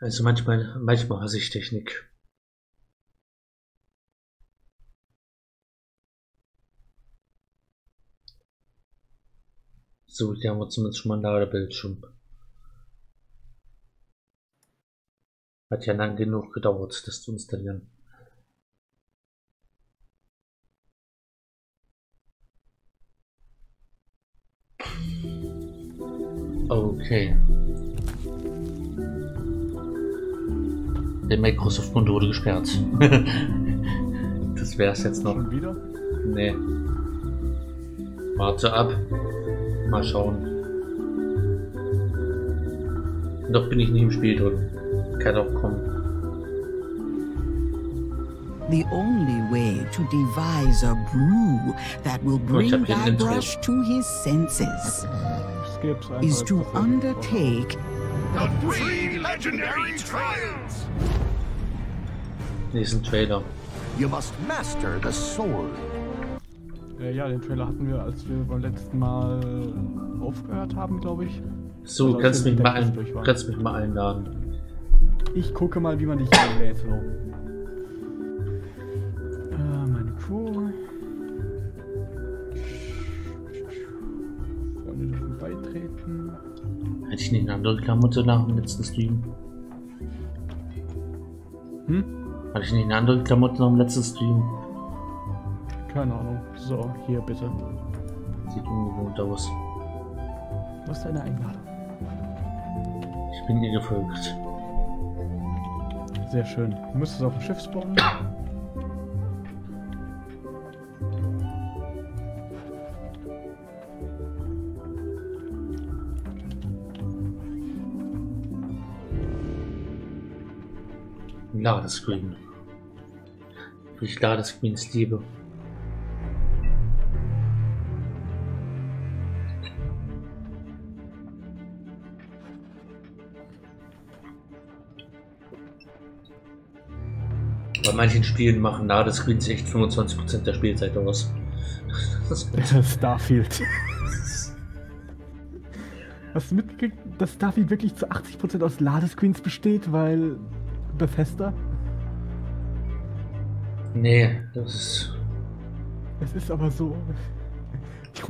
Also manchmal, manchmal hasse ich Technik. So, hier haben wir zumindest schon mal einen Ladebildschirm. Hat ja lang genug gedauert, das zu installieren. Okay. Der Microsoft-Konto wurde gesperrt. das wär's jetzt noch. Schon wieder? Nee. Warte ab. Mal schauen. Noch bin ich nicht im Spiel drin. Kann auch kommen. The only way to devise a brew that will Oh, bring Intro. Guybrush to his senses is to undertake Three legendary trials! Nächsten Trailer. You must master the sword. Äh, ja, den Trailer hatten wir, als wir beim letzten Mal aufgehört haben, glaube ich. So, Also, kannst mich mal ein, kannst mich mal einladen. Ich gucke mal, wie man dich einlädt. So. Äh, meine Crew. Freunde dürfen beitreten. Hatte ich nicht eine andere Klamotte nach dem letzten Stream? Hm? Hatte ich nicht eine andere Klamotte nach dem letzten Stream? Keine Ahnung. So, hier bitte. Sieht ungewohnt aus. Was ist deine Einladung? Ich bin ihr gefolgt. Sehr schön. Du müsstest auf dem Schiff spawnen. Ladescreen. Wie ich Ladescreens liebe. Bei manchen Spielen machen Ladescreens echt 25% der Spielzeit aus. Das ist Starfield. Hast du mitgekriegt, dass Starfield wirklich zu 80% aus Ladescreens besteht, weil Bethesda? nee, das ist. Es ist aber so.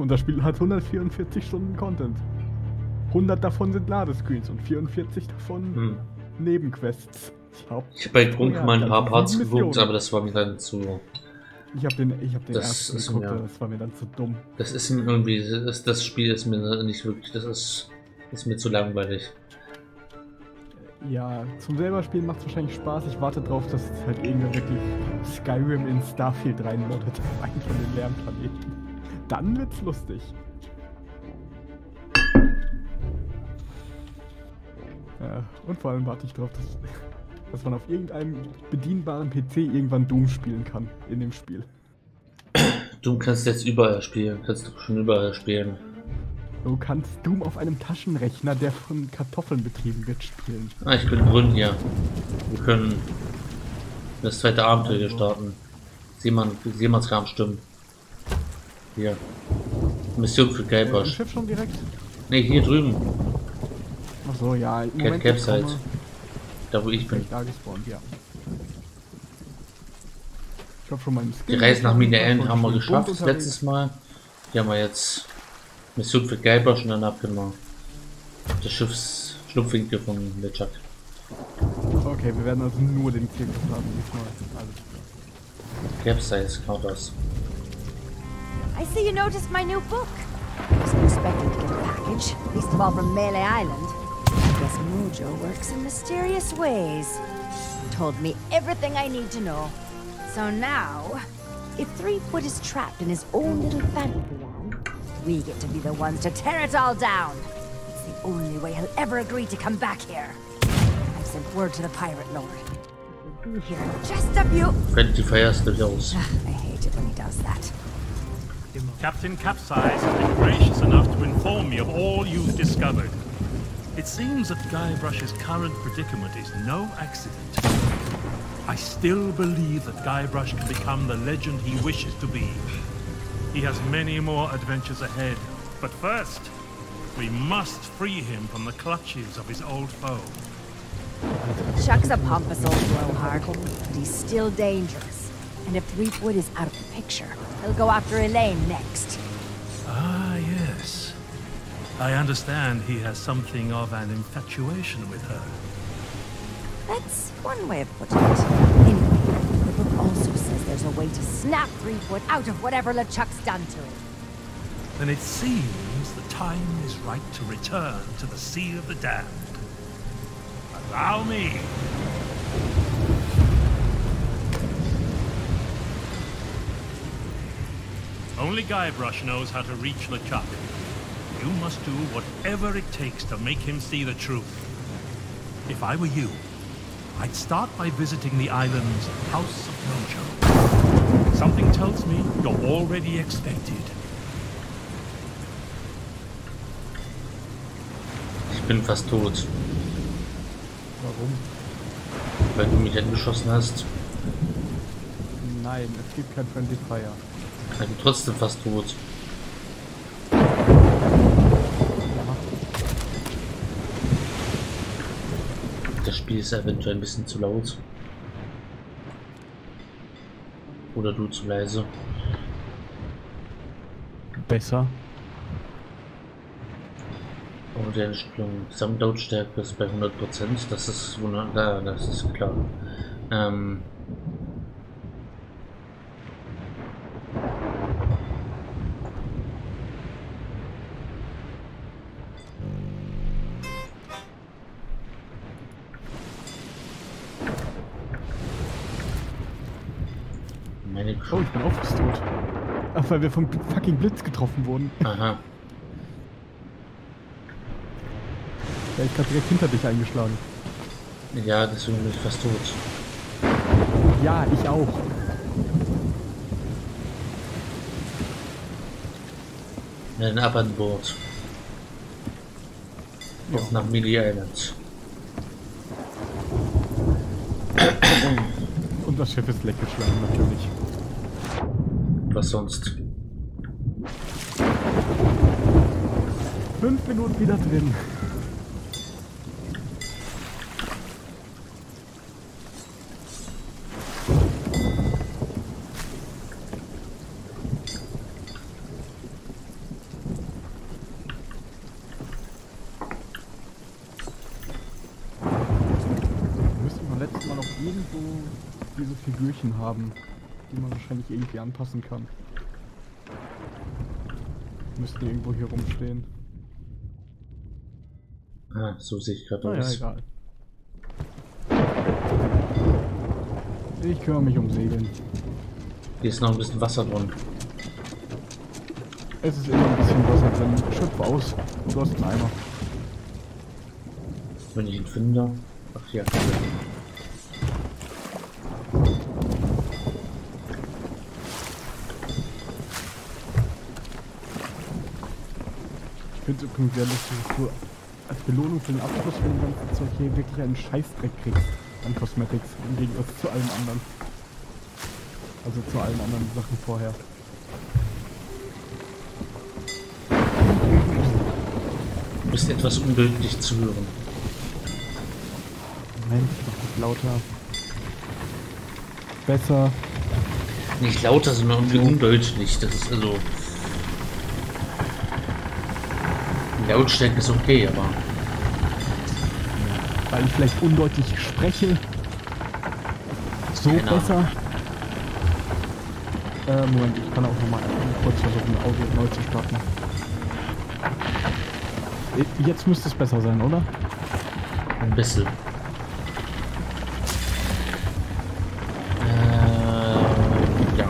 Das Spiel hat 144 Stunden Content. 100 davon sind Ladescreens und 44 davon Hm. Nebenquests. Ich glaub, Ich habe bei Grund Ja, mal ein paar Parts geguckt, aber das war mir dann zu. ich habe den, ich hab den Das ersten ist geguckt, mir- das war mir dann zu dumm. Das ist irgendwie. Das, das Spiel ist mir nicht wirklich. Das ist. Ist mir zu langweilig. Ja, zum selber spielen macht es wahrscheinlich Spaß. Ich warte drauf, dass es halt irgendwer wirklich Skyrim in Starfield reinmoddet auf einen von den leeren Planeten. Dann wird's lustig. Ja, und vor allem warte ich drauf, dass, dass man auf irgendeinem bedienbaren PC irgendwann Doom spielen kann in dem Spiel. Du kannst jetzt überall spielen. Kannst du schon überall spielen. Du kannst Doom auf einem Taschenrechner, der von Kartoffeln betrieben wird, spielen. Ah, ich bin drin hier. Wir können das zweite Abenteuer hier starten. Seemann, Seemannskram stimmen. Hier. Mission für Äh, Im Guybrush. Schiff schon direkt? Ne, hier drüben. Achso, ja. Im Moment Capside. komme- Da wo ich bin. Da gespawnt, ja. Ich hab schon meinen Die Skill Reise nach von haben wir geschafft letztes Mal. Hier haben wir jetzt Mission für Guybrush und dann abgemacht. Das Schiffs Schlupfwinkel von LeChuck. Okay, wir werden also nur den Zirkus haben diesmal. Alles klar. Capsize, Counters. I see you noticed my new book. I wasn't expecting to get a package, least of all from Melee Island. I guess Mojo works in mysterious ways. Told me everything I need to know. So now, if Threepwood is trapped in his own little fantasy land, we get to be the ones to tear it all down. It's the only way he'll ever agree to come back here. I've sent word to the pirate lord. He'll be here in just a few. Friendly Fires durchaus. I hate it when he does that. Captain Capsize has been gracious enough to inform me of all you've discovered. It seems that Guybrush's current predicament is no accident. I still believe that Guybrush can become the legend he wishes to be. He has many more adventures ahead. But first, We must free him from the clutches of his old foe. Chuck's a pompous old blowhard, but he's still dangerous. And if Threepwood is out of the picture, he'll go after Elaine next. Ah, yes. I understand he has something of an infatuation with her. That's one way of putting it. Anyway, the book also says there's a way to snap Threepwood out of whatever LeChuck's done to him. Then it seems the time is right to return to the Sea of the Damned. Allow me. Only Guybrush knows how to reach LeChuck. You must do whatever it takes to make him see the truth. If I were you, I'd start by visiting the island's House of Mojo. Something tells me you're already expected. Ich bin fast tot, Warum? weil du mich angeschossen hast. Nein, es gibt kein Friendly Fire. Ich bin trotzdem fast tot. Das Spiel ist eventuell ein bisschen zu laut. Oder du zu leise. Besser. Und die Einstellung Gesamtlautstärke ist bei 100%. Das ist wunderbar, das ist klar. Ähm, meine Oh, ich bin auch fast tot. Ach, weil wir vom fucking Blitz getroffen wurden. Aha. Da ich gerade direkt hinter dich eingeschlagen. Ja, deswegen bin ich fast tot. Ja, ich auch. Ein Ab an Bord. Auf nach Mili Island. Und das Schiff ist leckgeschlagen, natürlich. Was sonst? Fünf Minuten wieder drin. Wir müssten beim letzten Mal noch irgendwo diese Figürchen haben, die man wahrscheinlich irgendwie anpassen kann. Müssten irgendwo hier rumstehen. Ah, so sehe ich gerade Naja, aus. egal. Ich kümmere mich um Segeln. Hier ist noch ein bisschen Wasser drin. Es ist immer ein bisschen Wasser drin. Schöpf aus. Du hast einen Eimer. Wenn ich ihn finde. Ach ja. Ich übrigens sehr lustig, dass du als Belohnung für den Abschluss von dem ganzen Zeug hier wirklich einen Scheißdreck kriegst an Cosmetics im Gegensatz zu allen anderen. Also zu allen anderen Sachen vorher. Du bist etwas unbildlich zu hören. Moment, mach das lauter. Besser. Nicht lauter, sondern irgendwie undeutlich. Das ist also. Die Lautstärke ist okay, aber. Weil ich vielleicht undeutlich spreche. So Keine Ahnung. besser. Äh, Moment, ich kann auch nochmal kurz versuchen, Audio neu zu starten. Jetzt müsste es besser sein, oder? Ein bisschen. Äh, ja.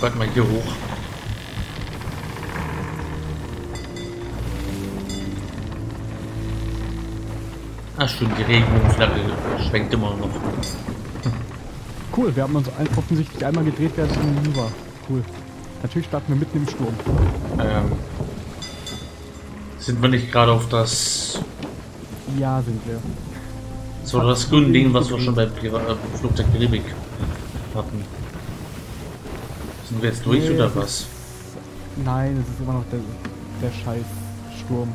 Warte mal hier hoch. Ah, stimmt, die Regenbogenflagge schwenkt immer noch. Cool, wir haben uns ein, offensichtlich einmal gedreht, während es in war. Cool. Natürlich starten wir mitten im Sturm. Ähm, sind wir nicht gerade auf das Ja, sind wir. so das grüne Ding, was wir schon bei Pira äh, Flug der Karibik hatten? Sind wir jetzt durch Nee, oder was? Nein, es ist immer noch der, der scheiß Sturm.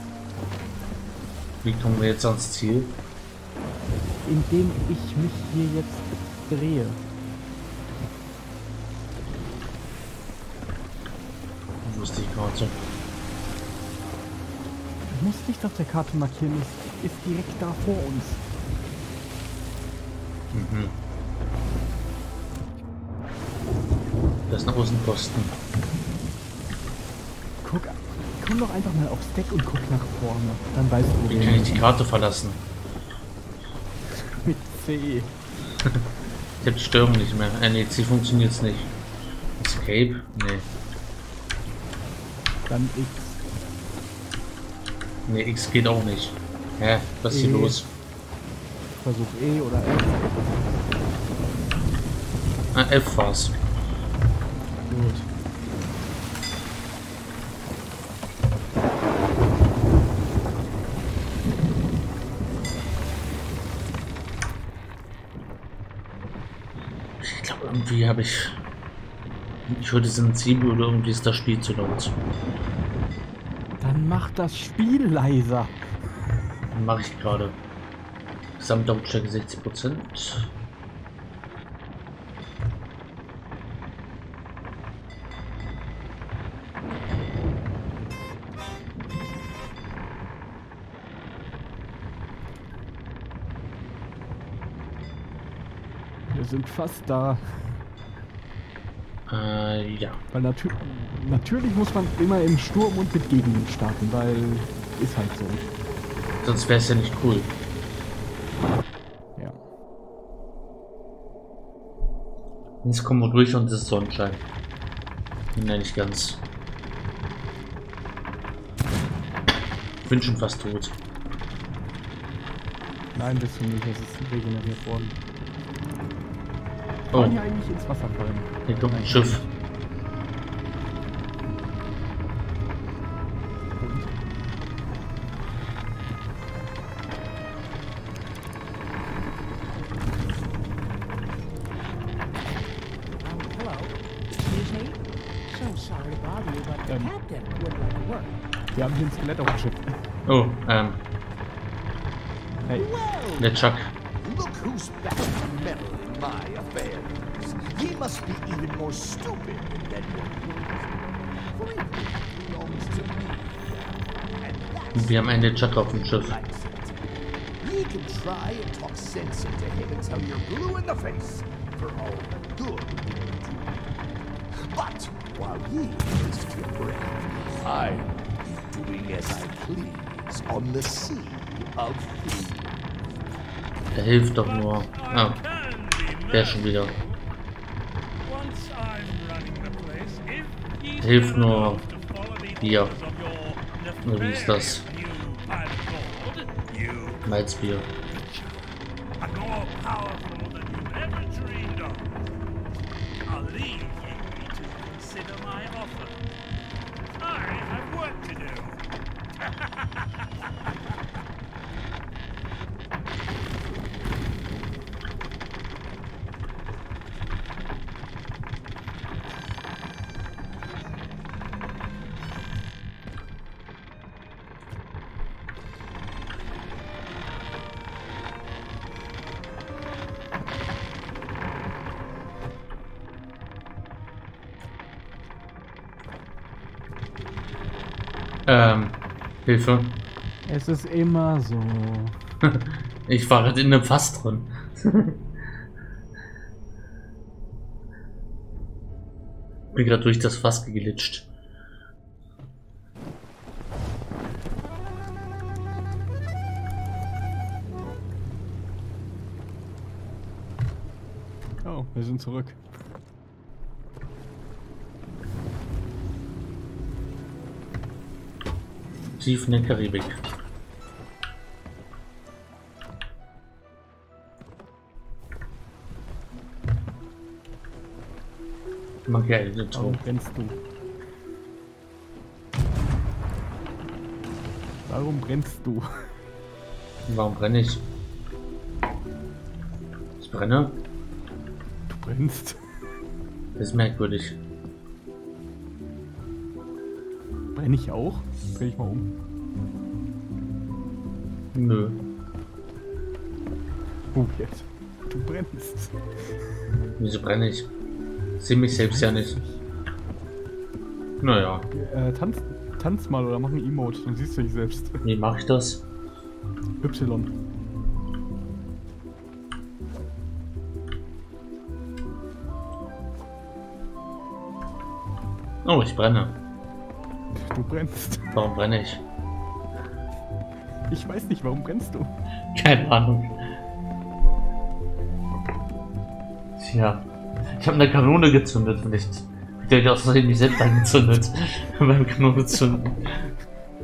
Wie kommen wir jetzt ans Ziel? Indem ich mich hier jetzt drehe. Wusste ich gerade. Du musst nicht auf der Karte markieren, es ist direkt da vor uns. Mhm. Das ist ein Außenposten. Komm doch einfach mal auf Stack und guck nach vorne. Dann weißt du, wo Wie kann ich die Karte verlassen? Mit C. Ich hab die Steuerung nicht mehr. Äh, nee, C funktioniert's nicht. Escape? Nee. Dann X. Nee, X geht auch nicht. Hä? Was ist hier E. los? Versuch E oder F. Ah, F war's. Gut. Ich glaube, irgendwie habe ich. Ich würde sensibel oder irgendwie ist das Spiel zu laut. Dann mach das Spiel leiser. Mache ich gerade. Gesamtlautstärke 60%. Wir sind fast da. Ja. Weil natür natürlich muss man immer im Sturm und mit Gegenwind starten, weil ist halt so. Sonst wäre es ja nicht cool. Ja. Jetzt kommen wir durch und es ist Sonnenschein. Nein, nicht ganz. Ich bin schon fast tot. Nein, bist du nicht, es ist regeneriert worden. Oh, Kann ja eigentlich ins Wasser fallen. hier kommt ein Schiff. The face for all the good he can do. But while he is shipwrecked, I'll be doing as I please on the sea of. Der hilft doch nur. Ah, der schon wieder. Ye Hilft nur Bier. Oder wie ist das? Malzbier. Hilfe. es ist immer so. Ich war halt in einem Fass drin. Bin gerade durch das Fass geglitscht. Oh, wir sind zurück. Tief in der Karibik. Magell, Warum brennst du? Warum brennst du? Warum brenne ich? Ich brenne? Du brennst. Das ist merkwürdig. Brenne ich auch? Dreh ich mal um. Nö. Oh, jetzt. Du brennst. Wieso brenne ich? Sehe mich selbst ja nicht. Naja, Äh, tanz, tanz mal oder mach ein Emote, dann siehst du dich selbst. wie mache ich das? Y. Oh, ich brenne. Du brennst. Warum brenne ich? Ich weiß nicht, warum brennst du? Keine Ahnung. Tja, ich habe eine Kanone gezündet. Vielleicht wird ich aus Versehen mich selbst angezündet beim Kanone zünden.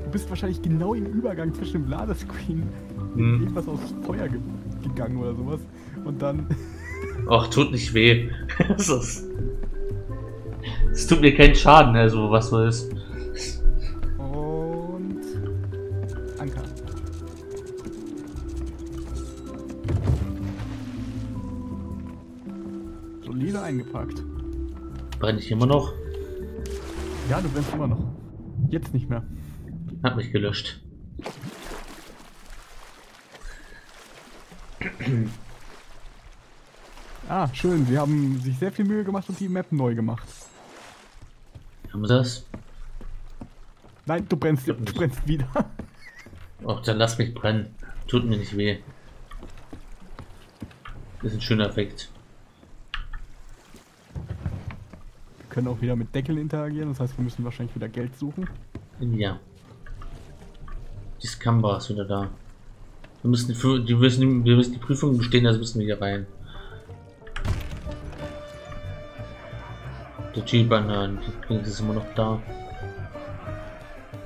Du bist wahrscheinlich genau im Übergang zwischen dem Ladescreen Hm. irgendwas aus Feuer ge gegangen oder sowas. Und dann. Ach, tut nicht weh. Es Es tut mir keinen Schaden, also was so ist. Brenne ich immer noch? Ja, du brennst immer noch. Jetzt nicht mehr. Hat mich gelöscht. Ah, schön. Sie haben sich sehr viel Mühe gemacht und die Map neu gemacht. Haben wir das? Nein, du brennst, du brennst wieder. Ach, dann lass mich brennen. Tut mir nicht weh. Das ist ein schöner Effekt. Wir können auch wieder mit Deckeln interagieren, das heißt, wir müssen wahrscheinlich wieder Geld suchen. Ja. Die Scamba ist wieder da. Wir müssen die, die, müssen, wir müssen die Prüfung bestehen, also müssen wir hier rein. Der Dings ist immer noch da.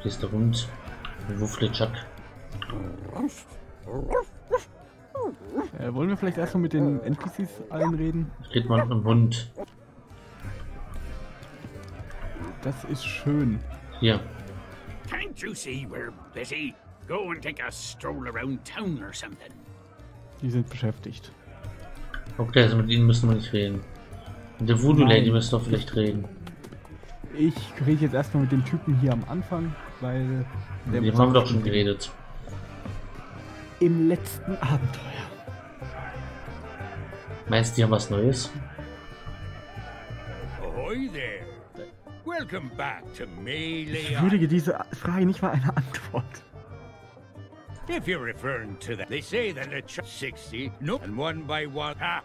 Hier ist der Hund. Wufflechuck. Äh, wollen wir vielleicht erstmal mit den NPCs allen reden? Red mal mit dem Hund. Das ist schön. Hier. Can't you see we're busy? Go and take a stroll around town or something. Die sind beschäftigt. Okay, also mit ihnen müssen wir nicht reden. Mit der Voodoo Nein. Lady müssen wir vielleicht reden. Ich rede jetzt erstmal mit dem Typen hier am Anfang, weil Mit dem haben wir doch schon geredet. Im letzten Abenteuer. Meinst du, die haben was Neues? Ahoy there. Welcome back to Melee Ich würdige diese Frage nicht mal eine Antwort. If you're referring to that, they say that a ch 60, no, and one by one. Ha!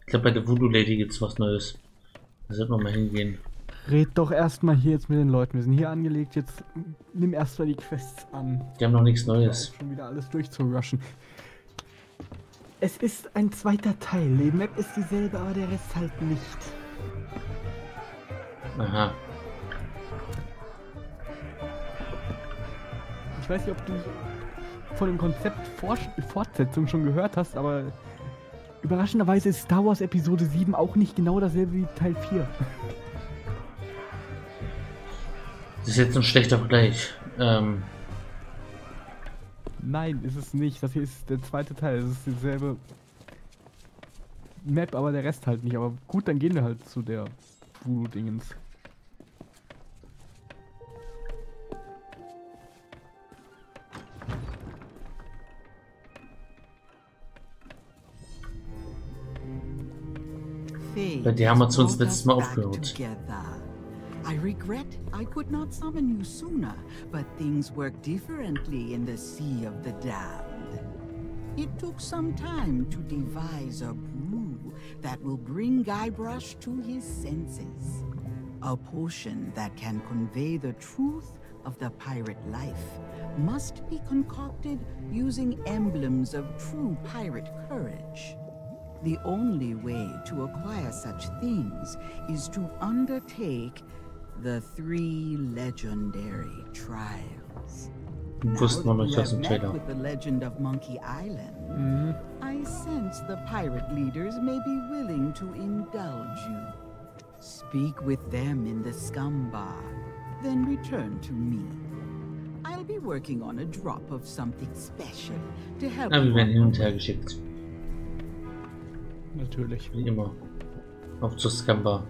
Ich glaube, bei der Voodoo Lady gibt's was Neues. Da sollten wir mal hingehen. Red doch erstmal hier jetzt mit den Leuten. Wir sind hier angelegt, jetzt nimm erstmal die Quests an. Die haben noch nichts Neues. Schon wieder alles durchzurushen. Es ist ein zweiter Teil. Die Map ist dieselbe, aber der Rest halt nicht. Aha. Ich weiß nicht, ob du von dem Konzept Fortsetzung schon gehört hast, aber überraschenderweise ist Star Wars Episode 7 auch nicht genau dasselbe wie Teil 4. Das ist jetzt ein schlechter Vergleich. Ähm, Nein, ist es nicht. Das hier ist der zweite Teil. Es ist dieselbe Map, aber der Rest halt nicht. Aber gut, dann gehen wir halt zu der Voodoo-Dingens. Die haben wir zu uns letztes Mal aufgehört. I regret I could not summon you sooner, but things work differently in the Sea of the Damned. It took some time to devise a brew that will bring Guybrush to his senses. A potion that can convey the truth of the pirate life must be concocted using emblems of true pirate courage. The only way to acquire such things is to undertake the three legendary trials. Now wussten wir that nicht you aus have met Trailer. with the legend of Monkey Island, mm-hmm. I sense the pirate leaders may be willing to indulge you. Speak with them in the scum bar, then return to me. I'll be working on a drop of something special to help ja, wir you werden on hin und her geschickt. Natürlich. Wie immer. Auf zur Scamper.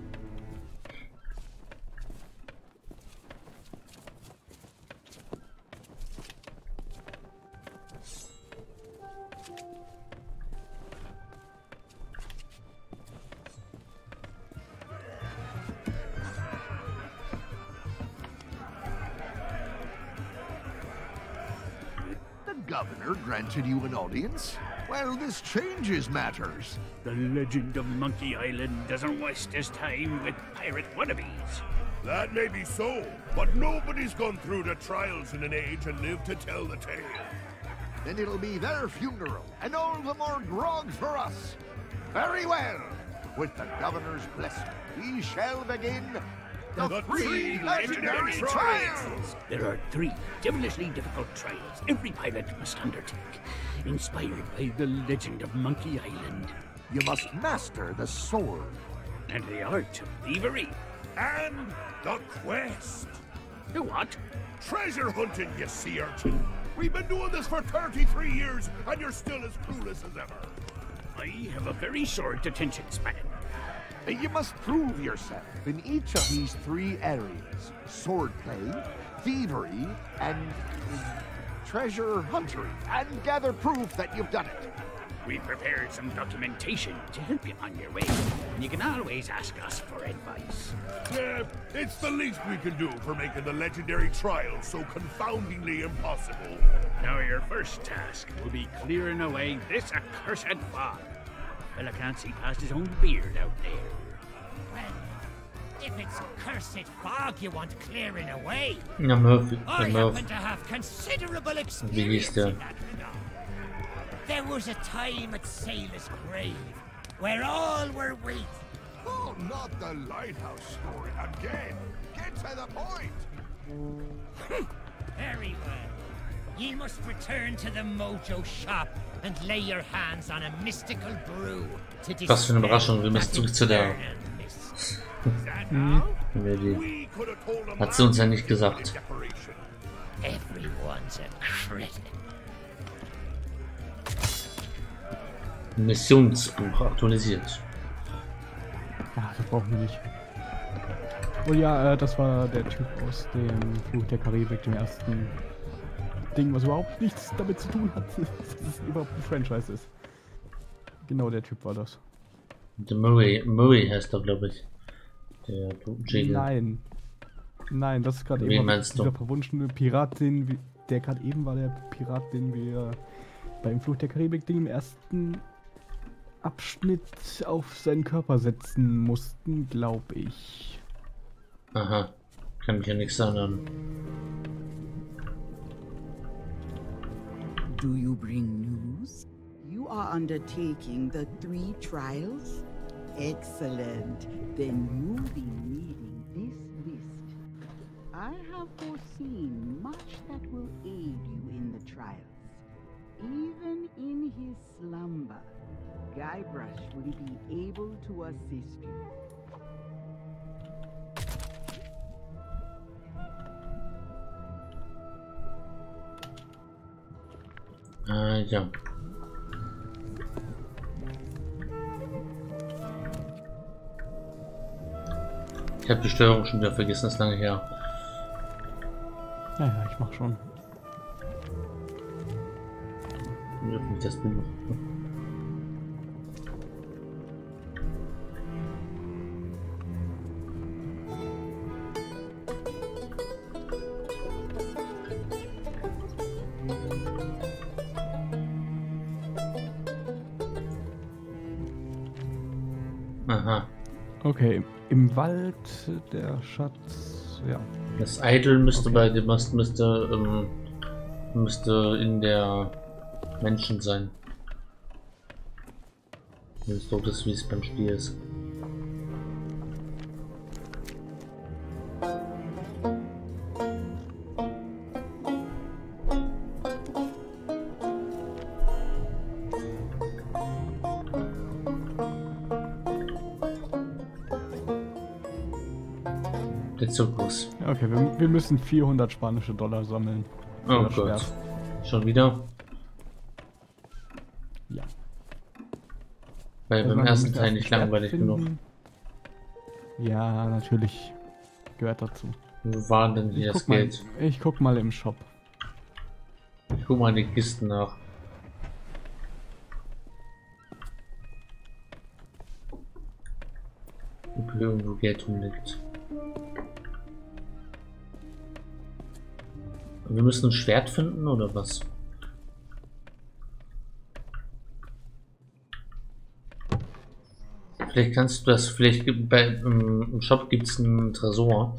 Governor granted you an audience? Well, this changes matters. The legend of Monkey Island doesn't waste his time with pirate wannabes. That may be so, but nobody's gone through the trials in an age and lived to tell the tale. Then it'll be their funeral, and all the more grog for us. Very well. With the governor's blessing, we shall begin the, The three three legendary legendary trials. There are three devilishly difficult trials every pilot must undertake, inspired by the legend of Monkey Island You must master the sword. and the art of thievery. And the quest. The what? Treasure hunting, you sea urchin. We've been doing this for 33 years, and you're still as clueless as ever. I have a very short attention span. You must prove yourself in each of these three areas swordplay, thievery, and treasure hunting, and gather proof that you've done it. We prepared some documentation to help you on your way. And you can always ask us for advice. Yeah, it's the least we can do for making the legendary trial so confoundingly impossible. Now your first task will be clearing away this accursed fog. Fella can't see past his own beard out there. Well, if it's cursed fog you want clearing away, Ja, Murphy. I Der Murph. happen to have considerable experience in that regard. There was a time at Sailor's Grave where all were waiting. Oh, not the lighthouse story again. Get to the point. Very well. Ye must return to the Mojo shop and lay your hands on a mystical brew to Was für eine Überraschung, wir müssen zurück zu der- them Hat sie uns ja nicht gesagt. Missionsbuch aktualisiert. Ja, das brauchen wir nicht. Oh ja, äh, das war der Typ aus dem Fluch der Karibik, dem ersten Ding, was überhaupt nichts damit zu tun hat, dass es überhaupt ein Franchise ist. Genau der Typ war das. Der Murray, Murray heißt er, glaube ich. Der Totenschädel. Nein. Nein, das ist gerade eben meinst dieser verwunschene Pirat, den wir, der gerade eben war der Pirat, den wir beim Fluch der Karibik Ding im ersten Abschnitt auf seinen Körper setzen mussten, glaube ich. Aha. Kann mich ja nichts erinnern. Do you bring news? You are undertaking the three trials? Excellent. Then you'll be needing this list. I have foreseen much that will aid you in the trials. Even in his slumber, Guybrush will be able to assist you. Ah, ja. Ich habe die Steuerung schon wieder vergessen, ist lange her. Ja, ja, ich mach schon. Ich das Buch. Aha. Okay, im Wald der Schatz, ja. Das Idol müsste Okay. bei dem Mast müsste, ähm, müsste in der Menschen sein. Wenn es dort ist, wie es beim Spiel ist. Zirkus. Okay, wir, wir müssen 400 spanische Dollar sammeln. Oh Gott. Schwert. Schon wieder? Ja. Weil beim ersten Teil nicht langweilig genug. finden. Ja, natürlich. Gehört dazu. Wo war denn hier das mal, Geld? ich guck mal im Shop. Ich guck mal in die Kisten nach. Ob irgendwo Geld rumliegt. Wir müssen ein Schwert finden oder was? Vielleicht kannst du das, vielleicht bei im, im Shop gibt es einen Tresor.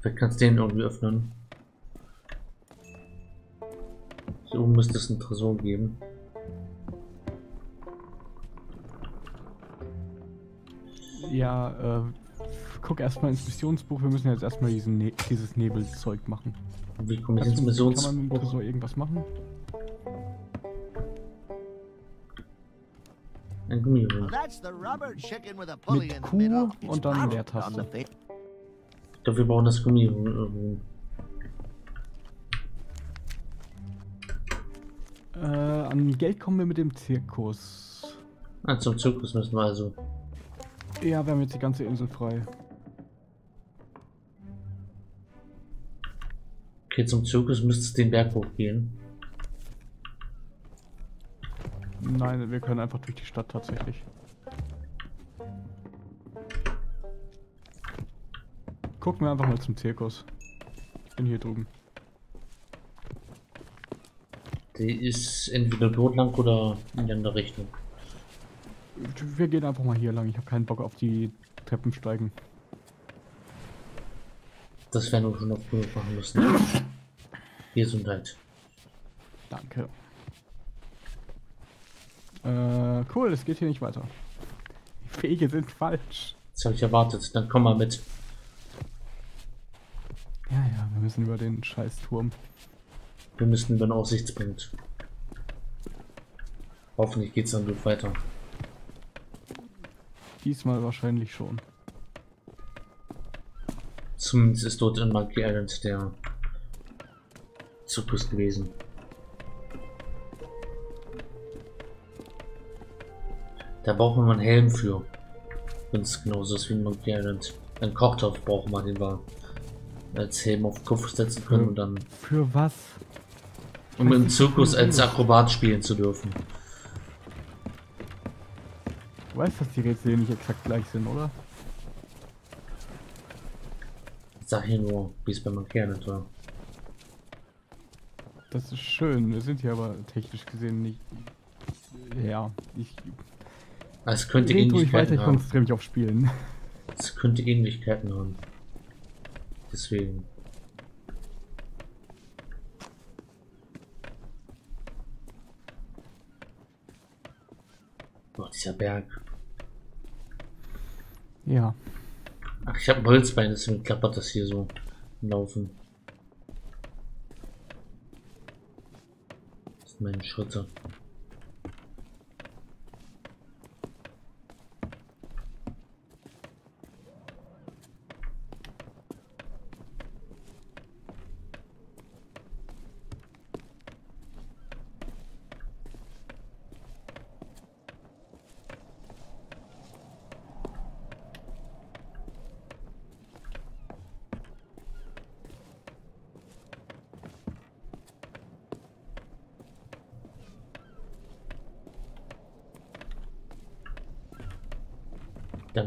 Vielleicht kannst du den irgendwie öffnen. Hier oben müsste es einen Tresor geben. Ja, äh, guck erstmal ins Missionsbuch. Wir müssen jetzt erstmal diesen ne dieses Nebelzeug machen. Wie komme ich ins Kannst du- Kann man mit dem? Tresor irgendwas machen? Ein Gummiring. Mit Q und dann Leertaste. Ich glaube, wir brauchen das Gummiring irgendwo. Äh, an Geld kommen wir mit dem Zirkus. Ah, zum Zirkus müssen wir also. Ja, wir haben jetzt die ganze Insel frei. Okay, zum Zirkus müsste es den Berg hochgehen. Nein, wir können einfach durch die Stadt tatsächlich. Gucken wir einfach mal zum Zirkus. Ich bin hier drüben. Die ist entweder dort lang oder in die andere Richtung. Wir gehen einfach mal hier lang. Ich habe keinen Bock auf die Treppen steigen. Das werden wir schon oft genug machen müssen. Gesundheit. Danke. Äh, cool, es geht hier nicht weiter. Die Wege sind falsch. Das habe ich erwartet. Dann komm mal mit. Ja, ja, wir müssen über den scheiß Turm. Wir müssen über den Aussichtspunkt. Hoffentlich geht's dann gut weiter. Diesmal wahrscheinlich schon. Zumindest ist dort in Monkey Island der Zirkus gewesen. Da brauchen wir einen Helm für. Wenn es genauso ist wie in Monkey Island. Ein Kochtopf brauchen wir, den wir als Helm auf den Kopf setzen können und dann Für was? um im Zirkus als Akrobat spielen zu dürfen. Du weißt, dass die Rätsel hier nicht exakt gleich sind, oder? Ich sag hier nur, wie es bei Island war. Das ist schön. Wir sind hier aber technisch gesehen nicht. Ja, ich. Es könnte ruhig weiter, Ähnlichkeiten ich haben. konzentriere mich auf Spielen. Es könnte Ähnlichkeiten haben. Deswegen. Boah, dieser Berg. Ja. Ach, ich habe ein Holzbein, deswegen klappert das hier so Laufen. Das sind meine Schritte.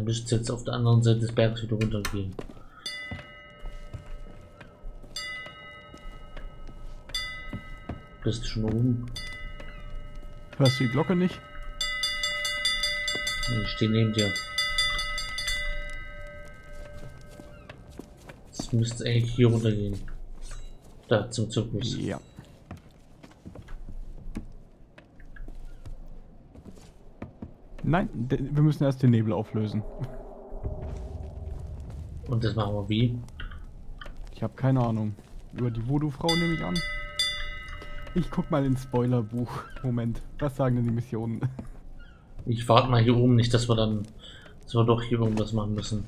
Dann müsst ihr jetzt auf der anderen Seite des Bergs wieder runtergehen. Bist du schon oben? Hörst du die Glocke nicht? Ich stehe neben dir. Es müsste eigentlich hier runtergehen. Da zum Zirkus. Ja. Nein, wir müssen erst den Nebel auflösen. Und das machen wir wie? Ich habe keine Ahnung. Über die Voodoo-Frau nehme ich an. Ich guck mal ins Spoilerbuch. Moment, was sagen denn die Missionen? Ich warte mal hier oben nicht, dass wir dann, dass wir doch hier irgendwas machen müssen.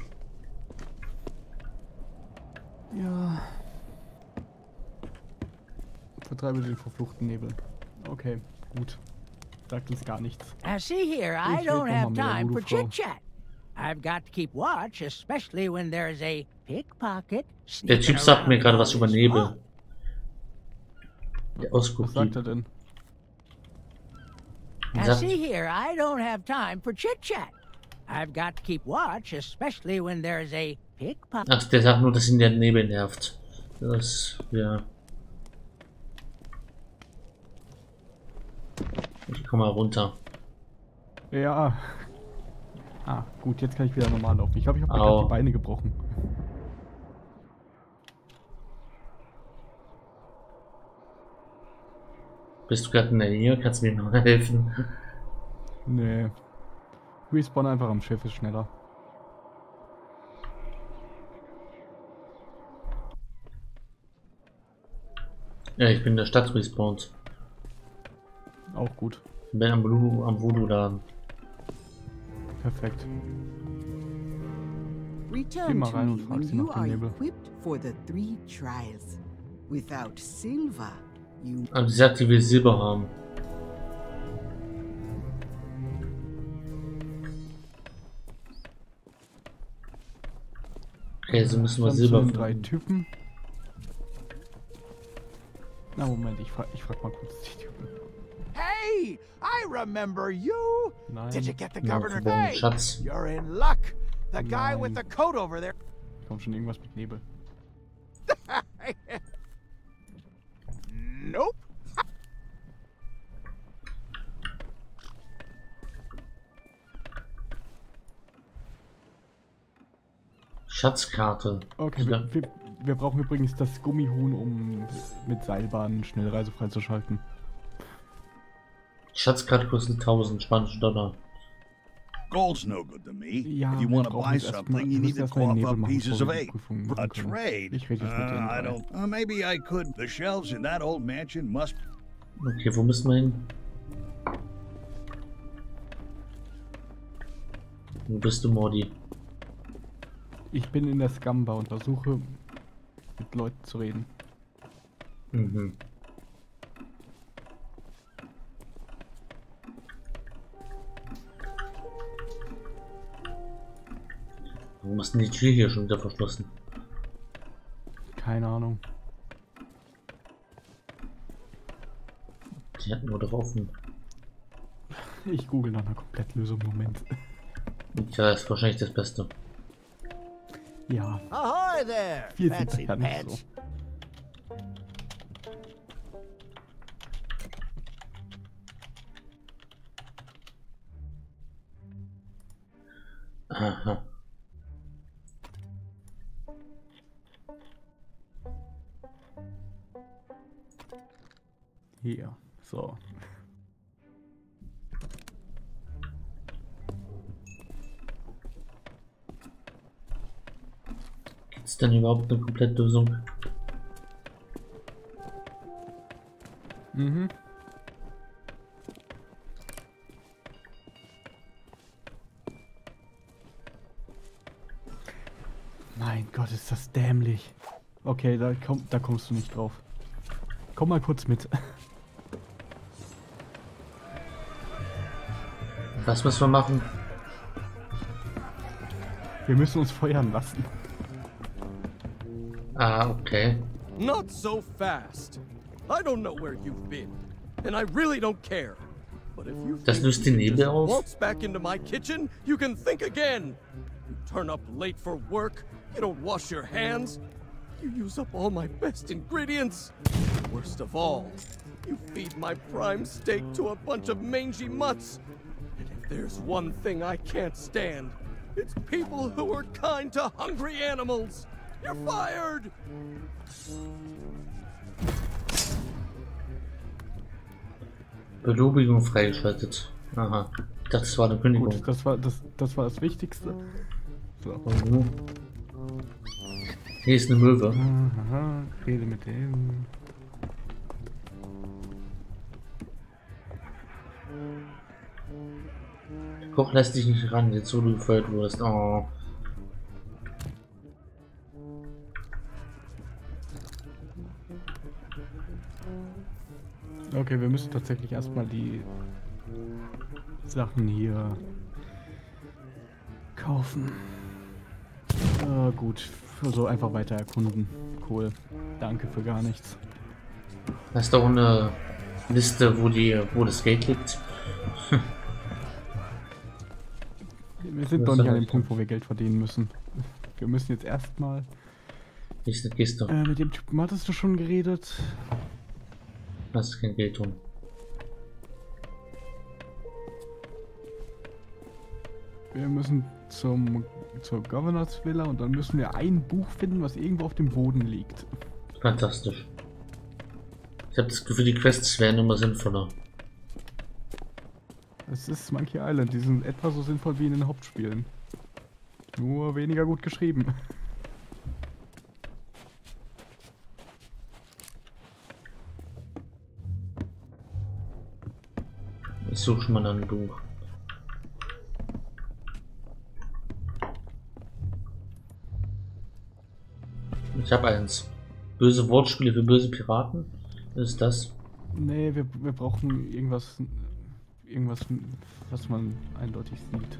Ja. Vertreibe den verfluchten Nebel. Okay, gut. Sagt uns gar nichts. Now, see here, I don't have time for Voodoo-Frau. chit chat. I've got to keep watch, especially when there's a pickpocket Der Typ sagt mir gerade was über Nebel. Der Was Ausguck sagt er denn? Now see here, I don't have time for chit-chat. I've got to keep watch, especially when there's a pickpocket. ach, der sagt nur, dass ihn der Nebel nervt. Das, ja. Komm mal runter. Ja. Ah, gut, jetzt kann ich wieder normal laufen. Ich glaube, ich habe mir die Beine gebrochen. Bist du gerade in der Nähe? Kannst du mir noch helfen? Nee. Respawn einfach am Schiff ist schneller. Ja, ich bin in der Stadt respawned. Auch gut. Bin am, Voodoo- am Voodoo-Laden. Perfekt. Return mal to rein und frag sie you nach dem are Nebel. equipped for the three trials. Without Silva, you Aber sie sagt, die will Silber haben. Okay, so müssen wir Silber den drei finden. Typen. Na Moment, ich frag, ich frag mal kurz die Typen. Hey, I remember you. Nein. Did you get the governor? verborgenen Hey, Schatz. you're in luck. The guy with the Nein. coat over there. Kommt schon irgendwas mit Nebel. Nope. Schatzkarte. Okay, wir, wir, wir brauchen übrigens das Gummihuhn, um mit Seilbahnen Schnellreise freizuschalten. Die Schatzkarte kostet 1000 spanische Dollar. Gold's no good to me. Ja, if you want to buy something, you wir need to cough Nebel up pieces of eight. A trade? Uh, I don't. Uh, maybe I could. The shelves in that old mansion must. Okay, wo müssen wir hin? Wo bist du, Mordi? Ich bin in der Scamba und versuche mit Leuten zu reden. Mhm. Warum ist denn die Tür hier schon wieder verschlossen? Keine Ahnung. Die hatten wir doch offen. Ich google nach einer Komplettlösung. Moment. Ja, ist wahrscheinlich das Beste. Ja, Ahoy there, wir sind fancy pants. so. Aha. Hier. So. Gibt es denn überhaupt eine Komplettlösung? Mhm. Mein Gott, ist das dämlich. Okay, da, komm, da kommst du nicht drauf. Komm mal kurz mit. Was müssen wir machen? Wir müssen uns feuern lassen. Ah, okay. Not so fast. I don't know where you've been, and I really don't care. But if you Das löst can Nebel auf? waltz back into my kitchen, you can think again. You turn up late for work, you don't wash your hands, you use up all my best ingredients. Worst of all, you feed my prime steak to a bunch of mangy mutts. And if there's one thing I can't stand, it's people who are kind to hungry animals. You're fired! Belobigung freigeschaltet. Aha. Ich dachte, das war eine Kündigung. Gut, das war das, das war das Wichtigste. So. Mhm. Hier ist eine Möwe. Aha, rede mit dem. Koch lässt dich nicht ran, jetzt wo du gefeuert wurdest. Oh. Okay, wir müssen tatsächlich erstmal die Sachen hier kaufen. Äh, gut. Also einfach weiter erkunden. Cool. Danke für gar nichts. Hast du auch eine Liste, wo die, wo das Geld liegt? Wir sind doch nicht an dem Punkt, wo wir Geld verdienen müssen. Wir müssen jetzt erstmal. Ich gehst du. Äh, mit dem Typen hattest du schon geredet. Lass kein Geld tun. Wir müssen zum zur Governors Villa und dann müssen wir ein Buch finden, was irgendwo auf dem Boden liegt. Fantastisch. Ich habe das Gefühl, die Quests wären immer sinnvoller. Es ist Monkey Island, die sind etwa so sinnvoll wie in den Hauptspielen. Nur weniger gut geschrieben. Ich suche schon mal ein Buch. Ich habe eins. Böse Wortspiele für böse Piraten. Was ist das? Nee, wir, wir brauchen irgendwas, irgendwas, was man eindeutig sieht.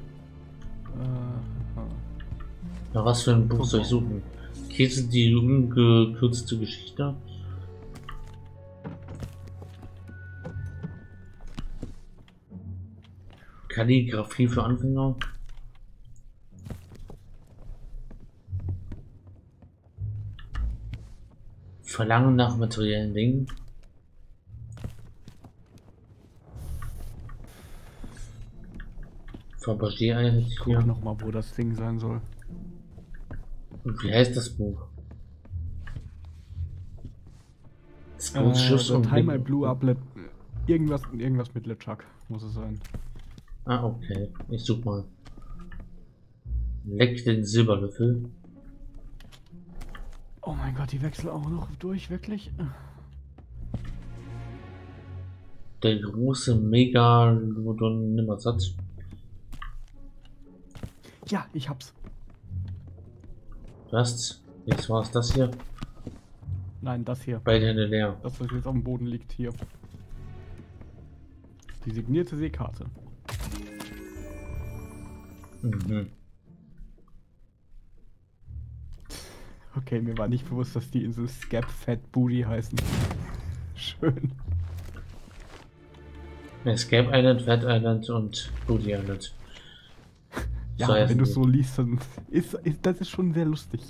Äh, ja, was für ein Buch soll ich suchen? Käse die ungekürzte Geschichte? Kalligraphie für Anfänger? Verlangen nach materiellen Dingen? Eigentlich hier. noch mal, wo das Ding sein soll. Und wie heißt das Buch? Das äh, Schiffs und Time I Blue Up Irgendwas, irgendwas mit LeChuck muss es sein. Ah, okay. Ich such mal. Leck den Silberlöffel. Oh mein Gott, die wechseln auch noch durch, wirklich? Der große Megalodon Nimmersatz. Ja, ich hab's. Was? Jetzt war es das hier? Nein, das hier. Beide Hände leer. Das, was jetzt auf dem Boden liegt, hier. Die signierte Seekarte. Mhm. Okay, mir war nicht bewusst, dass die Insel Scap Fat Booty heißen. Schön. Scap Island, Fat Island und Booty Island. Ja, so wenn du es so liest, dann ist, ist das ist schon sehr lustig.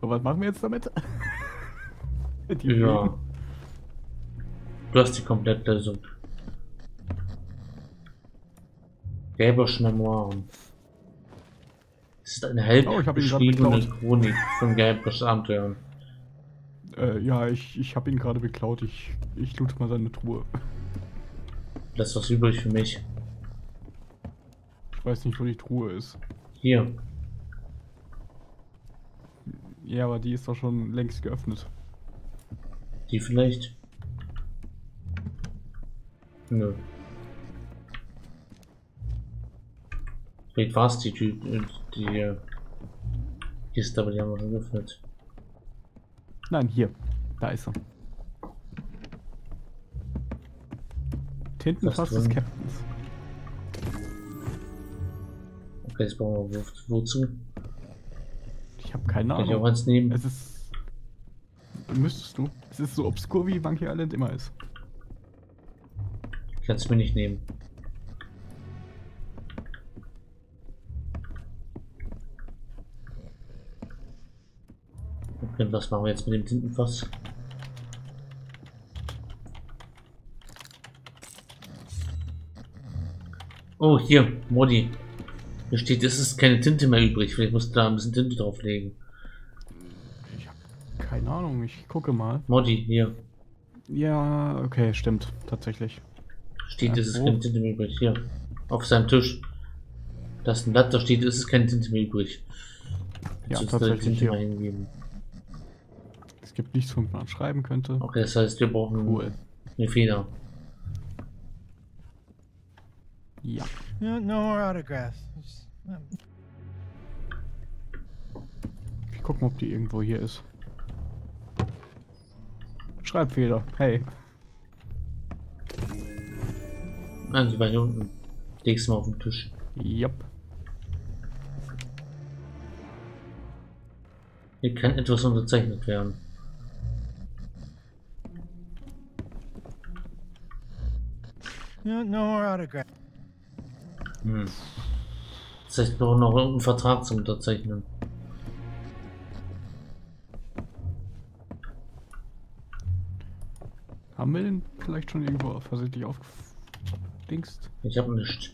So, was machen wir jetzt damit? ja. Du hast die komplette Lösung. Gelbersch Memoiren. Es ist eine halb oh, beschriebene Chronik von Gelberschs Abenteuern. Äh, ja, ich, ich habe ihn gerade beklaut. Ich, ich loot mal seine Truhe. Das ist was übrig für mich. Ich weiß nicht, wo die Truhe ist. Hier. Ja, aber die ist doch schon längst geöffnet. Die vielleicht? Nö. Vielleicht war es die Typ, die Kiste, aber die haben wir schon geöffnet. Nein, hier. Da ist er. Tintenfass des Captains. Wozu? Ich habe keine Ahnung. Kann ich auch eins nehmen? Es ist. Müsstest du. Es ist so obskur wie Monkey Island immer ist. Kannst du mir nicht nehmen. Okay, was machen wir jetzt mit dem Tintenfass? Oh, hier, Modi. Hier steht, es ist keine Tinte mehr übrig. Vielleicht musst du da ein bisschen Tinte drauflegen. Ich habe keine Ahnung, ich gucke mal. Modi, hier. Ja, okay, stimmt, tatsächlich. Steht, ja, es ist keine Tinte mehr übrig. Hier, auf seinem Tisch. Da ist ein Blatt, da steht, es ist keine Tinte mehr übrig. Ja, tatsächlich. Tinte hier. Eingeben. Es gibt nichts, womit man schreiben könnte. Okay, das heißt, wir brauchen cool. eine Feder. Ja. No, no more autographs. Ich gucken, ob die irgendwo hier ist. Schreibfehler. Hey. Nein, sie war hier unten. Leg's mal auf den Tisch. Jupp. Hier kann etwas unterzeichnet werden. No, no more autograph. Hm. Das heißt, wir brauchen noch irgendeinen Vertrag zum Unterzeichnen. Haben wir den vielleicht schon irgendwo versehentlich aufgedingst? Ich habe nichts.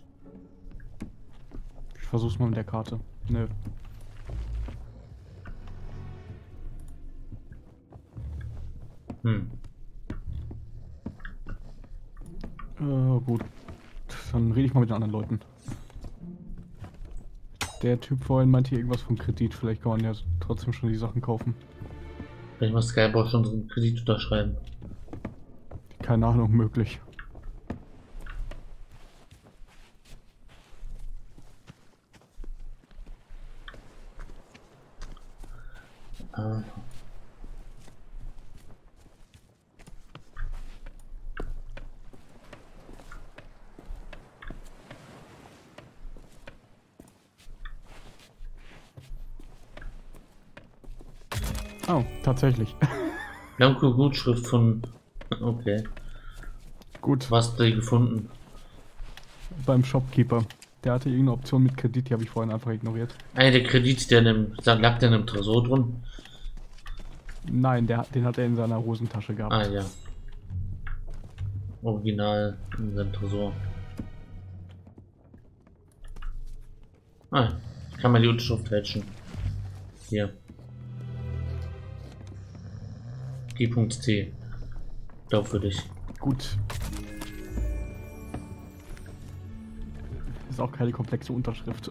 Ich versuch's mal mit der Karte. Nö. Hm. Äh, gut. Dann rede ich mal mit den anderen Leuten. Der Typ vorhin meinte hier irgendwas vom Kredit. Vielleicht kann man ja trotzdem schon die Sachen kaufen. Vielleicht muss Skybox schon unseren Kredit unterschreiben. Keine Ahnung, möglich. Ah. Oh, tatsächlich. Blanco Gutschrift von. Okay. Gut. Was hast du gefunden? Beim Shopkeeper. Der hatte irgendeine Option mit Kredit, die habe ich vorhin einfach ignoriert. Ah, der Kredit, der in dem, lag der in dem Tresor drin? Nein, der, den hat er in seiner Hosentasche gehabt. Ah ja. Original in seinem Tresor. Ah, ich kann mal die Unterschrift fälschen. Hier. G.T. Glaubwürdig. Gut. Ist auch keine komplexe Unterschrift.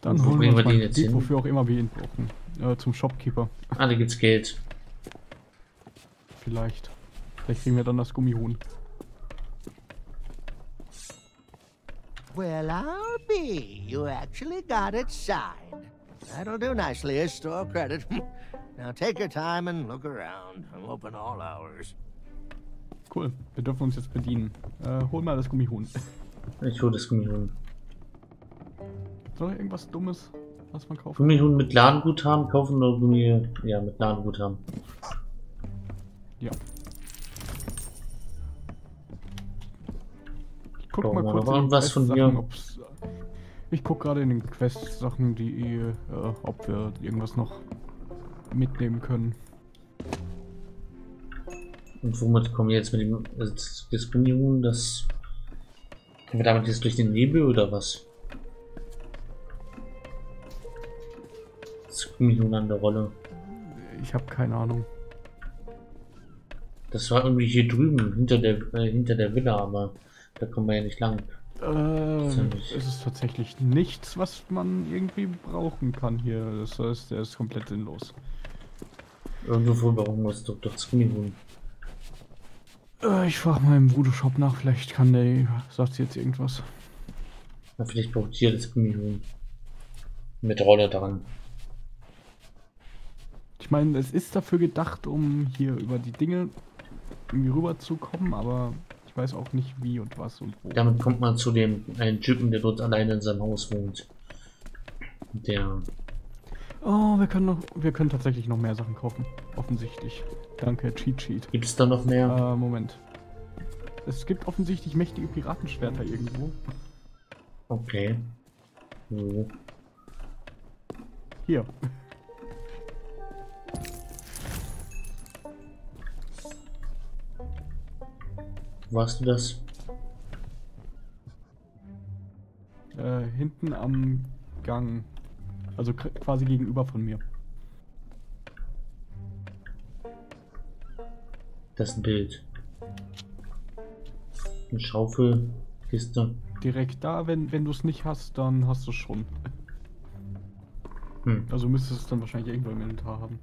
Dann holen wir wir mal jetzt Kredit, hin? wofür auch immer wir ihn brauchen. Äh, zum Shopkeeper. Ah, da gibt's Geld. Vielleicht. Vielleicht kriegen wir dann das Gummihuhn. Well, I'll be. You actually got it signed. That'll do nicely as store credit. now take your time and look around. I'm open all hours. Cool. Wir dürfen uns jetzt bedienen. Äh, hol mal das Gummihuhn. Ich hole das Gummihuhn. Ist noch irgendwas Dummes, was man kaufen Gummihuhn mit Ladenguthaben kaufen oder Gummi. Ja, mit Ladenguthaben. Ja. Ich guck Brauchen mal wir kurz irgendwas von mir? ob's- Ich guck gerade in den Quest-Sachen, die, äh, ob wir irgendwas noch mitnehmen können. Und womit kommen wir jetzt mit dem das, das. Können wir damit jetzt durch den Nebel oder was? Gummihuhn an der Rolle. Ich habe keine Ahnung. Das war irgendwie hier drüben, hinter der, äh, hinter der Villa, aber da kommen wir ja nicht lang. Ähm, es ist tatsächlich nichts, was man irgendwie brauchen kann hier. Das heißt, der ist komplett sinnlos. Irgendwo brauchen wir es doch, doch das Gummihuhn. Äh, ich frage mal im Voodoo-Shop nach, vielleicht kann der, sagt sie jetzt irgendwas. Na, vielleicht braucht hier das Gummihuhn. Mit Rolle dran. Ich meine, es ist dafür gedacht, um hier über die Dinge irgendwie rüberzukommen, aber ich weiß auch nicht wie und was und wo. Damit kommt man zu dem einen Typen, der dort alleine in seinem Haus wohnt. Der. Oh, wir können noch, wir können tatsächlich noch mehr Sachen kaufen. Offensichtlich. Danke, Cheat Sheet. Gibt es da noch mehr? Äh, Moment. Es gibt offensichtlich mächtige Piratenschwerter irgendwo. Okay. So. Hier. Wo hast du das? Äh, hinten am Gang. Also quasi gegenüber von mir. Das ist ein Bild. Eine Schaufel, Kiste. Direkt da, wenn, wenn du es nicht hast, dann hast du es schon. Hm. Also müsstest du es dann wahrscheinlich irgendwo im Inventar haben.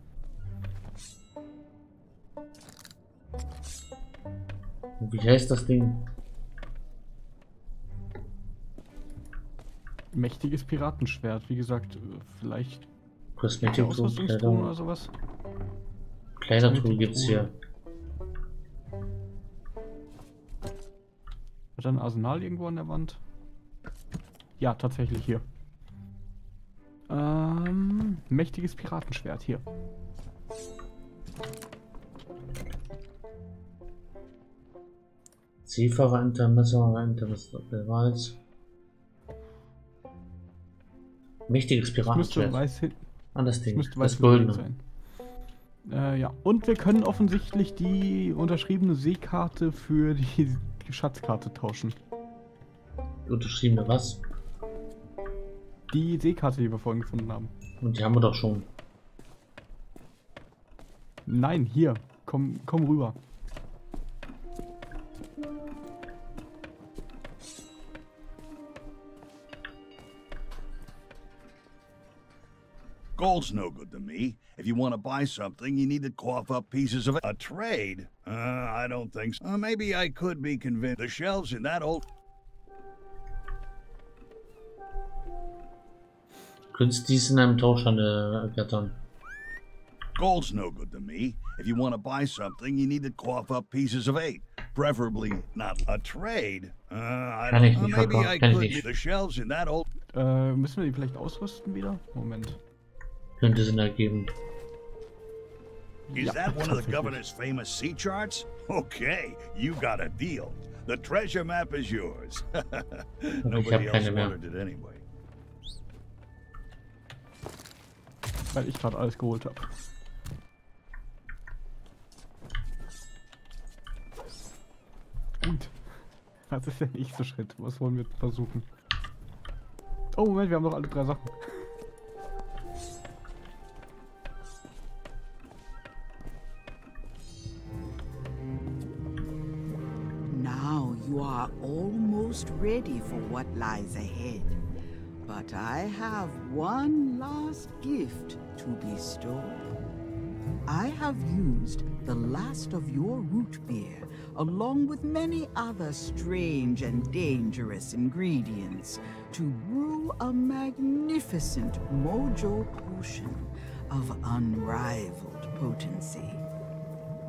Wie heißt das Ding? Mächtiges Piratenschwert, wie gesagt, äh, vielleicht Kosmetik, Ausrüstungstruhe Kleidung. oder sowas. Kleidertruhe gibt's hier. Hat er ein Arsenal irgendwo an der Wand? Ja, tatsächlich hier. Ähm, mächtiges Piratenschwert hier. Seefahrer Intermesser, Intermesser, weiß. Mächtiges Piratenschwert. Ah, das Ding. müsste Das weiß Goldene. sein. Äh, ja. Und wir können offensichtlich die unterschriebene Seekarte für die Schatzkarte tauschen. Unterschriebene was? Die Seekarte, die wir vorhin gefunden haben. Und die haben wir doch schon. Nein, hier. Komm, komm rüber. Gold's no good to me. If you want to buy something, you need to cough up pieces of it. A trade? Uh, I don't think so. Uh, maybe I could be convinced. The shelves in that old. Könntest dies in einem Tauschhandel ergattern. Gold's no good to me. If you want to buy something, you need to cough up pieces of eight. Preferably not a trade. Uh, I Kann don't ich uh, nicht, maybe I kann ich could. nicht. The shelves in that old. Äh, müssen wir die vielleicht ausrüsten wieder? Moment. Könnte Sinn ergeben. Is that one of the governor's famous sea charts? Okay, you got a deal. The treasure map is yours. Nobody else keine mehr. wanted it anyway. Weil ich gerade alles geholt habe. Gut. Was ist der nächste Schritt? Was wollen wir versuchen? Oh, Moment, wir haben noch alle drei Sachen. Almost ready for what lies ahead. But I have one last gift to bestow. I have used the last of your root beer, along with many other strange and dangerous ingredients, to brew a magnificent Mojo potion of unrivaled potency.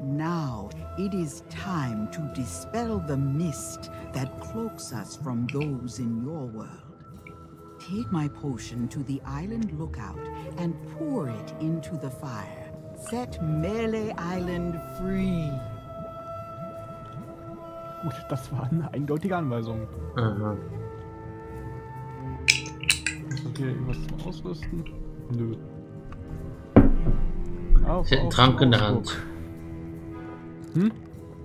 Now it is time to dispel the mist that cloaks us from those in your world. Take my potion to the island lookout and pour it into the fire. Set Melee Island free. Gut, das war eine eindeutige Anweisung. Aha. Ist das hier irgendwas zum Ausrüsten? Nö. Auf, Ich hätte einen auf Trank zum in der Ausguck. Hand. Hm?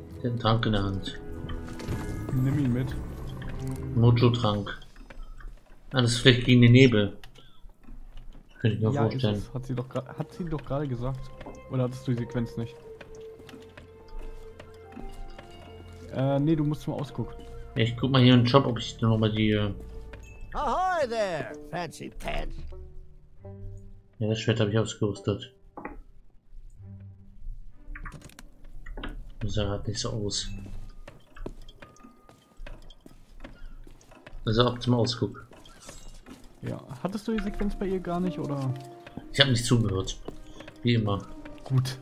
Ich hätte einen Trank in der Hand. Nimm ihn mit. Mojo-Trank. Ah, das ist vielleicht gegen den Nebel. Könnte ich mir ja, ist vorstellen. es. Hat sie doch hat sie doch gerade gesagt. Oder hattest du die Sequenz nicht? Äh, nee, du musst zum Ausguck. Ja, ich guck mal hier im Shop, ob ich noch mal die. äh, Ahoy there, fancy pants. Ja, das Schwert habe ich ausgerüstet. Sah halt nicht so aus. Also ab zum Ausguck. Ja, hattest du die Sequenz bei ihr gar nicht, oder? Ich habe nicht zugehört. Wie immer. Gut.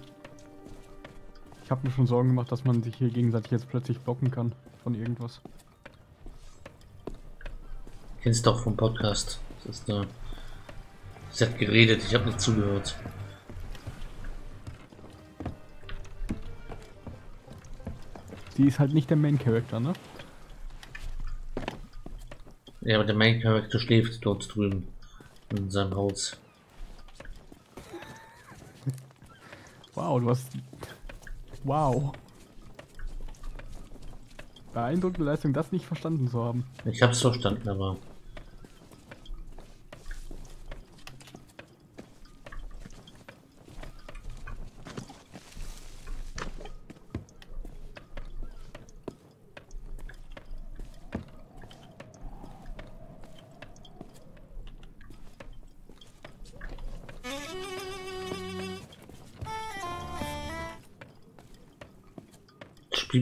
Ich habe mir schon Sorgen gemacht, dass man sich hier gegenseitig jetzt plötzlich blocken kann von irgendwas. Kennst doch vom Podcast. Das ist da. Sie hat geredet, ich habe nicht zugehört. Sie ist halt nicht der Main Character, ne? Ja, aber der Main Character schläft dort drüben. In seinem Haus. Wow, du hast. Wow. Beeindruckende Leistung, das nicht verstanden zu haben. Ich hab's verstanden, aber.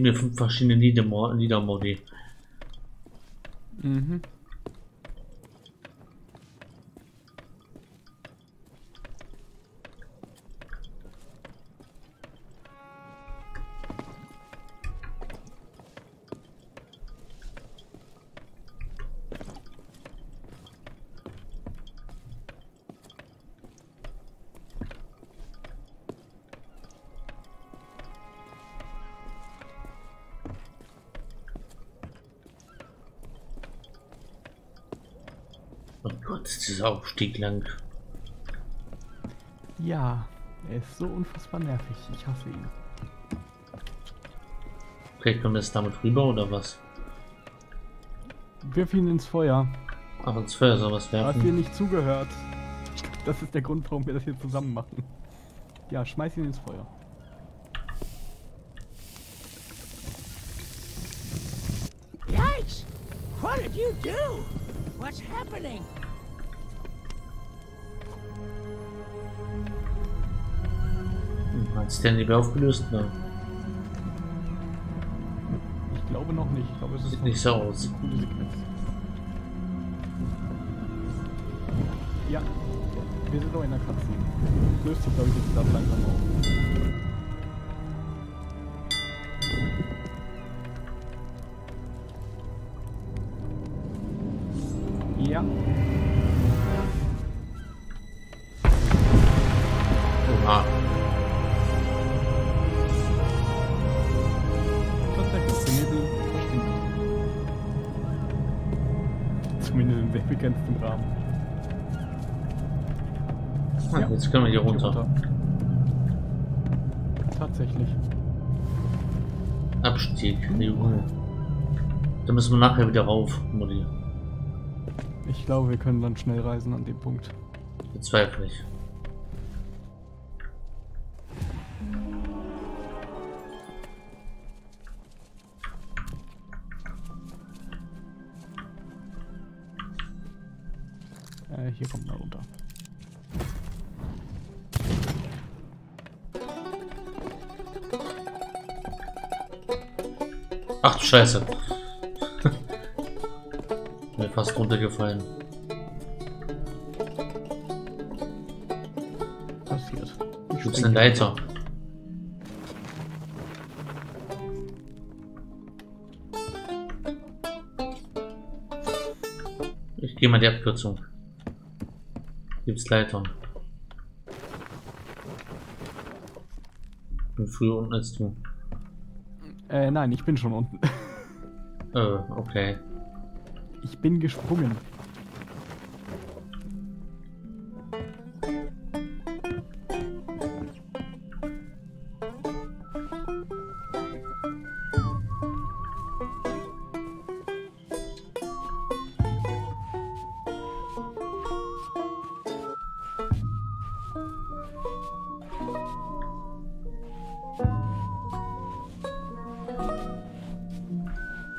Mir fünf verschiedene Liedermo- Liedermodi. Mhm. Aufstieg lang. Ja, er ist so unfassbar nervig. Ich hasse ihn. Okay, können wir jetzt damit rüber oder was? Wirf ihn ins Feuer. Ach, ins Feuer soll was Du hast dir werfen. nicht zugehört. Das ist der Grund, warum wir das hier zusammen machen. Ja, schmeiß ihn ins Feuer. Yikes! What did you do? What's happening? Sich der nicht mehr aufgelöst? Ne? Ich glaube noch nicht. Ich glaube, es ist Sieht nicht so aus. Ja, wir sind noch in der Cutscene. Löst sich, glaube ich, jetzt langsam auf. Müssen wir nachher wieder rauf, Mutti. Ich glaube, wir können dann schnell reisen an dem Punkt. Bezweifle ich. Äh, hier kommt man runter. Ach du Scheiße. Runtergefallen. Passiert. Gibt's eine Leiter? Ich gehe mal die Abkürzung. Gibt's Leitern? Bin früher unten als du. Äh, nein, ich bin schon unten. Äh, okay. Ich bin gesprungen.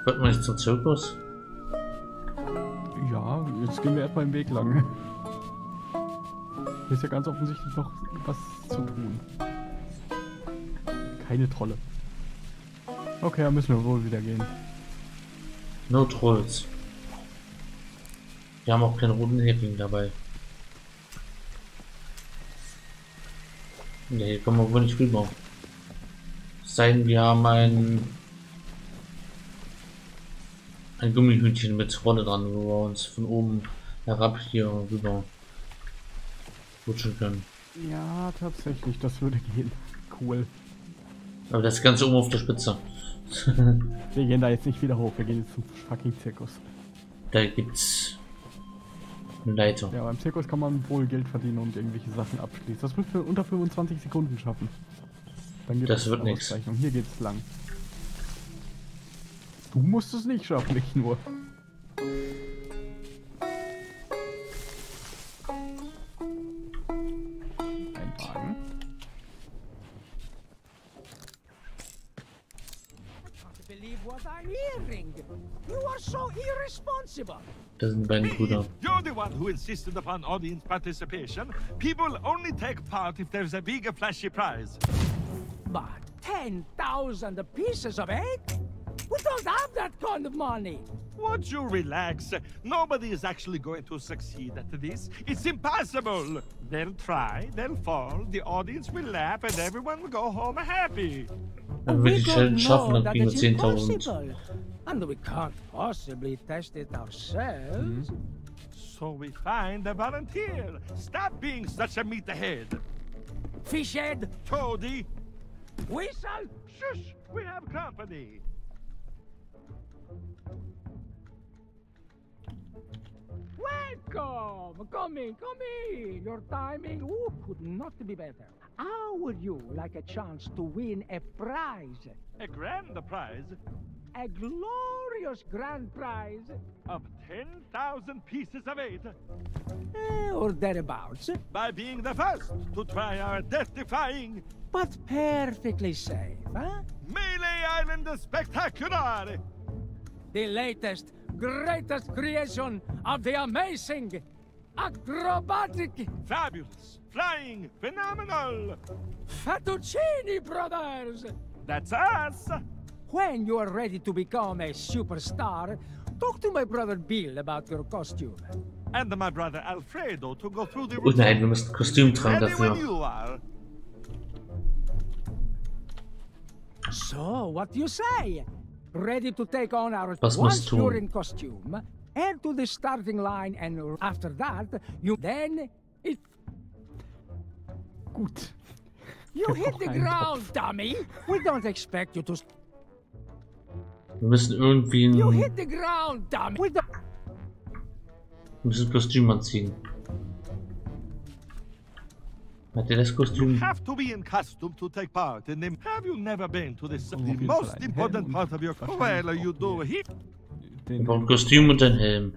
Wollten wir nicht zum Zirkus? Gehen wir erstmal den Weg lang. Hier ist ja ganz offensichtlich noch was zu tun. Keine Trolle. Okay, dann müssen wir wohl wieder gehen. No Trolls. Wir haben auch keinen roten Hering dabei. Ne, hier kommen wir wohl nicht rüber. Es sei denn, wir haben ein, ein Gummihühnchen mit Rolle dran, wo wir uns von oben herab hier rüber rutschen können. Ja, tatsächlich, das würde gehen. Cool. Aber das Ganze oben auf der Spitze. Wir gehen da jetzt nicht wieder hoch, wir gehen jetzt zum fucking Zirkus. da gibt's eine Leiter. Ja, beim Zirkus kann man wohl Geld verdienen und irgendwelche Sachen abschließen. Das müssen wir unter 25 Sekunden schaffen. Dann gibt Das es wird. Auszeichnung. Hier geht's lang. Du musst es nicht schaffen, ich nur. Ein Wagen. can't believe what I'm hearing. You are so irresponsible. Das sind die beiden Brüder. You're the one who insisted upon audience participation. People only take part if there's a big flashy prize. But 10,000 pieces of egg? We don't have that kind of money. Won't you relax? Nobody is actually going to succeed at this. It's impossible. They'll try, they'll fall, the audience will laugh, and everyone will go home happy. Wenn wir die Challenge schaffen, dann that kriegen wir it's 10.000. impossible. And we can't possibly test it ourselves. Hmm? So we find a volunteer. Stop being such a meathead. Fishhead, Toady, whistle. shush, we have company. Welcome! Come in, come in! Your timing ooh, could not be better. How would you like a chance to win a prize? A grand prize A glorious grand prize? of 10,000 pieces of eight Eh, or thereabouts. by being the first to try our death-defying But perfectly safe, huh? Melee Island the Spectacular! The latest, greatest creation of the amazing, acrobatic, Fabulous, flying, phenomenal! Fettuccini Brothers! That's us! When you are ready to become a superstar, talk to my brother Bill about your costume. And my brother Alfredo to go through the Oh nein, wir müssen ein Kostüm tragen Ready dafür. So, what do you say? Ready to take on our Was once you're in costume, head to the starting line, and after that, you then it. Gut. You hit the ground, dummy. We don't expect you to. Wir müssen irgendwie You ein, hit the ground, dummy. Wir müssen Kostüm anziehen. Hat er das You Kostüm? have to be in costume to take part in them. Have you never been to this? auf the most ein important Helm part of your und you auch do hier. here. Wir Den, brauchen ein Kostüm und einen Helm.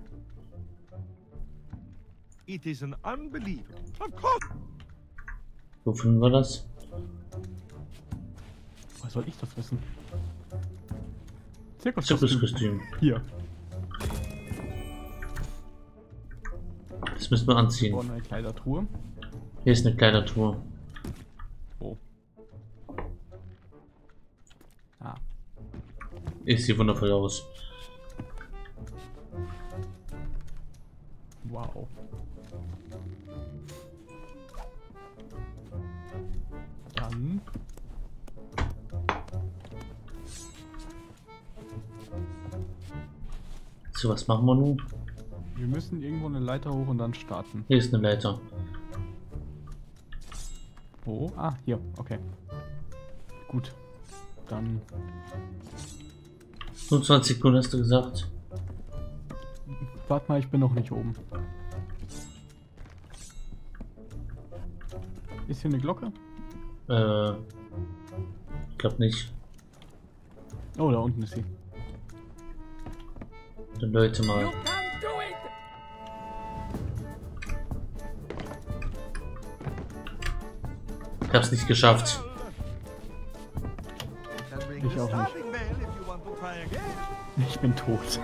It is an unbelievable. Of course. Wo finden wir das? was soll ich das wissen? Zirkus Zirkuskostüm. Hier. Das müssen wir anziehen. Und eine Kleidertruhe. Hier ist eine Kleidertour. Oh. Ah. Ich sieht wundervoll aus. Wow. Dann. So, was machen wir nun? Wir müssen irgendwo eine Leiter hoch und dann starten. Hier ist eine Leiter. Wo? Ah, hier. Okay. Gut. Dann. 25 Sekunden hast du gesagt. Warte mal, ich bin noch nicht oben. Ist hier eine Glocke? Äh, ich glaube nicht. Oh, da unten ist sie. Dann Leute mal. Ich hab's nicht geschafft. Ich auch nicht. Ich bin tot.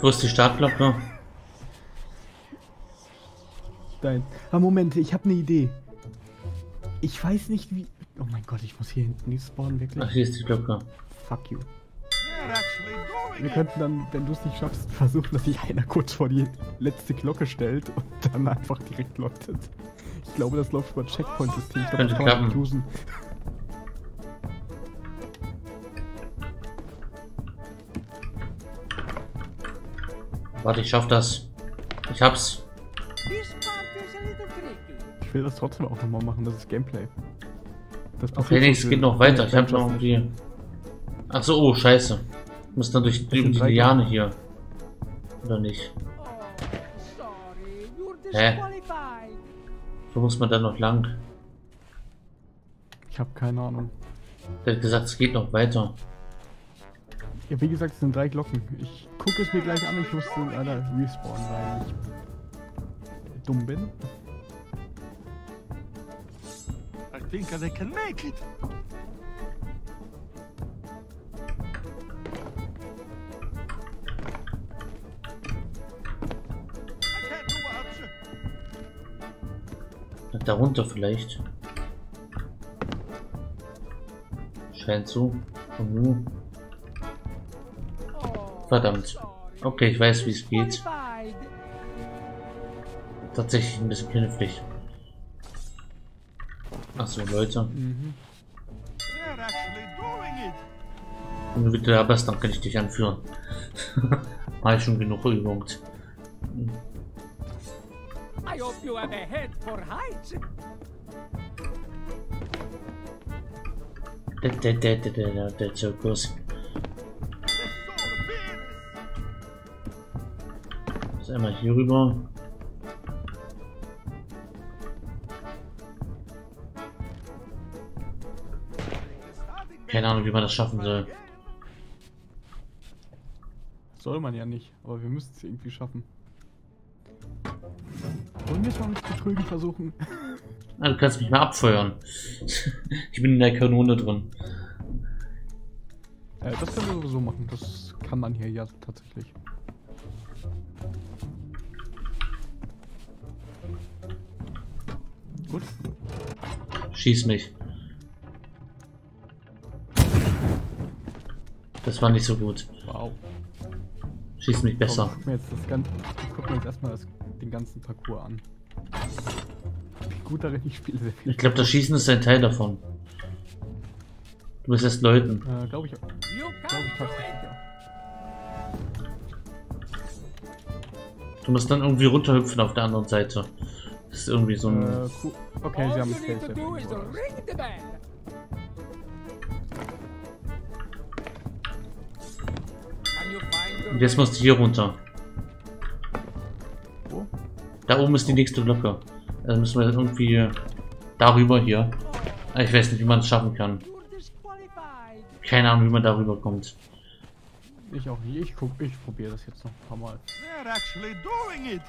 Wo ist die Startglocke? Nein. Ah, Moment, ich habe eine Idee. Ich weiß nicht wie. Oh mein Gott, ich muss hier hinten spawnen, wirklich. Ach, hier ist die Glocke. Fuck you. Wir könnten dann, wenn du es nicht schaffst, versuchen, dass sich einer kurz vor die letzte Glocke stellt und dann einfach direkt läutet. Ich glaube, das läuft über Checkpoint-System. Ich glaube, Könnte das kann man nicht losen. Warte, ich schaff das. Ich hab's. Ich will das trotzdem auch nochmal machen, das ist Gameplay. Das Okay, passiert nee, so es geht noch weiter. Ich hab noch die. Ach so, oh, scheiße. Ich muss dann durch drüben die Liane hier. Oder nicht? You're Hä? Wo muss man dann noch lang? Ich habe keine Ahnung. Der hat gesagt, es geht noch weiter. Ja, wie gesagt, es sind drei Glocken. Ich gucke es mir gleich an, ich muss dann leider respawnen, weil ich dumm bin. I think they can make it. Darunter vielleicht. Scheint so. Und nun. Verdammt. Okay, ich weiß, wie es geht. Tatsächlich ein bisschen knifflig. Achso, Leute. Mhm. Wieder da bist, dann kann ich dich anführen. Ich schon genug Übung. I hope you have a head for heights. Der, Zirkus. Jetzt einmal hier rüber. Keine Ahnung, wie man das schaffen soll. Soll man ja nicht, aber wir müssen es irgendwie schaffen. Wollen wir es mal mit Betrügen versuchen? Ah, du kannst mich mal abfeuern. ich bin in der Kanone drin. Äh, das können wir sowieso machen. Das kann man hier ja tatsächlich. Gut. Schieß mich. Das war nicht so gut. Wow. Schieß mich besser. Komm, guck mir jetzt das ganze, ich guck mir jetzt erstmal das, den ganzen Parcours an. Wie gut darin ich spiele. Sehr viel. Ich glaube, das Schießen ist ein Teil davon. Du bist erst Leuten. Äh, glaube ich. Glaube ich tatsächlich ja. Du musst dann irgendwie runterhüpfen auf der anderen Seite. Das ist irgendwie so ein. Äh, cool. Okay, sie haben es Und jetzt musst du hier runter. Wo? Da oben ist die nächste Glocke. Also müssen wir irgendwie darüber hier. Ah, Ich weiß nicht, wie man es schaffen kann. Keine Ahnung, wie man darüber kommt. Ich auch nicht. Ich guck, ich probiere das jetzt noch ein paar Mal. They're actually doing it!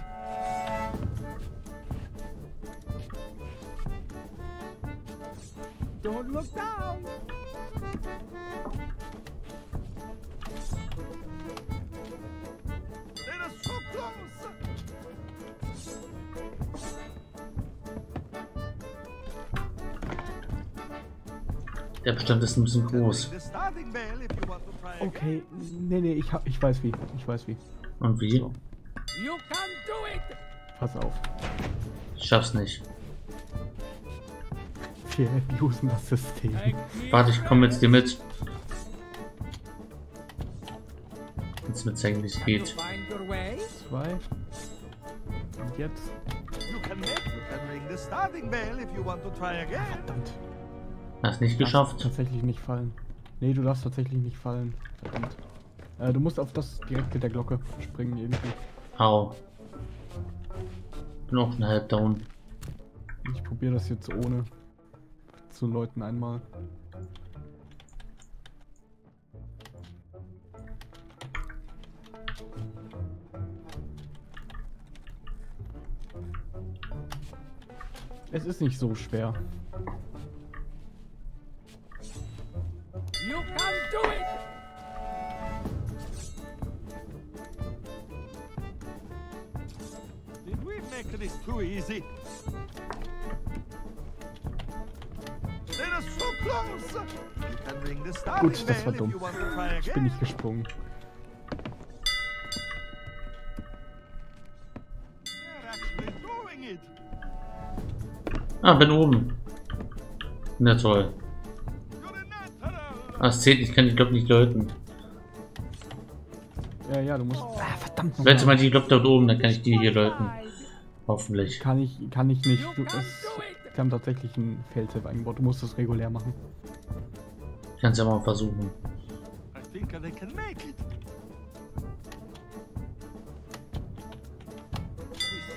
Don't look down. Der Bestand ist ein bisschen groß. Okay, nee, nee, ich, hab, ich weiß wie. Ich weiß wie. Und wie? You can do it. Pass auf. Ich schaff's nicht. Wir usen das System. Warte, ich komme jetzt dir mit. Jetzt mir zeigen, wie es geht. Zwei. Und jetzt. You can make you can ring the starting bell if you want to try again. Verdammt. Hast nicht geschafft? Tatsächlich nicht fallen. Nee, du darfst tatsächlich nicht fallen. Verdammt. Äh, du musst auf das direkte der Glocke springen irgendwie. Au. Bin auch schon halb down. Ich probiere das jetzt ohne zu Leuten einmal. Es ist nicht so schwer. The starting Gut, das war dumm. Ich bin nicht gesprungen. Ah, bin oben. Na toll. Ah, es zählt, ich kann die Glocke nicht läuten. Ja, ja, du musst. Ah, verdammt. Läute mal. mal die Glocke dort oben, dann kann ich die hier läuten. Hoffentlich. Kann ich, kann ich nicht. Du, es, wir haben tatsächlich ein Failsafe eingebaut. Du musst es regulär machen. Ich kann es ja mal versuchen. I think they can make it.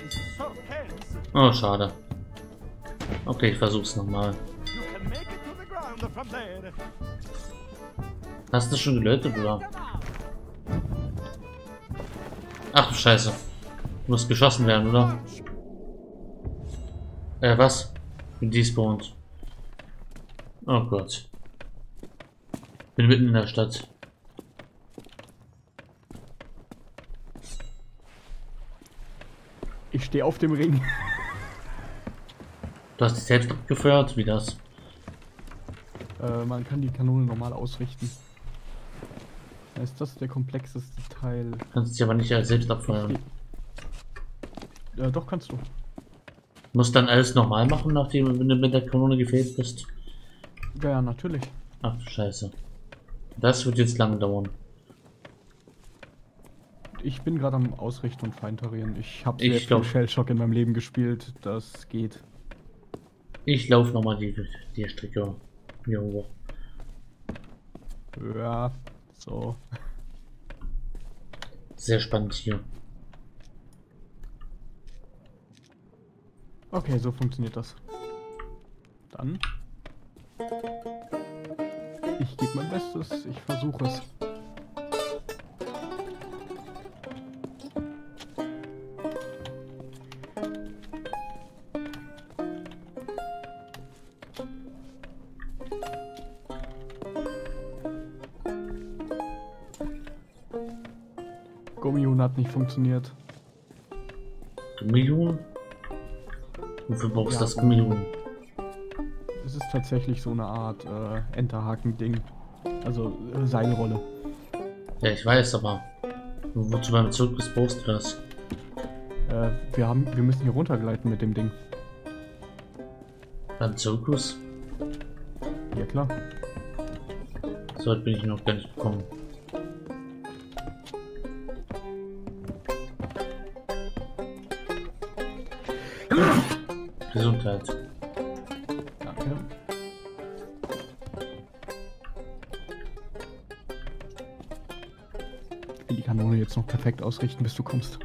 This is so tense. Oh, schade. Okay, ich versuch's nochmal. Hast du schon gelötet, oder? Ach du Scheiße. Du musst geschossen werden, oder? Äh, was? Despawned. Oh Gott. Bin mitten in der Stadt. Ich stehe auf dem Ring. Du hast dich selbst abgefeuert? Wie das? Äh, man kann die Kanone normal ausrichten. Ist das der komplexeste Teil? Kannst dich aber nicht selbst abfeuern. Äh, doch, kannst du. Musst dann alles normal machen, nachdem wenn du mit der Kanone gefehlt bist? Ja, ja, natürlich. Ach du Scheiße. Das wird jetzt lang dauern. Ich bin gerade am Ausrichten und Feintarieren. Ich habe Ich sehr viel glaub- Shellshock in meinem Leben gespielt. Das geht. Ich laufe nochmal die, die Strecke hier hoch. Ja, so. Sehr spannend hier. Okay, so funktioniert das. Dann. Ich gebe mein Bestes, ich versuche es. Gummihuhn hat nicht funktioniert. Gummihuhn? Wofür brauchst du Ja, das Gummihuhn? Es ist tatsächlich so eine Art äh, Enterhaken-Ding. Also äh, Seilrolle. Ja, ich weiß, aber wozu beim Zirkus brauchst du das? Äh, wir, haben, wir müssen hier runtergleiten mit dem Ding. Beim Zirkus? Ja klar. So weit bin ich noch gar nicht gekommen. Gesundheit. Danke. Ich will die Kanone jetzt noch perfekt ausrichten, bis du kommst.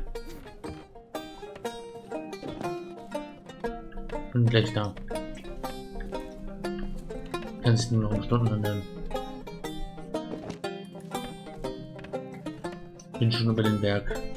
Bin gleich da. Kann sich nur noch um Stunden handeln. Bin schon über den Berg.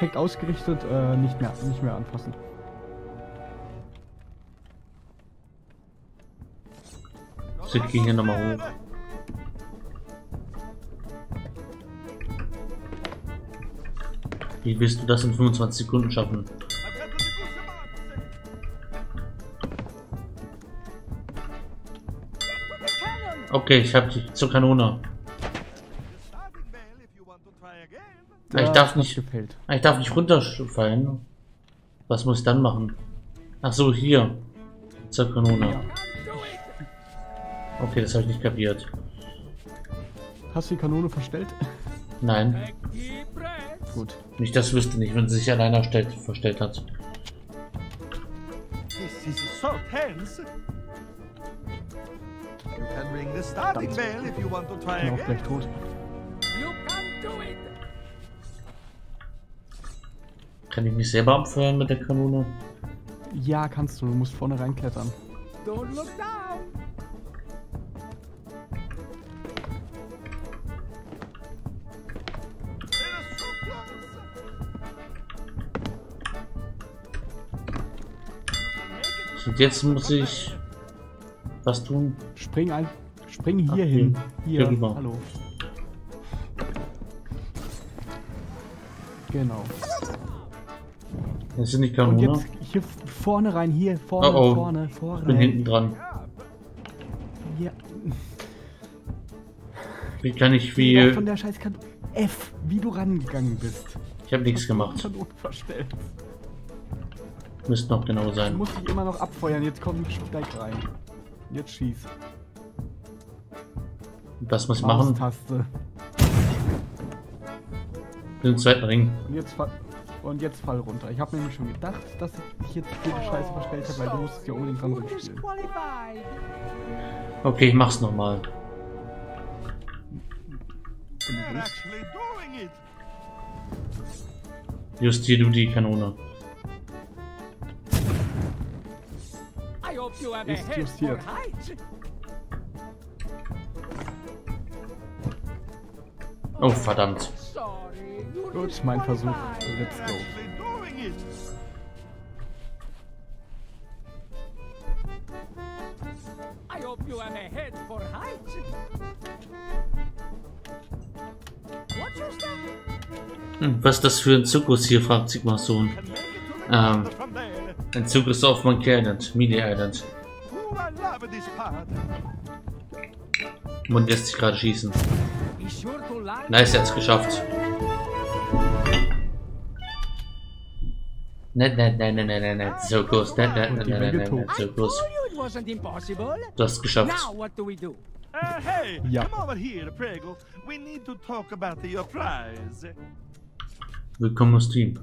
Perfekt ausgerichtet, äh, nicht mehr, nicht mehr anfassen. Sie gehen hier nochmal hoch. Wie willst du das in 25 Sekunden schaffen? Okay, ich habe die zur Kanone. Ich darf nicht. gefällt. Ich darf nicht runterfallen. Was muss ich dann machen? Ach so, hier. Zur Kanone. Okay, das habe ich nicht kapiert. Hast du die Kanone verstellt? Nein. Gut. Nicht das wüsste nicht, wenn sie sich alleine stellt, verstellt hat. This is so tense. You can ring the starting bell if you want to try Ich bin auch again. gleich tot. Kann ich mich selber abfeuern mit der Kanone? Ja, kannst du. Du musst vorne reinklettern. Don't look down. Und jetzt muss ich was tun? Spring ein. Spring hier Ach, hin. hier. Hier. Rüber. Hallo. Genau. Das sind die Und Kanone. jetzt hier vorne rein. Hier. Vorne, Oh, oh. vorne, vorne. Ich bin hinten dran. Ja. Wie kann ich wie. Von der scheiß Kanone. F, wie du rangegangen bist. Ich habe nichts gemacht. Kanone verstellt. Müsste noch genau sein. musst dich immer noch abfeuern. Jetzt komm, steig rein. Jetzt schieß. Was muss ich machen? Maustaste. Den zweiten Ring. Und jetzt und jetzt fall runter. Ich habe nämlich schon gedacht, dass ich jetzt diese Scheiße verstellt habe, weil du musstest ja unbedingt dran spielen. Disqualified. Okay, ich mach's nochmal. Justier du die Kanone. Ist justiert. Oh, verdammt. Gut, mein Versuch. Let's go. I hope you have a head for? Hm, Was ist das für ein Zirkus hier, fragt Sigma Sohn. Ähm, ein Zirkus auf Monkey Island, Mini Island. Man lässt sich gerade schießen. Nice, er hat's geschafft. Nein, nein, nein, nein, Zirkus, nein, nein, nein, nein, nein, nein, nein, Zirkus. Told you it wasn't impossible. Du geschafft. Now what do we do? Uh, hey, Ja. come over here, Prego. We need to talk about your prize. Willkommen im Stream.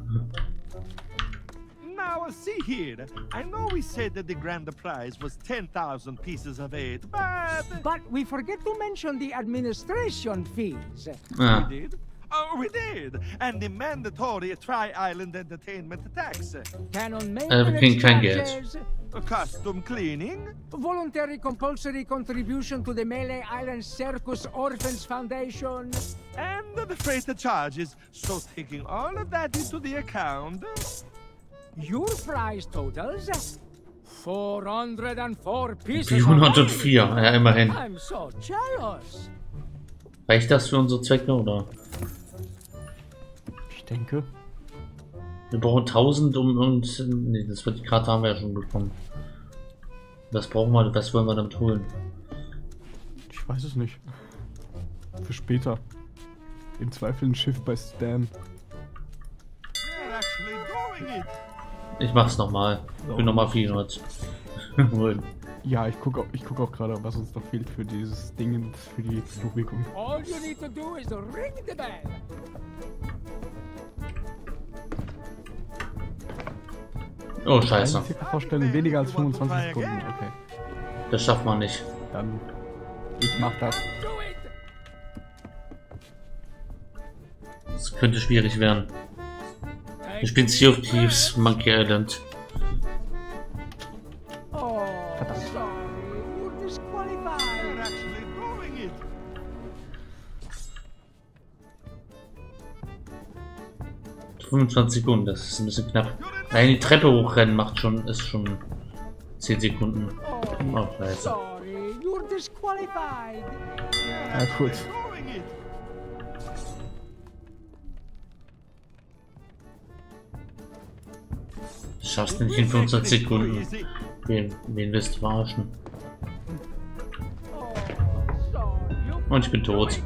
Now, see here. I know we said that the grand prize was 10,000 pieces of eight, but... But we forget to mention the administration fees. Ah. We did? Oh, we did! And the mandatory Tri-Island Entertainment Tax. Canon wir maintenance kriegen kein Geld. charges, Costume cleaning. voluntary compulsory contribution to the Melee Island Circus Orphans Foundation, And the freight charges. So taking all of that into the account... Your prize totals 404 pieces. 404, ja, immerhin. I'm so jealous. Reicht das für unsere Zwecke, oder? Ich denke. Wir brauchen 1000 um uns. Nee, das wird die Karte haben wir ja schon bekommen. Was brauchen wir, was wollen wir damit holen? Ich weiß es nicht. Für später. Im Zweifel ein Schiff bei Stan. Ich mach's nochmal. Ich bin nochmal 400. holen. Ja, ich gucke auch, ich guck auch gerade, was uns noch fehlt für dieses Ding, für die Fluchwirkung. All you need to do is ring the bell. Oh, scheiße. Eine Vorstellung weniger als 25 Sekunden, okay. Das schafft man nicht. Dann. Ich mach das. Das könnte schwierig werden. Ich bin Sea of Thieves, Monkey Island. Ja. 25 Sekunden, das ist ein bisschen knapp. Nein, die Treppe hochrennen macht schon, ist schon 10 Sekunden. Oh, scheiße. Sorry, you're disqualified. Ja, gut. It. Schaffst du nicht in 25 Sekunden. Wen, wen willst du verarschen? Und ich bin tot.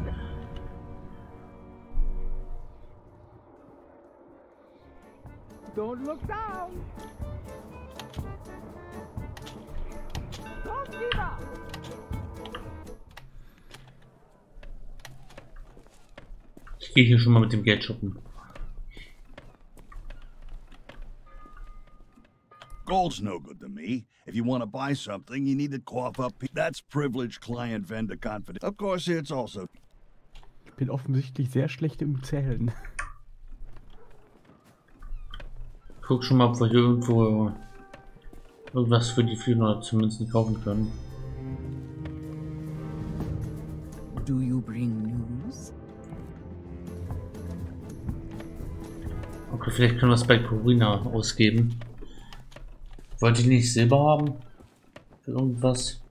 Don't look down. Don't give up. Ich gehe hier schon mal mit dem Geld shoppen. Gold's no good to me. If you want to buy something, you need to cough up. That's privileged client vendor confidence. Of course, it's also. Ich bin offensichtlich sehr schlecht im Zählen. Guck schon mal, ob wir hier irgendwo irgendwas für die 400 Münzen kaufen können. Do you bring news? Okay, vielleicht können wir es bei Corina ausgeben. Wollte ich nicht Silber haben? Für irgendwas?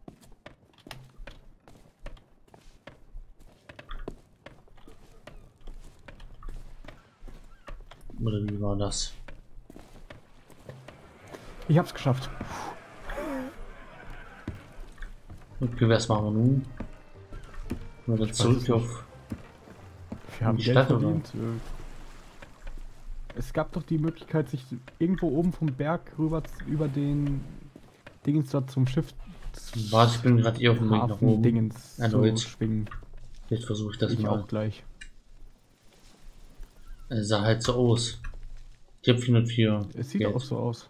Oder wie war das? Ich hab's geschafft. Okay, was machen wir nun? Oder zurück auf Wir haben die Geld Stadt, oder? verdient. äh. Es gab doch die Möglichkeit, sich irgendwo oben vom Berg rüber über den Dingens dort zum Schiff zu Warte, ich bin gerade eh auf dem Weg nach oben. Dingens Erneut. zu schwingen. Jetzt versuche ich das Ich mal. auch gleich. Es sah halt so aus. Ich habe 404. Es sieht Geld. auch so aus.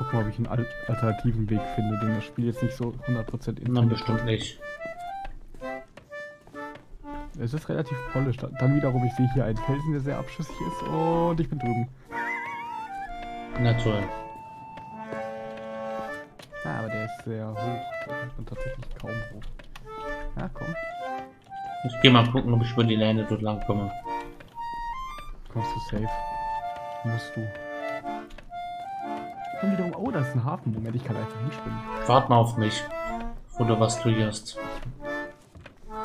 Ich guck mal, ob ich einen al- alternativen Weg finde, den das Spiel jetzt nicht so 100% Nein, intoniert bestimmt nicht. Es ist relativ polished. Dann wiederum, ich sehe hier einen Felsen, der sehr abschüssig ist und ich bin drüben. Na toll. Ah, aber der ist sehr hoch. Da kommt man tatsächlich kaum hoch. Ja, komm. Ich gehe mal gucken, ob ich über die Leine dort lang komme. Kommst du safe. Musst du. Dann wiederum, oh, das ist ein Hafen. Moment, ich kann einfach hinspringen. Wart mal auf mich. Oder was du hier hast.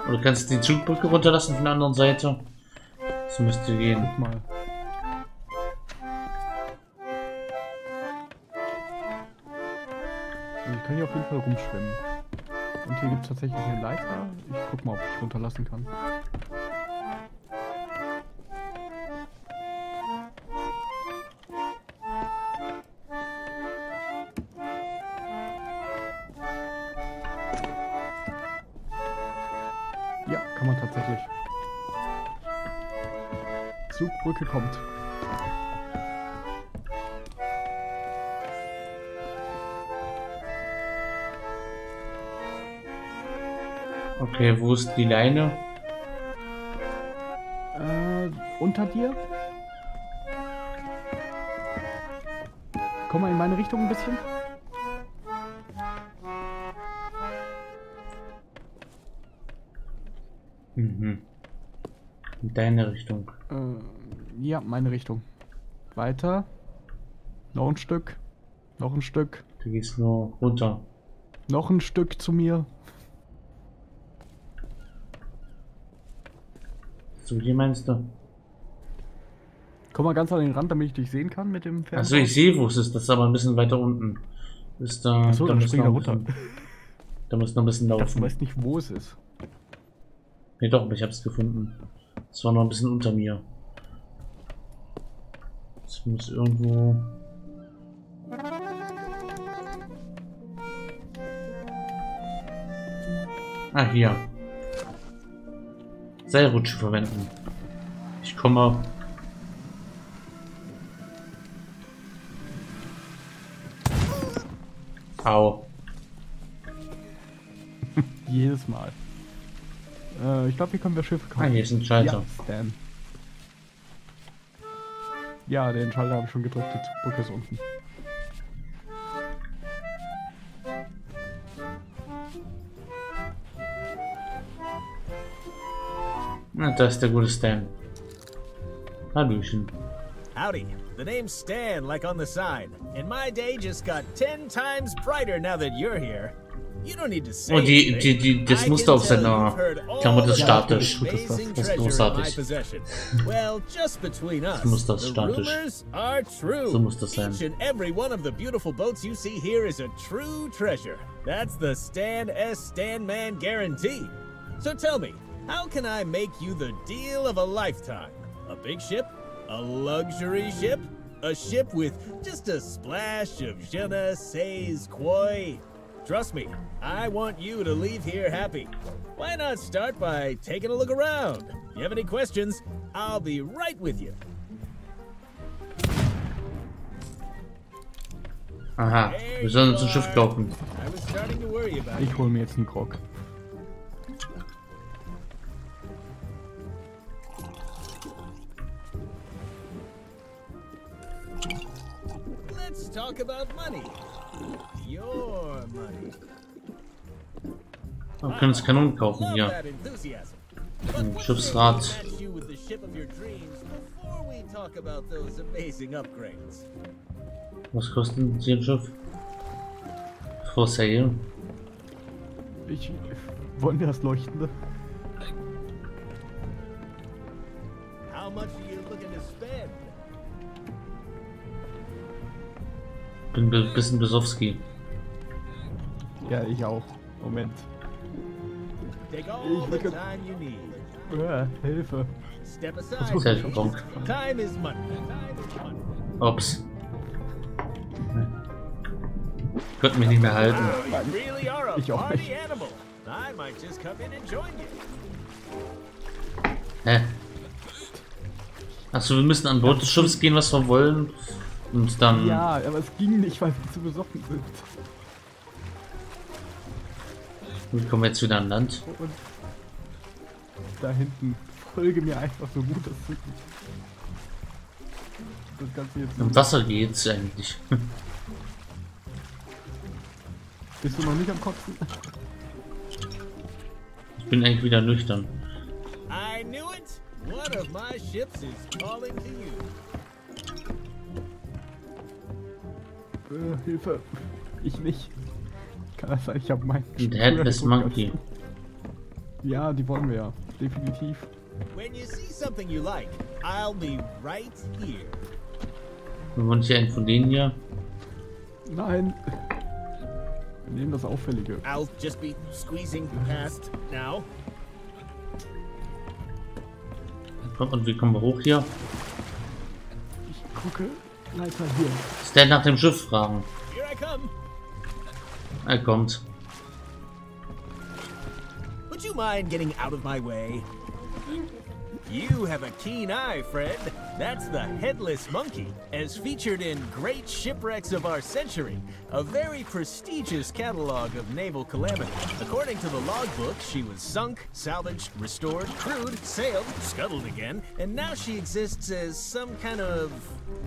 Oder kannst du die Zugbrücke runterlassen von der anderen Seite? Das müsste gehen. Guck mal. Also ich kann hier auf jeden Fall rumschwimmen. Und hier gibt es tatsächlich eine Leiter. Ich guck mal, ob ich runterlassen kann. Zugbrücke kommt. Okay, wo ist die Leine? Äh, unter dir? Komm mal in meine Richtung ein bisschen. Mhm. In deine Richtung. Äh, ja, meine Richtung. Weiter. Noch ein Stück. Noch ein Stück. Du gehst nur runter. Noch ein Stück zu mir. Zu dir meinst du? Komm mal ganz an den Rand, damit ich dich sehen kann mit dem Fernrohr. Achso, ich sehe, wo es ist. Das ist aber ein bisschen weiter unten. Ist da. Achso, dann muss spring da runter. bisschen- Da muss noch ein bisschen Ich dachte, laufen. du weißt nicht, wo es ist. Nee, doch, aber ich hab's gefunden. Es war noch ein bisschen unter mir. Es muss irgendwo. Ah, hier. Seilrutsche verwenden. Ich komme. Au. Jedes Mal. Äh, ich glaube, hier können wir Schiffe kaufen. Ah, hier ist ein Schalter. Ja. Ja, den Schalter habe ich schon gedrückt. Die Zugbrücke ist unten. Na, da ist der gute Stan. Hallöchen. Howdy. The name's Stan, like on the sign. And my day just got ten times brighter now that you're here. You don't need to say Oh, die, anything. die, die, das I Muster can auf tell seiner you've heard all Klamotte ist about the statisch. amazing Das ist treasure in my großartig. possession. Well, just between us, the rumors are true. So muss das sein. Each and every one of the beautiful boats you see here is a true treasure. That's the Stan S. Stanman guarantee. So tell me, how can I make you the deal of a lifetime? A big ship? A luxury ship? A ship with just a splash of je ne sais quoi? Trust me, I want you to leave here happy. Why not start by taking a look around? You have any questions? I'll be right with you. Aha, wir sollen uns ein Schiff kaufen. I was starting to worry about Ich hole mir jetzt einen Grog. Let's talk about money. Wir können uns Kanonen kaufen hier. amazing upgrades. Was kostet hier ein Schiff? For sale. Ich. Wollen wir das Leuchtende? How much are you looking to spend? Bin ein bisschen Besowski. Ja, ich auch. Moment. Take all Ich the will- time you need. Äh, Hilfe. Step Was aside. muss Self ich Bonk. Time is money. Time is money. Ups. Könnten mich nicht mehr halten. Ich auch nicht. Hä? Achso, wir müssen an Bord des Schiffes gehen, was wir wollen. Und dann. Ja, aber es ging nicht, weil wir zu besoffen sind. Wie kommen wir jetzt wieder an Land? Und da hinten folge mir einfach so gut das Zücken. Das Ganze jetzt. Im Wasser geht's eigentlich. Bist du noch nicht am Kotzen? Ich bin eigentlich wieder nüchtern. I knew it. One of my ships is calling to you. Äh, Hilfe. Ich nicht. Kann das sein? Ich habe meinen. The Headless Monkey. Ja, die wollen wir ja. Definitiv. When you see something you like, I'll be right here. Wir wollen hier einen von denen hier. Nein. Wir nehmen das Auffällige. I'll just be squeezing past now. Komm, Und wie kommen wir hoch hier? Ich gucke. Leiter hier. Stan nach dem Schiff fragen. Here I come. Er kommt. Would you mind getting out of my way? You have a keen eye, friend. That's the Headless Monkey, as featured in Great Shipwrecks of Our Century, a very prestigious catalog of naval calamity. According to the logbook, she was sunk, salvaged, restored, crewed, sailed, scuttled again, and now she exists as some kind of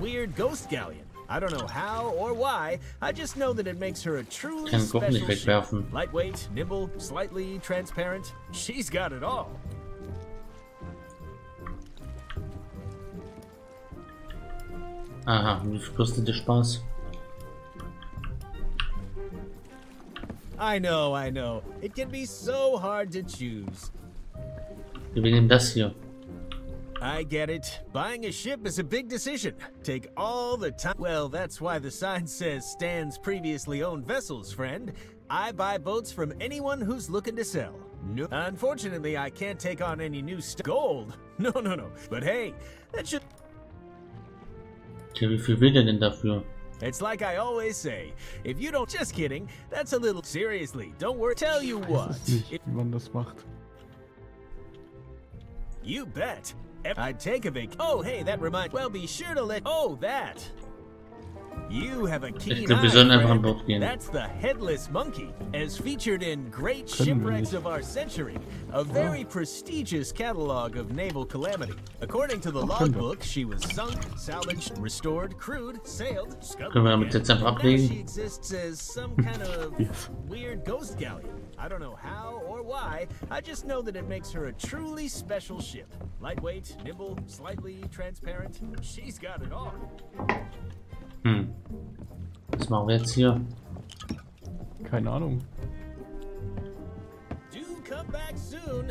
weird ghost galleon. I don't know how or why, I just know that it makes her a truly Kann den Kopf nicht special wegwerfen. Lightweight, nimble, slightly transparent. She's got it all. Aha, viel kostet der Spaß? I know, I know. It can be so hard to choose. Wir nehmen das hier. I get it. Buying a ship is a big decision. Take all the time. Well, that's why the sign says Stan's previously owned vessels, friend. I buy boats from anyone who's looking to sell. No. Unfortunately, I can't take on any new st- gold. No, no, no. But hey, that should. Okay, wie viel will der denn dafür? It's like I always say. If you don't. Just kidding. That's a little. Seriously, don't worry. Tell you what. weiß nicht, wie man das macht. You bet. I'd take a vac. Oh, hey, that reminds. Well, be sure to let. Oh, that. You have a keen glaub, wir eye, sollen einfach an friend. Bord gehen. That's the headless monkey, as featured in Great Können wir Shipwrecks nicht. of Our Century, a very prestigious catalog of naval calamity. According to the Ach, logbook, she was sunk, salvaged, restored, crewed, sailed, scuttled. Können wir damit again, jetzt einfach and now? She exists as some kind of Yes. weird ghost galleon. I don't know how or why. I just know that it makes her a truly special ship. Lightweight, nimble, slightly transparent. She's got it all. Hm. Was machen wir jetzt hier? Keine Ahnung. Do come back soon.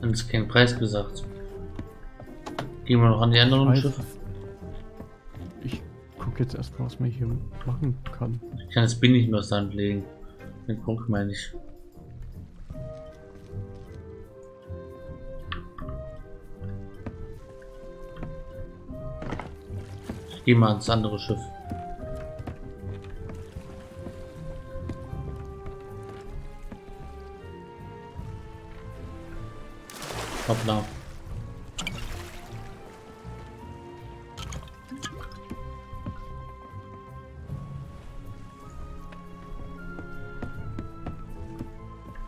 Dann ist kein Preis gesagt. Gehen wir noch an die anderen Schiffe. Ich gucke jetzt erstmal, was man hier machen kann. Ich kann das Bin nicht mehr aus der Hand legen. Den Punkt meine ich. Gehe mal ans andere Schiff. Hoppla.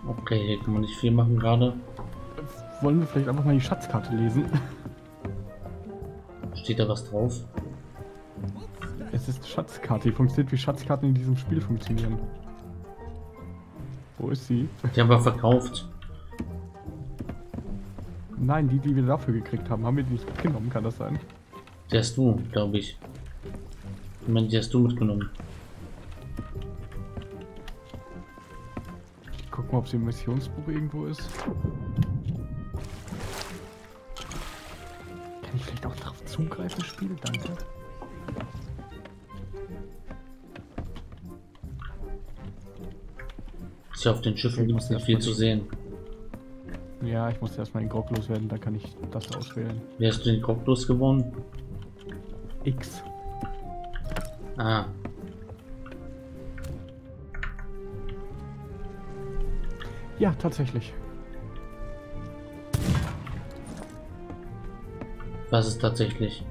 Okay, hier kann man nicht viel machen gerade. Wollen wir vielleicht einfach mal die Schatzkarte lesen? Steht da was drauf? Es ist Schatzkarte. Die funktioniert wie Schatzkarten in diesem Spiel funktionieren. Wo ist sie? Die haben wir verkauft. Nein, die, die wir dafür gekriegt haben, haben wir die nicht mitgenommen, kann das sein? Die hast du, glaube ich. Ich meine, die hast du mitgenommen. Ich guck mal, ob sie im Missionsbuch irgendwo ist. Kann ich vielleicht auch darauf zugreifen, Spiel? Danke. Ist ja auf den Schiffen gibt es nicht viel zu sehen. Ja, ich muss erstmal den Grog loswerden, dann kann ich das auswählen. Wie hast du den Kopf losgewonnen? X. Ah, Ja, tatsächlich. was ist tatsächlich?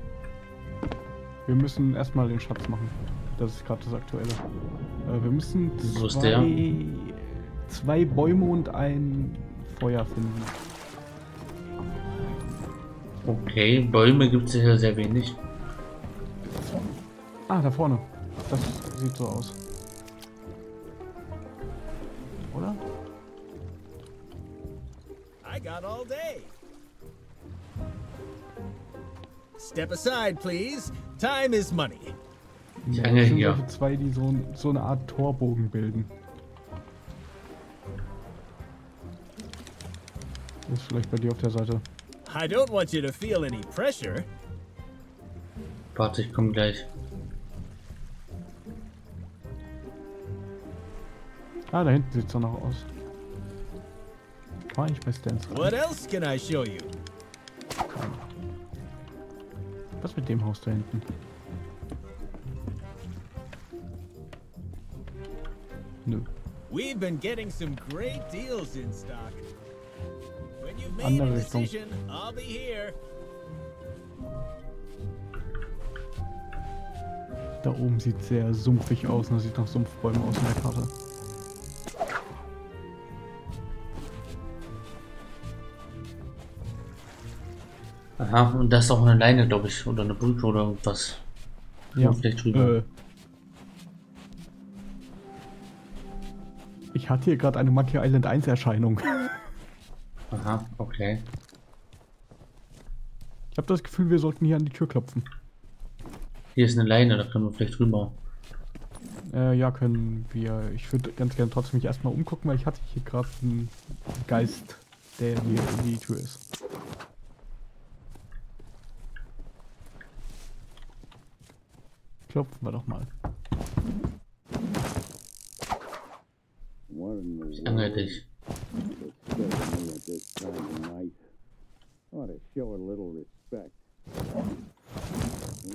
Wir müssen erstmal den Schatz machen. Das ist gerade das Aktuelle. Äh, wir müssen zwei, zwei Bäume und ein Feuer finden. Okay, Bäume gibt es hier sehr wenig. Ah, da vorne. Das sieht so aus. Oder? I got all day. Step aside, please. Time is money. Ich Ja, sind hier. solche zwei, die so, so eine Art Torbogen bilden. Ist vielleicht bei dir auf der Seite. I don't want you to feel any pressure. Warte, ich komme gleich. Ah, da hinten sieht's doch noch aus. War ich bei Stans What else can I show you? Was mit dem Haus da hinten? Nö. We've been getting some great deals in stock. When you've made Andere a Richtung. decision, I'll be here. Da oben sieht sehr sumpfig aus und das sieht nach Sumpfbäumen aus in der Karte. Aha, und da ist auch eine Leine, glaube ich, oder eine Brücke oder irgendwas. Ja. Vielleicht drüber. Äh. Ich hatte hier gerade eine Monkey Island 1 Erscheinung. Aha, okay. Ich habe das Gefühl, wir sollten hier an die Tür klopfen. Hier ist eine Leine, da können wir vielleicht drüber. Äh, ja, können wir. Ich würde ganz gerne trotzdem mich erstmal umgucken, weil ich hatte hier gerade einen Geist, der hier in die Tür ist. Klopfen wir doch mal. Ich angel dich. Ought to show a little respect.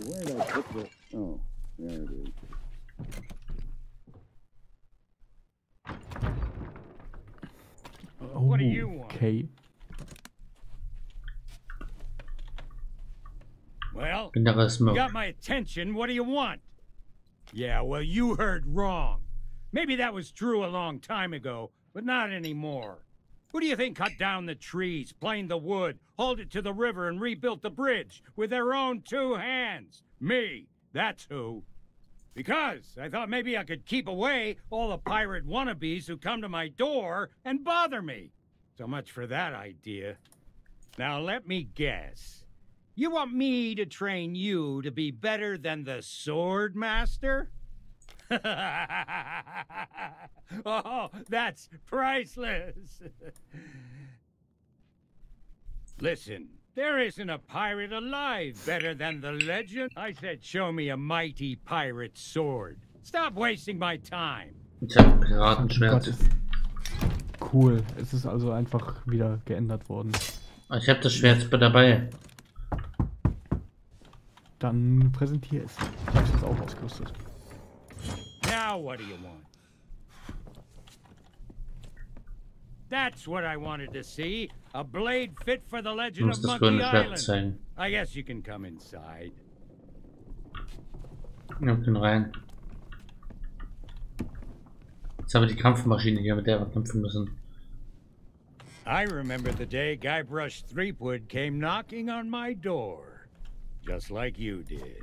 Where'd I put the... Oh, there it is. Oh, what do you want? Okay. Well, Innere you got my attention. What do you want? Yeah, well, you heard wrong. Maybe that was true a long time ago, but not anymore. Who do you think cut down the trees, planed the wood, hauled it to the river, and rebuilt the bridge with their own two hands? Me. That's who. Because I thought maybe I could keep away all the pirate wannabes who come to my door and bother me. So much for that idea. Now let me guess. You want me to train you to be better than the sword master? oh, that's priceless. Listen, there isn't a pirate alive better than the legend. I said, show me a mighty pirate sword. Stop wasting my time. Ich habe Piratenschwert. cool. Es ist also einfach wieder geändert worden. Ich habe das Schwert dabei. Dann präsentiere es. Ich habe es jetzt auch ausgerüstet. Now what do you want? That's what I wanted to see. A blade fit for the legend musst of Monkey Island. zeigen. I guess you can come inside. Nimm den rein. Jetzt haben wir die Kampfmaschine hier, mit der wir kämpfen müssen. I remember the day Guybrush Threepwood came knocking on my door. Just like you did.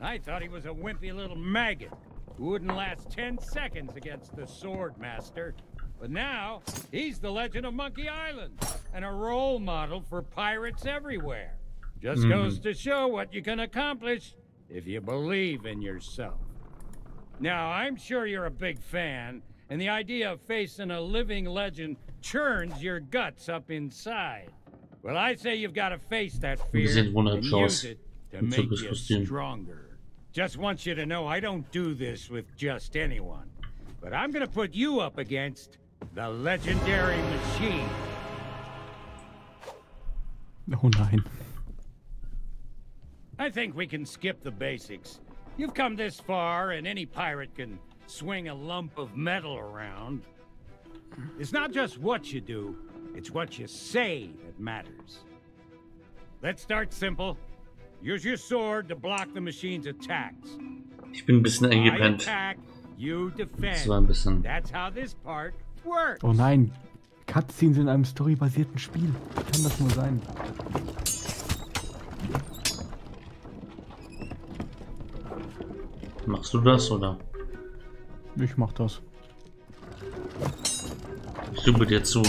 I thought he was a wimpy little maggot who wouldn't last 10 seconds against the Sword Master. But now, he's the legend of Monkey Island and a role model for pirates everywhere. Just Mhm. goes to show what you can accomplish if you believe in yourself. Now, I'm sure you're a big fan, and the idea of facing a living legend churns your guts up inside. Well, I say you've got to face that fear sehen and wunderhübsch aus. use it to Im make you Zirkuskostüm. stronger. Just want you to know I don't do this with just anyone. But I'm gonna put you up against the legendary machine. Oh nein. I think we can skip the basics. You've come this far, and any pirate can swing a lump of metal around. It's not just what you do, it's what you say that matters. Let's start simple. Use your sword to block the machine's attacks. Ich bin ein bisschen eingepennt. attack, you defend. Das war ein bisschen. That's how this part works. Oh nein. Cutscenes in einem storybasierten Spiel. Wie kann das nur sein? Machst du das oder? Ich mach das. Ich suche dir zu.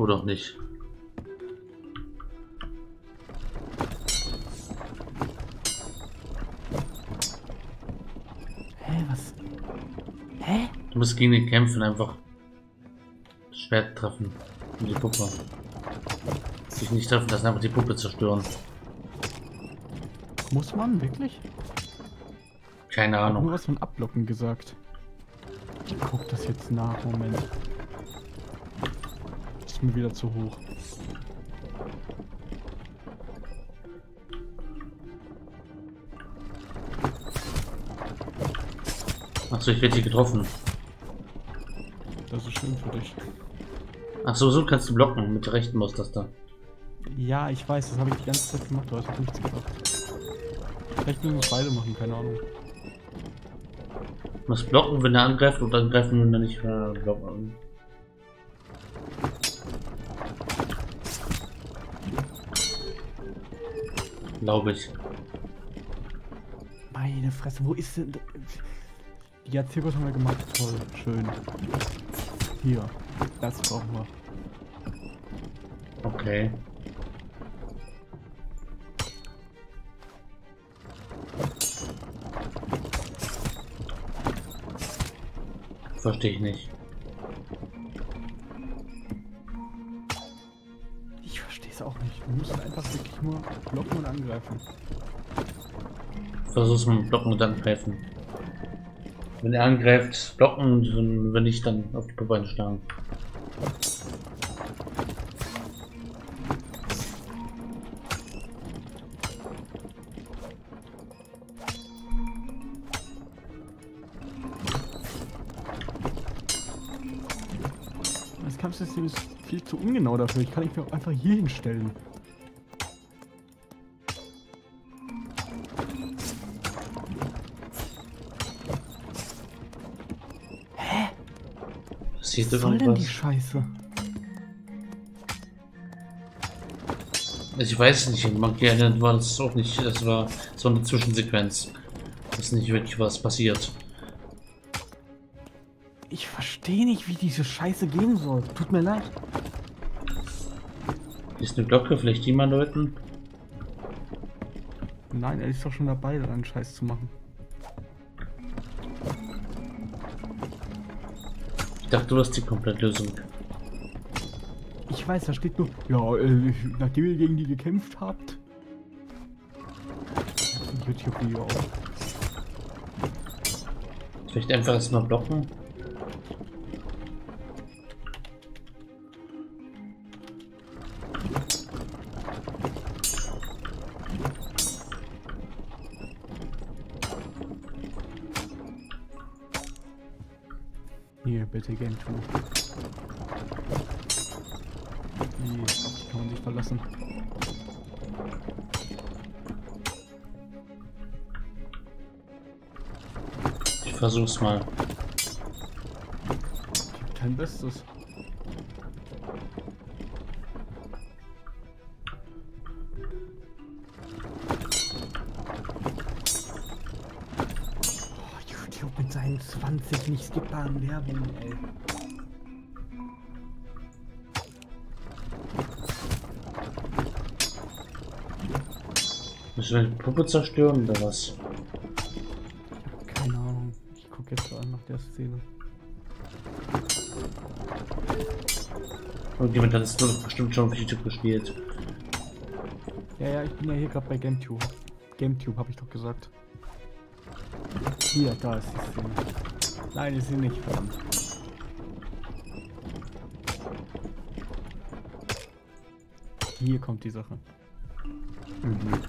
Oder auch nicht. Hä, was? Hä? Du musst gegen den kämpfen, einfach das Schwert treffen. Und die Puppe. Sich nicht treffen lassen, einfach die Puppe zerstören. Muss man wirklich? Keine Ahnung. Du hast von Ablocken gesagt. Ich guck das jetzt nach, Moment. Ist mir wieder zu hoch. Achso, ich werde dich getroffen. Das ist schön für dich. Achso, so kannst du blocken mit der rechten Maustaste. Ja, ich weiß, das habe ich die ganze Zeit gemacht, du hast nichts gebracht. Vielleicht müssen wir es beide machen, keine Ahnung. Du musst blocken, wenn er angreift und angreifen, wenn er nicht äh, blocken. Glaube ich. Meine Fresse, wo ist denn... Ja, Zirkus haben wir gemacht, toll, schön. Hier, das brauchen wir. Okay. Verstehe ich nicht. Auch nicht. Wir müssen einfach wirklich nur blocken und angreifen. Versuch's mit Blocken und angreifen. Wenn er angreift, blocken und wenn- nicht, dann auf die Puppe einschlagen. Das Kampfsystem ist viel zu ungenau dafür. Ich kann mich auch einfach hier hinstellen. Passiert Was soll denn die? Scheiße? Ich weiß nicht, in Monkey war das auch nicht, das war so eine Zwischensequenz. Da ist nicht wirklich was passiert. Ich verstehe nicht, wie diese Scheiße gehen soll. Tut mir leid. Ist eine Glocke, vielleicht die mal läuten? Nein, er ist doch schon dabei, da einen Scheiß zu machen. Ich dachte, du hast die Komplettlösung. Ich weiß, da steht nur, ja, äh, nachdem ihr gegen die gekämpft habt. Ich auf auf. Vielleicht einfach erstmal blocken? Hier, bitte Game 2. Nee, auf die kann man sich verlassen. Ich versuch's mal. Gibt kein Bestes. Seinen 20 nicht skippbaren Werbungen, ey. Müssen wir die Puppe zerstören oder was? Keine Ahnung. Ich gucke jetzt an nach der Szene. Irgendjemand hat es bestimmt schon auf YouTube gespielt. Ja, ja, ich bin ja hier gerade bei GameTube. GameTube habe ich doch gesagt. Hier, da ist die Szene. Nein, ist sie nicht, verdammt. Hier kommt die Sache. Mhm.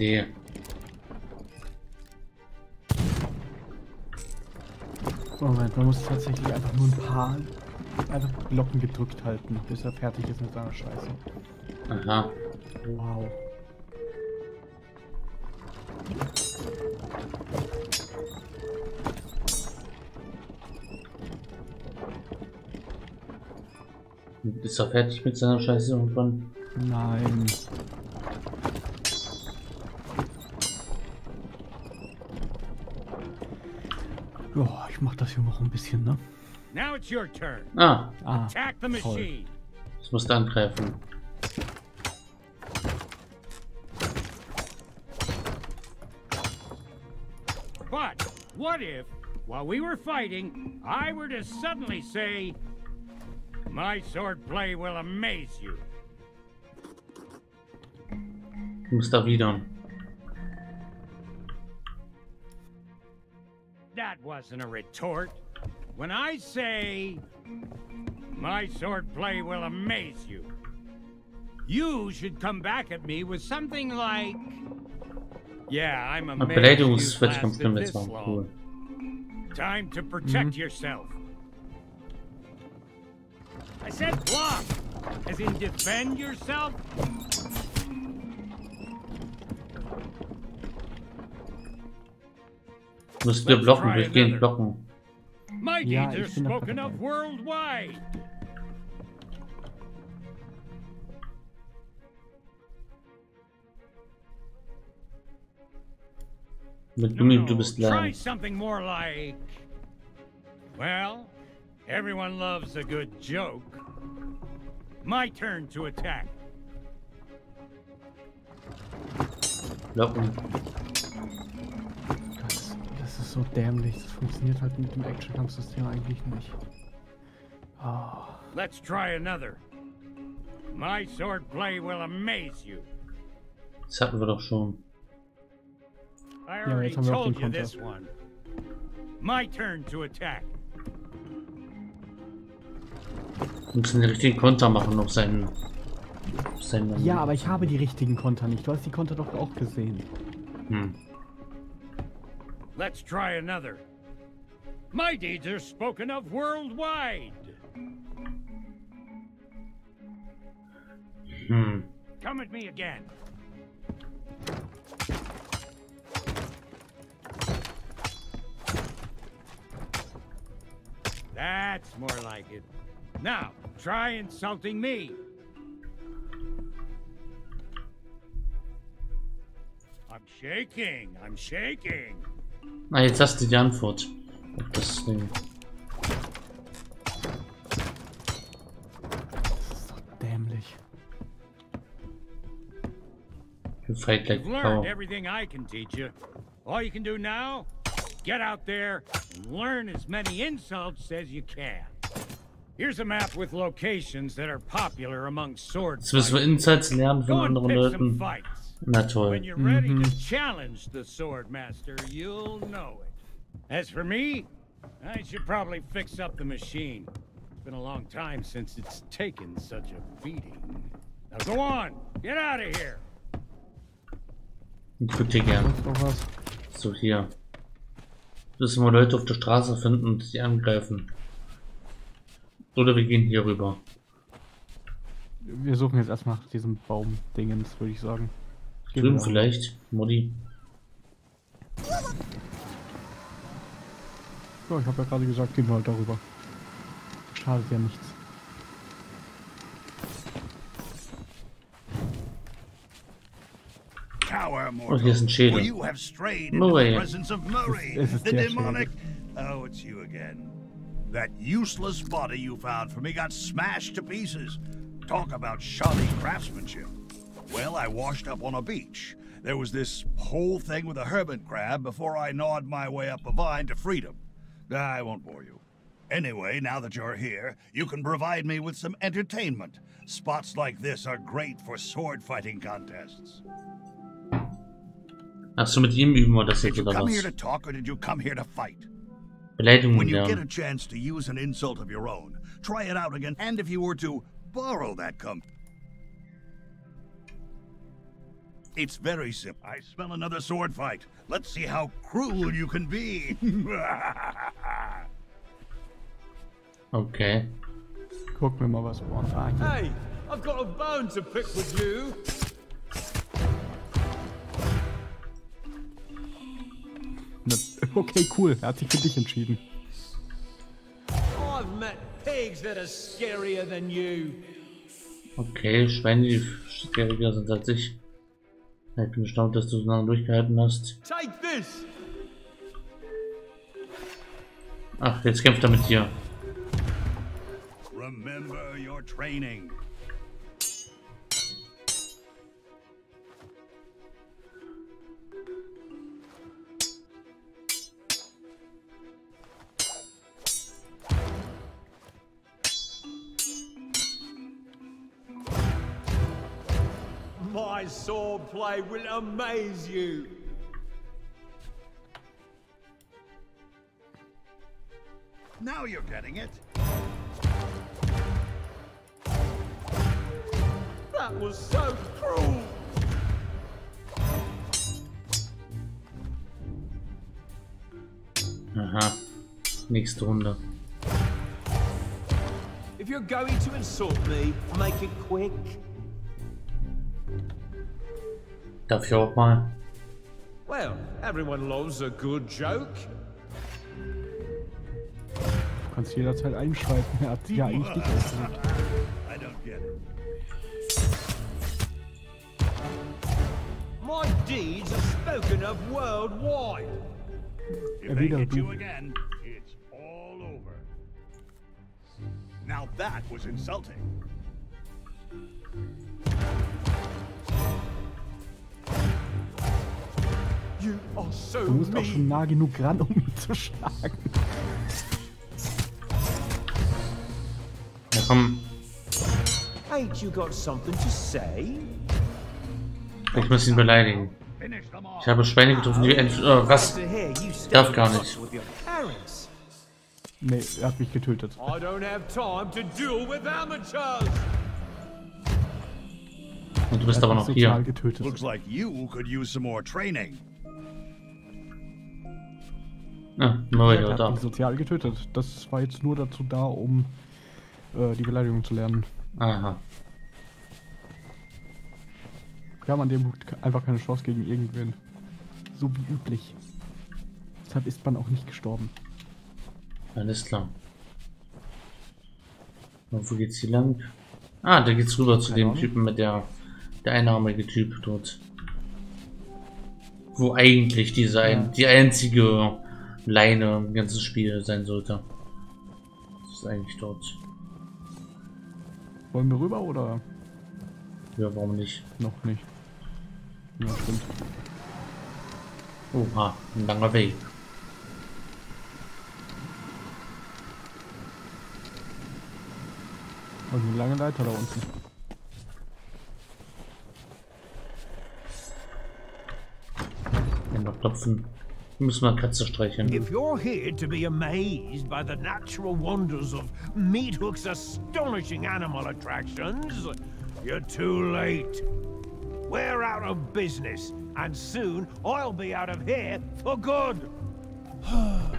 Idee. Moment, man muss tatsächlich einfach nur ein paar einfach Glocken gedrückt halten, bis er fertig ist mit seiner Scheiße. Aha. Wow. Ist er fertig mit seiner Scheiße irgendwann? Nein. Hier noch ein bisschen, ne? Now it's your turn. Ah, Ah, Attack the toll. machine. ich musste angreifen. But what if, while we were fighting, I were to suddenly say, My sword play will amaze you? Ich muss da wieder. That wasn't a retort. When I say, My swordplay will amaze you, you should come back at me with something like, Yeah, I'm amazed you lasted this long. Cool. Time to protect yourself. I said block, as in defend yourself. Müssen wir Let's blocken, try durchgehend another. blocken. My Ja, deeds are ich bin doch spoken of dabei. worldwide. Mit No, Gummi, no, du bist try leer. something more like. Well, everyone loves a good joke. My turn to attack. Blocken. Ist so dämlich. Das funktioniert halt mit dem Action-Kampfsystem eigentlich nicht. Oh, Let's try another. My swordplay will amaze you. Das hatten wir doch schon. I Ja, already jetzt haben wir auch told you this one. My turn to attack. Wir müssen den richtigen Konter machen auf seinen. Auf seinen Ja, aber ich habe die richtigen Konter nicht. Du hast die Konter doch auch gesehen. Hm. Let's try another. My deeds are spoken of worldwide. Hm. Come at me again. That's more like it. Now, try insulting me. I'm shaking. I'm shaking. Ah, jetzt hast du die Antwort. Auf das Ding. Dämlich. You fight like You've learned everything I can teach you. All you can do now, get out there and learn as many insults as you can. Here's a map with locations that are popular among sword Jetzt müssen wir. Insights lernen von and anderen Leuten. fights. Na toll. When you're ready Mhm. to challenge the sword master, you'll know it. As for me, I should probably fix up the machine. It's been a long time since it's taken such a beating. Now go on, get out of here. Ich würde dir gern. So, hier. Müssen wir Leute auf der Straße finden und sie angreifen. Oder wir gehen hier rüber. Wir suchen jetzt erstmal nach diesem Baum-Dingens, würde ich sagen. Drüben wir. vielleicht. Modi. Ja, ich habe ja gerade gesagt, gehen wir halt darüber. Schadet ja nichts. Tower, Oh, hier ist ein Schädel. Murray. Es ist der demonic. Oh, it's you again. That useless body you found for me got smashed to pieces. Talk about shoddy craftsmanship. Well, I washed up on a beach. There was this whole thing with a hermit crab before I gnawed my way up a vine to freedom. I won't bore you. Anyway, now that you're here, you can provide me with some entertainment. Spots like this are great for sword fighting contests. Ach so, mit ihm üben wir das Did jetzt you oder come was? here to talk or did you come here to fight? Beleidigung When you get a chance to use an insult of your own, try it out again. And if you were to borrow that come. It's very simple. I smell another sword fight. Let's see how cruel you can be. Okay. Gucken wir mal, was wir erfahren. Hey, I've got a bone to pick with you. Okay, cool. Er hat sich für dich entschieden. I've met pigs pigs that are scarier than you. Okay, Schweine, die scariger sind als ich. Ich bin erstaunt, dass du so lange durchgehalten hast. Take this. Ach, jetzt kämpft er mit dir. Remember your training. My swordplay will amaze you. Now you're getting it. That was so cruel. Aha. Nächste Runde. If you're going to insult me, make it quick. Darf ich auch mal? Well, everyone loves a good joke. Du kannst jederzeit einschreiten. Er hat ja eigentlich nicht ausgedrückt. I don't get it. My deeds are spoken of worldwide. If Er they hit you again, it's all over. Now that was insulting. Du musst auch schon nah genug ran, um ihn zu schlagen. Ja, komm. Ain't you got something to say? Ich muss ihn beleidigen. Ich habe Schweine getroffen, die. Oh, was? Still Darf gar nicht. Nee, er hat mich getötet. I don't have time to deal with amateurs. Und du bist aber noch hier. getötet. Looks like you could use some more training. Ah, Mario da. sozial getötet. Das war jetzt nur dazu da, um äh, die Beleidigung zu lernen. Aha. Wir haben an dem Punkt einfach keine Chance gegen irgendwen. So wie üblich. Deshalb ist man auch nicht gestorben. Alles klar. Und wo geht's hier lang? Ah, da geht's rüber zu dem. Typen mit der... Der einarmige Typ dort. Wo eigentlich diese ein, die einzige Leine im ganzen Spiel sein sollte. Das ist eigentlich dort. Wollen wir rüber oder Ja, warum nicht? noch nicht? Ja, stimmt. Oha, ein langer Weg. Und eine lange Leiter da unten. Ja, noch klopfen. Wir müssen mal Katze streicheln. If you're here to be amazed by the natural wonders of Meathook's astonishing animal attractions, you're too late. We're out of business, and soon I'll be out of here for good.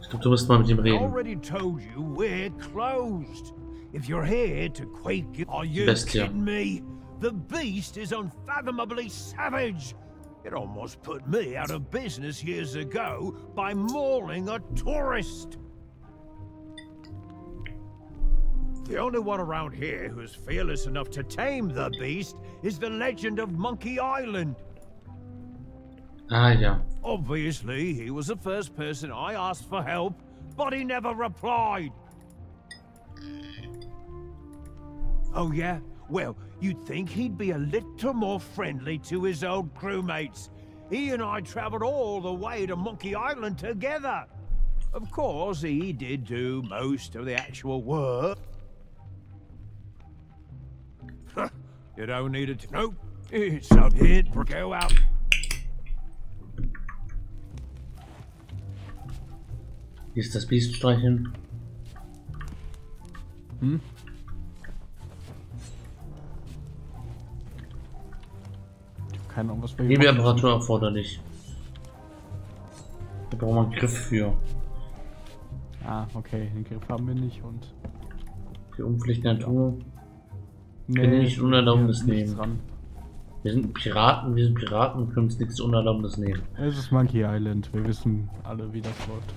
Ich glaube, du musst mal mit ihm I reden. already told you we're closed. If you're here to quake, are you Bestia. kidding me? The beast is unfathomably savage. It almost put me out of business years ago by mauling a tourist. The only one around here who's fearless enough to tame the beast is the legend of Monkey Island. Ah ja. Obviously, he was the first person I asked for help, but he never replied. Oh, yeah? Well, you'd think he'd be a little more friendly to his old crewmates. He and I traveled all the way to Monkey Island together. Of course, he did do most of the actual work. you don't need it. To nope. It's up here. To go out. Hier ist das Biest streicheln. Hm? Was irgendwas bei Hebeparatur erforderlich. Da braucht man einen Griff für. Ah, okay, den Griff haben wir nicht und. Die Umpflicht Natur. Nee, können nicht Unerlaubnis nehmen. Dran. Wir sind Piraten, wir sind Piraten und können uns nichts Unerlaubnis nehmen. Es ist Monkey Island, wir wissen alle, wie das läuft.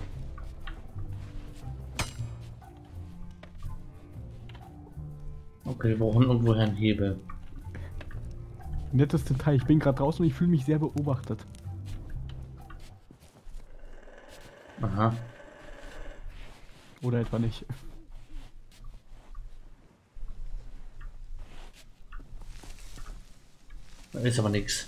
Okay, wir brauchen irgendwo einen Hebel. Nettes Detail, ich bin gerade draußen und ich fühle mich sehr beobachtet. Aha. Oder etwa nicht. Da ist aber nichts.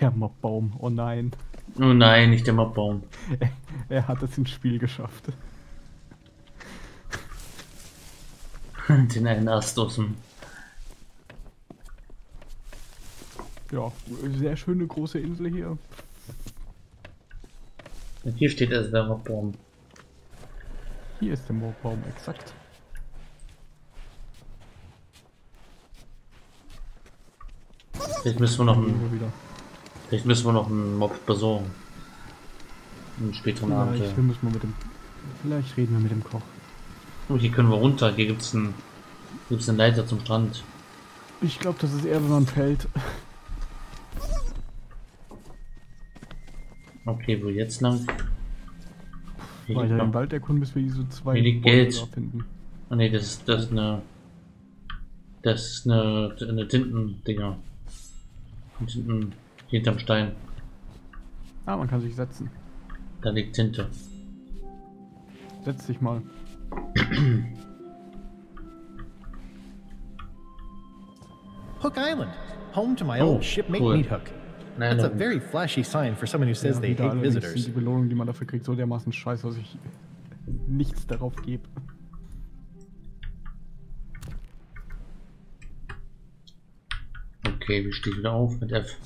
Der Mobbaum, oh nein. Oh nein, nicht der Mobbaum. Er, er hat es ins Spiel geschafft. Den einen Ast aus dem. Ja, sehr schöne große Insel hier. Und hier steht also der Mobbaum. Hier ist der Mobbaum, exakt. Vielleicht müssen wir noch einen, vielleicht müssen wir noch einen Mob besorgen. Im späteren Abend. Vielleicht, wir müssen mal mit dem, vielleicht reden wir mit dem Koch. Oh, hier können wir runter. Hier gibt's ein, gibt's eine Leiter zum Strand. Ich glaube, das ist eher, wenn man fällt. Okay, wo jetzt lang? Hier Weiter noch- Wald erkunden, bis wir diese zwei Hier liegt Geld. finden. Ah ne, das ist das ist eine. Das ist eine, eine Tintendinger. Tinten hinterm Stein. Ah, man kann sich setzen. Da liegt Tinte. Setz dich mal. Hook Island, home to my Oh, old shipmate cool. Meathook. Nein, That's a very flashy sign for someone who says Ja, they hate visitors. die Belohnungen, die man dafür kriegt, so dermaßen scheiße, dass ich nichts darauf gebe. Okay, wie steht wieder auf mit F?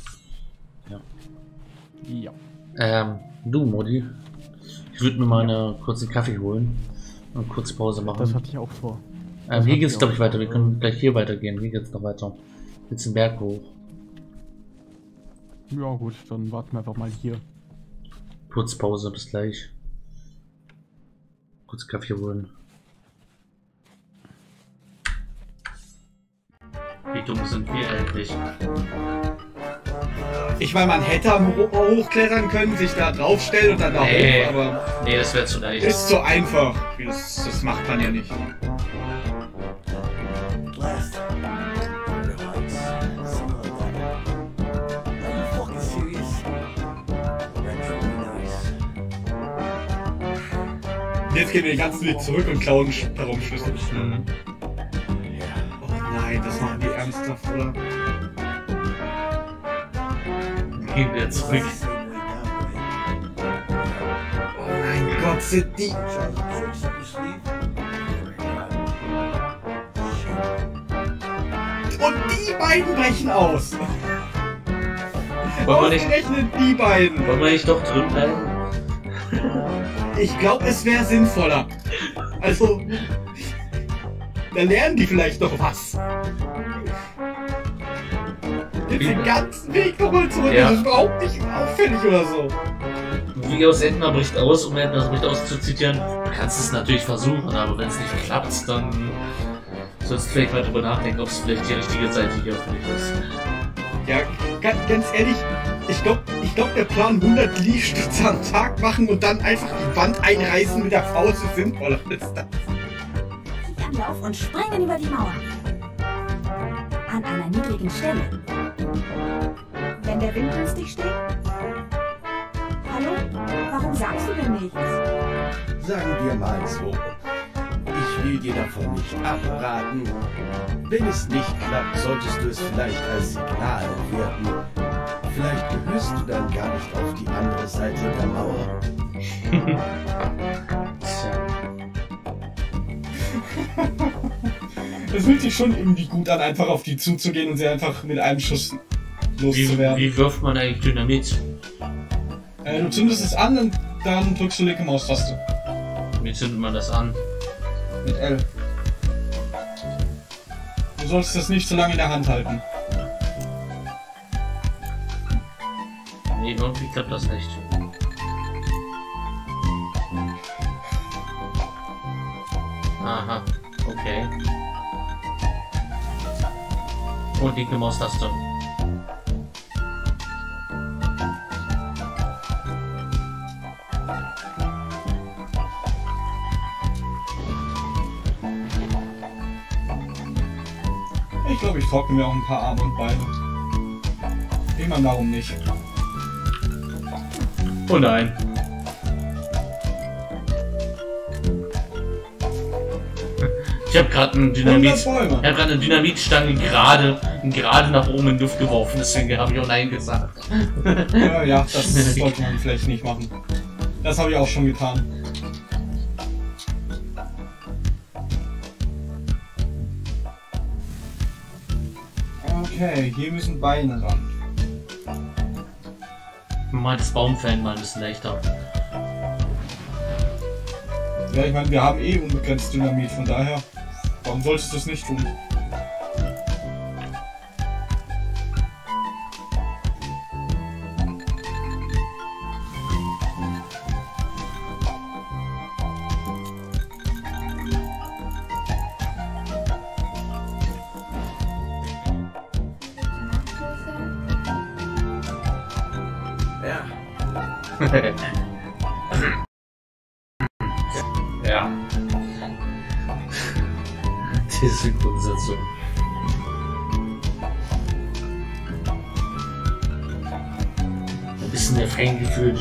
Ja. Ja. Ähm, du, Modi. Ich würde mir mal einen kurzen Kaffee holen und kurz Pause machen. Das hatte ich auch vor. Ähm, hier geht's, ich glaube ich, weiter. Wir können gleich hier weitergehen. Hier geht's noch weiter. Jetzt den Berg hoch. Ja gut, dann warten wir einfach mal hier. Kurz Pause, bis gleich. Kurz Kaffee holen. Wie dumm sind wir eigentlich? Ich meine, man hätte am Ho- hochklettern können, sich da draufstellen und dann da Nee. hoch, aber Nee, das wäre zu leicht. ist so einfach. Das, das macht man ja nicht. Jetzt gehen wir den ganzen Weg zurück und klauen Sch- darum Schlüssel. Oh nein, das machen die ernsthaft, oder? Gehen wir zurück. Oh mein Gott, sind die. Und die beiden brechen aus. Wollen wir nicht- Ausgerechnet die beiden. Wollen wir nicht doch drin bleiben? Ich glaube, es wäre sinnvoller. Also, da lernen die vielleicht noch was. Den ganzen Weg nochmal zurück. Ja. Das ist überhaupt nicht auffällig oder so. Wie aus Entner bricht aus, um Entner bricht aus zu zitieren. Du kannst es natürlich versuchen, aber wenn es nicht klappt, dann sollst du vielleicht mal drüber nachdenken, ob es vielleicht die richtige Seite hier für dich ist. Ja, ganz, ehrlich, ich glaube, ich glaub, der Plan 100 Liegestütze am Tag machen und dann einfach die Wand einreißen mit der Faust ist sinnvoller als das. Anlauf und springen über die Mauer. An einer niedrigen Stelle. Wenn der Wind günstig steht? Hallo? Warum sagst du denn nichts? Sagen wir mal so. Ich will dir davon nicht abraten. Wenn es nicht klappt, solltest du es vielleicht als Signal werten. Vielleicht gehörst du dann gar nicht auf die andere Seite der Mauer. Das fühlt sich schon irgendwie gut an, einfach auf die zuzugehen und sie einfach mit einem Schuss Wie, loszuwerden. wie wirft man eigentlich Dynamit? Äh, du zündest es an und dann drückst du linke Maustaste. Wie zündet man das an? Mit L. Du sollst das nicht so lange in der Hand halten. Nee, irgendwie klappt das nicht. Aha, okay. Und linke Maustaste. Ich glaube, ich trockne mir auch ein paar Arme und Beine. Immer darum nicht. Oh nein. Ich habe gerade einen Dynamit, ich habe gerade eine Dynamitstange gerade gerade nach oben in die Luft geworfen, deswegen habe ich auch nein gesagt. Ja, ja, das sollte man vielleicht nicht machen. Das habe ich auch schon getan. Okay, hier müssen Beine ran. Mal das Baumfällen mal ein bisschen leichter. Ja, ich meine, wir haben eh unbegrenzt Dynamit, von daher, warum solltest du es nicht tun?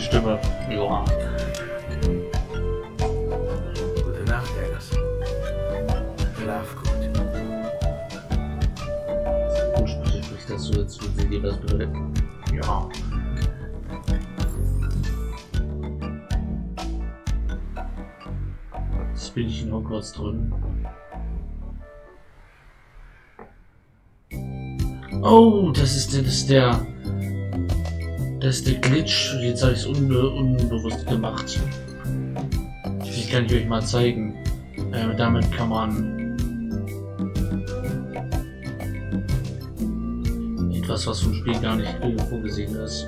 Stimme. Ja. Gute Nacht, Anderson. Schlaf gut. Du sprichst das so, als würde dir das bedeuten. Ja. Jetzt bin ich in Hogwarts drin. Oh, das ist das ist der, das ist der Glitch. Jetzt habe ich es unbe unbewusst gemacht. Die kann ich euch mal zeigen. Äh, damit kann man etwas, was vom Spiel gar nicht vorgesehen ist.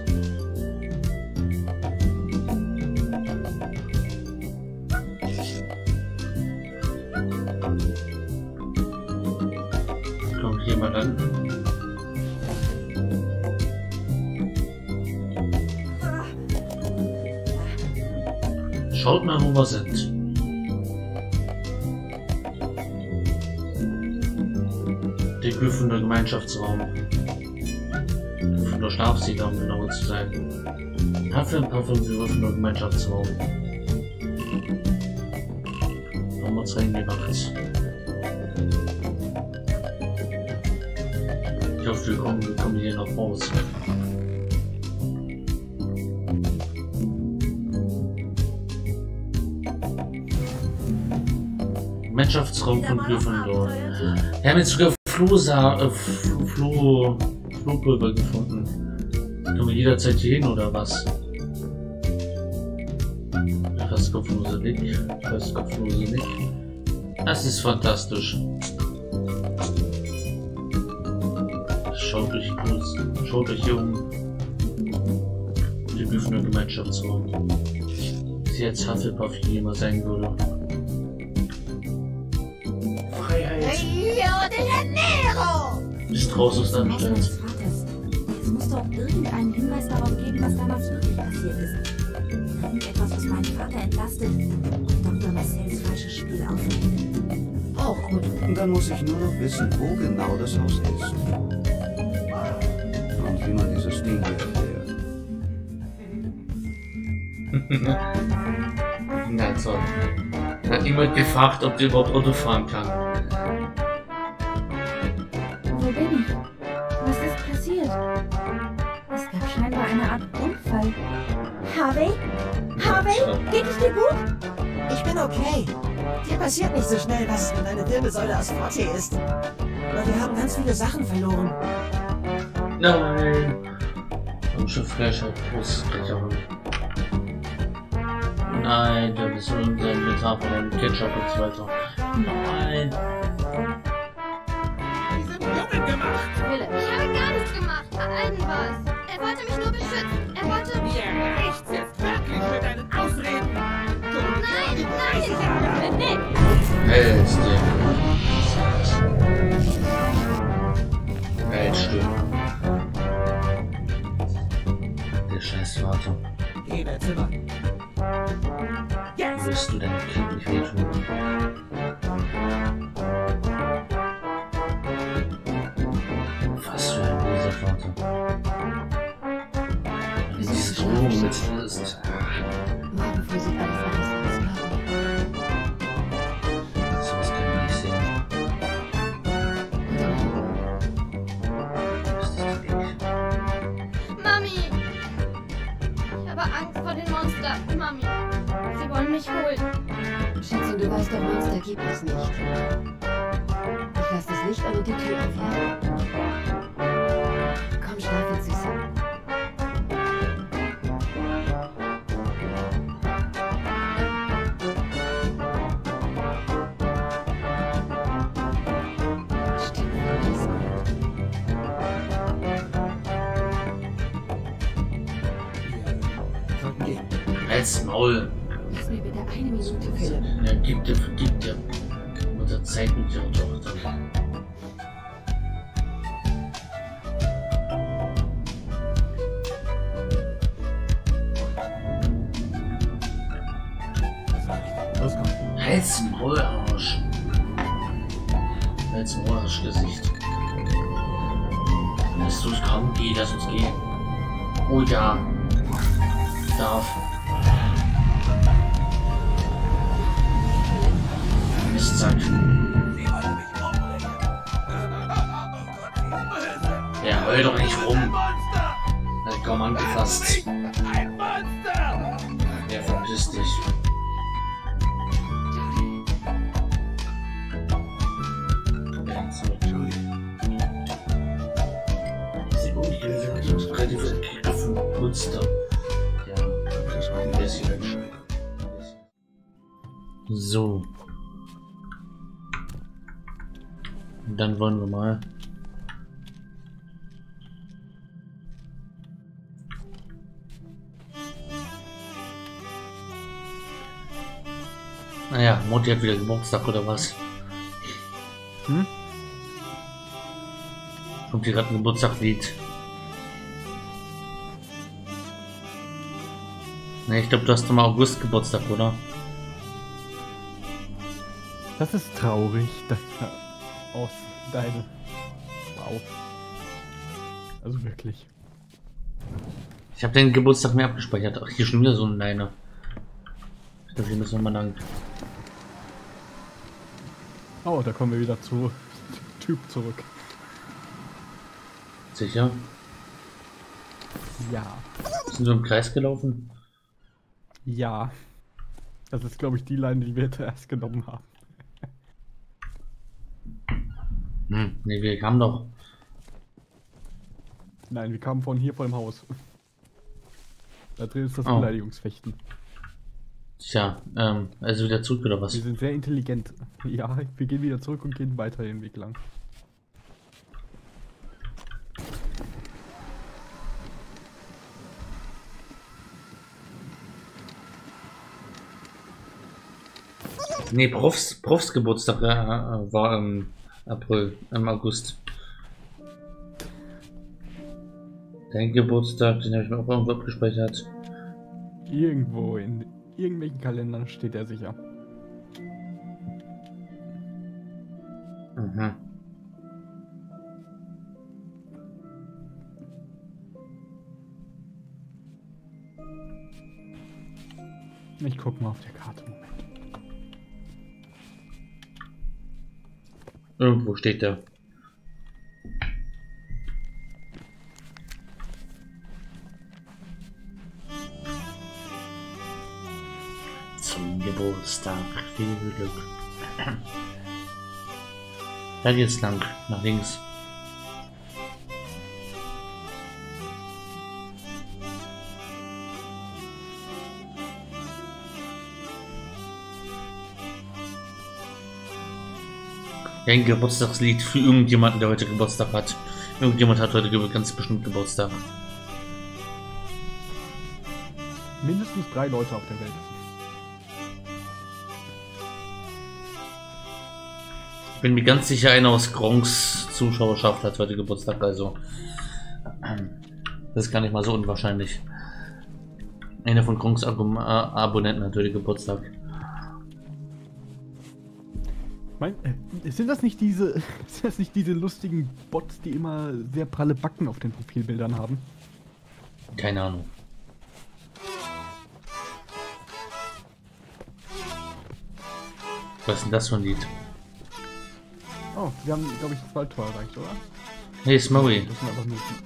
Schaut mal, wo wir sind. Der Gryffindor Gemeinschaftsraum. Gryffindor Schlafsieder, um genauer zu sein. Hufflepuff im Gryffindor Gemeinschaftsraum. Haben wir uns reingemacht. Ich hoffe, wir kommen, wir kommen hier noch raus. Mannschaftsraum von Gryffindor. Wir haben jetzt sogar Flohsa äh, Floh, Flohpulver gefunden. Können wir jederzeit hier hin oder was? Fast kopflose Nick. Fast kopflose Nick. Das ist fantastisch. Schaut euch kurz, schaut euch hier um. Die Gryffindor Gemeinschaftsraum. Wie jetzt Hufflepuff hier immer sein würde. Rio de Janeiro! Bist raus aus deinem Haus Stand. meines Vaters. Es muss doch irgendeinen Hinweis darauf geben, was damals wirklich passiert ist. Irgendetwas, was meinen Vater entlastet und Dr. Marcells falsches Spiel aufhält. Auch gut. Dann muss ich nur noch wissen, wo genau das Haus ist. Und wie man dieses Ding hier fährt. Na toll. Hat jemand gefragt, ob der überhaupt Auto fahren kann. Unfall. Harvey? Harvey? Geht es dir gut? Ich bin okay. Dir passiert nicht so schnell was, wenn deine Wirbelsäule aus Frottee ist. Aber wir haben ganz viele Sachen verloren. Nein. Komische Fleisch hat Großsprecherin. Nein, da bist du in seinem Metapher und Ketchup und so weiter. Nein. Philipp, ich habe gar nichts gemacht. Aiden war mit deinen Ausreden. Nein, nein! Wer ist der? Ey, stimmt. Der scheiß Vater. Geh in dein Zimmer. Wirst du deinem Kind nicht wehtun? Sehen. Mami! Ich habe Angst vor den Monstern, Mami. Sie wollen mich holen. Schätzchen, du weißt doch, Monster gibt es nicht. Ich lasse das Licht an und die Tür auf? Komm, schlaf jetzt, Als Maul. Lass mir bitte eine Minute, Philipp. Ja, gib dir, gib dir. Mutter Zeit mit ihrer Tochter. Hals, Maul, Arsch. Hals, Maul, Arsch, Gesicht. Lass uns kommen, geh, lass uns gehen. Oh ja. Darf. Mistsack. Ja, heul doch nicht rum. Na komm, angefasst. Ja, verpiss dich. Monster. Ja. So. Dann wollen wir mal. Naja, Monty hat wieder Geburtstag oder was? Hm? Kommt hier gerade ein Geburtstagslied. Ne, ich glaube, du hast im August Geburtstag, oder? Das ist traurig. Deine aus deine. Wow. Also wirklich. Ich habe den Geburtstag mir abgespeichert. Ach, hier schon wieder so ein Liner. Ich glaube, hier müssen wir mal lang. Oh, da kommen wir wieder zu Typ zurück. Sicher? Ja. Sind wir im Kreis gelaufen? Ja. Das ist, glaube ich, die Line, die wir zuerst genommen haben. Hm, ne, wir kamen doch. Nein, wir kamen von hier vor dem Haus. Da drin ist das Oh. Beleidigungsfechten. Tja, ähm, also wieder zurück oder was? Wir sind sehr intelligent. Ja, wir gehen wieder zurück und gehen weiter den Weg lang. Nee, Profs, Profs Geburtstag äh, äh, war im April, im August. Dein Geburtstag, den habe ich mir auch irgendwo abgespeichert. Irgendwo in irgendwelchen Kalendern steht er sicher. Mhm. Ich guck mal auf der Karte. Moment. Irgendwo steht der. Zum Geburtstag viel Glück. Da geht's lang, nach links. Ein Geburtstagslied für irgendjemanden, der heute Geburtstag hat. Irgendjemand hat heute ganz bestimmt Geburtstag. Mindestens drei Leute auf der Welt. Ich bin mir ganz sicher, einer aus Gronks Zuschauerschaft hat heute Geburtstag, also. Das ist gar nicht mal so unwahrscheinlich. Einer von Gronks äh, Abonnenten hat heute Geburtstag. Mein, äh, sind das nicht diese, sind das nicht diese lustigen Bots, die immer sehr pralle Backen auf den Profilbildern haben? Keine Ahnung. Was ist denn das für ein Lied? Oh, wir haben, glaube ich, das Waldtor erreicht, oder? Hey, Smoey.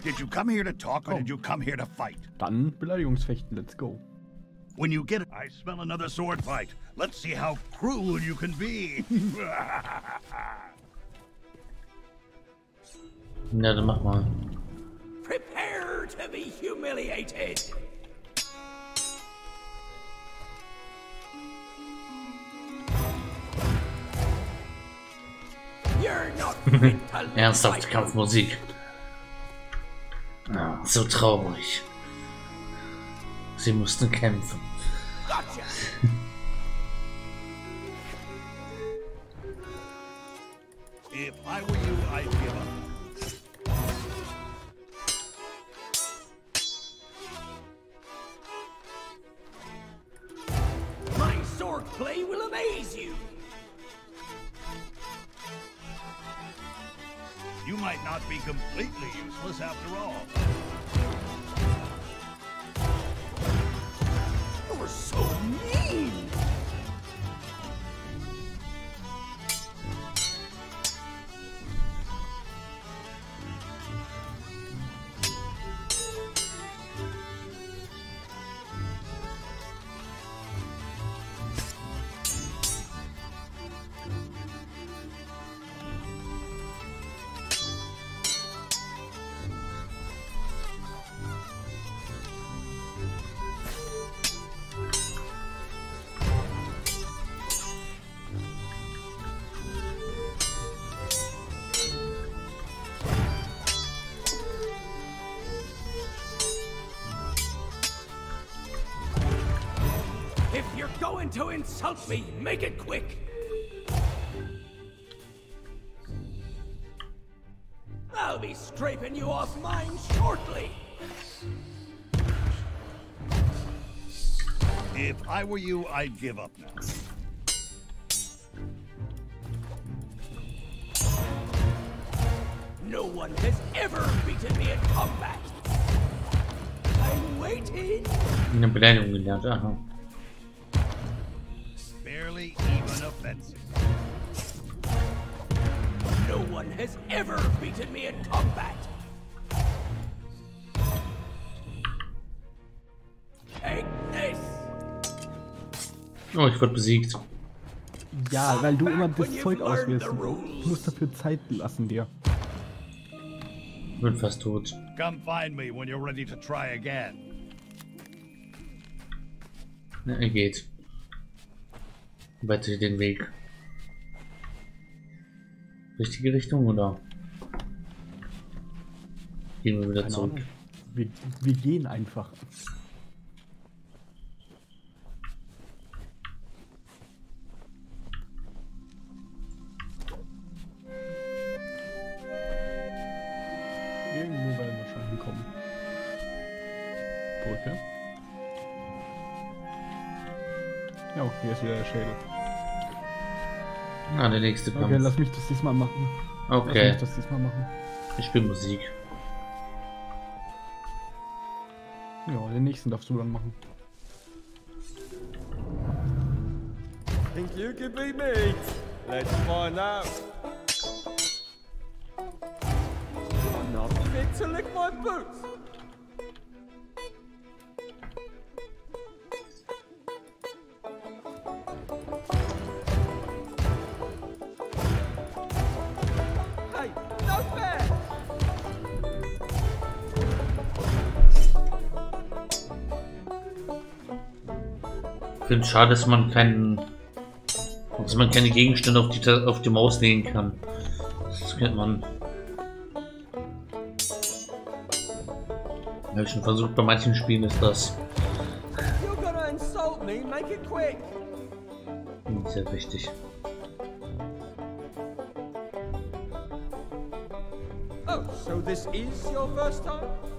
Did you come here to talk or oh. did you come here to fight? Dann Beleidigungsfechten, let's go. When you get it, I smell another sword fight. Let's see how cruel you can be. Ja, dann mach mal. Prepare to be humiliated. You're not fit to Ernsthafte. Kampfmusik. Ah, so traurig. Sie mussten kämpfen. Gotcha. if I were you, I'd give up. Swordplay will amaze you. You might not be completely useless after all. So mean. To insult me, make it quick. I'll be scraping you off mine shortly. If I were you, I'd give up now. No one has ever beaten me in combat. I'm waiting. Eine Beleidigung gelernt, aha. Barely even offensive. No one has ever beaten me in combat. Take this. Oh, ich wurde besiegt. Ja, weil du immer das Zeug auswählst. Du musst dafür Zeit lassen dir. Ich bin fast tot. Come find me when you're ready to try again. Na, er geht. Weiter den Weg. Richtige Richtung, oder? Gehen wir wieder Keine zurück. Wir, wir gehen einfach. Irgendwo werden wir schon hinkommen. Brücke. Ja, okay, hier ist wieder der Schädel. Ah, der nächste Kampf. Okay, lass mich das diesmal machen. Okay. Lass mich das diesmal machen. Ich spiele Musik. Ja, den nächsten darfst du dann machen. Think you can beat me? Let's find out. I'm not fit to lick my boots. Finde es schade, dass man keinen. dass man keine Gegenstände auf die, auf die Maus legen kann. Das kennt man. Habe ich schon versucht, bei manchen Spielen ist das sehr wichtig. Oh, so this is your first time?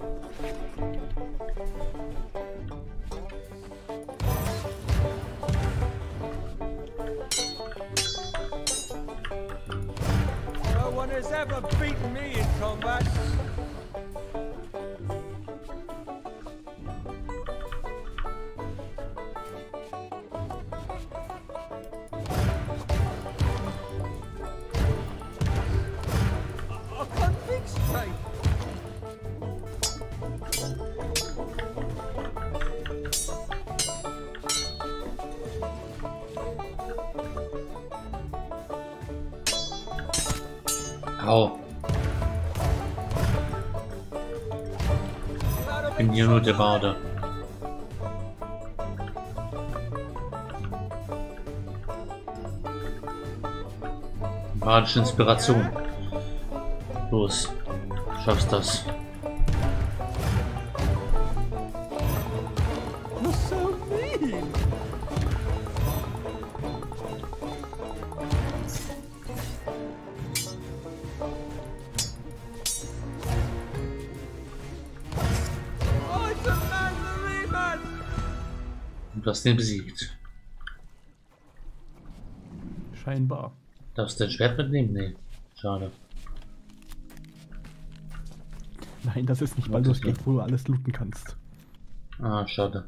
Bade. Badische Inspiration. Los, schaffst das. Den besiegt. Scheinbar. Darfst du dein Schwert mitnehmen? Nee. Schade. Nein, das ist nicht ist Baldur's Gate, wo du alles looten kannst. Ah, schade.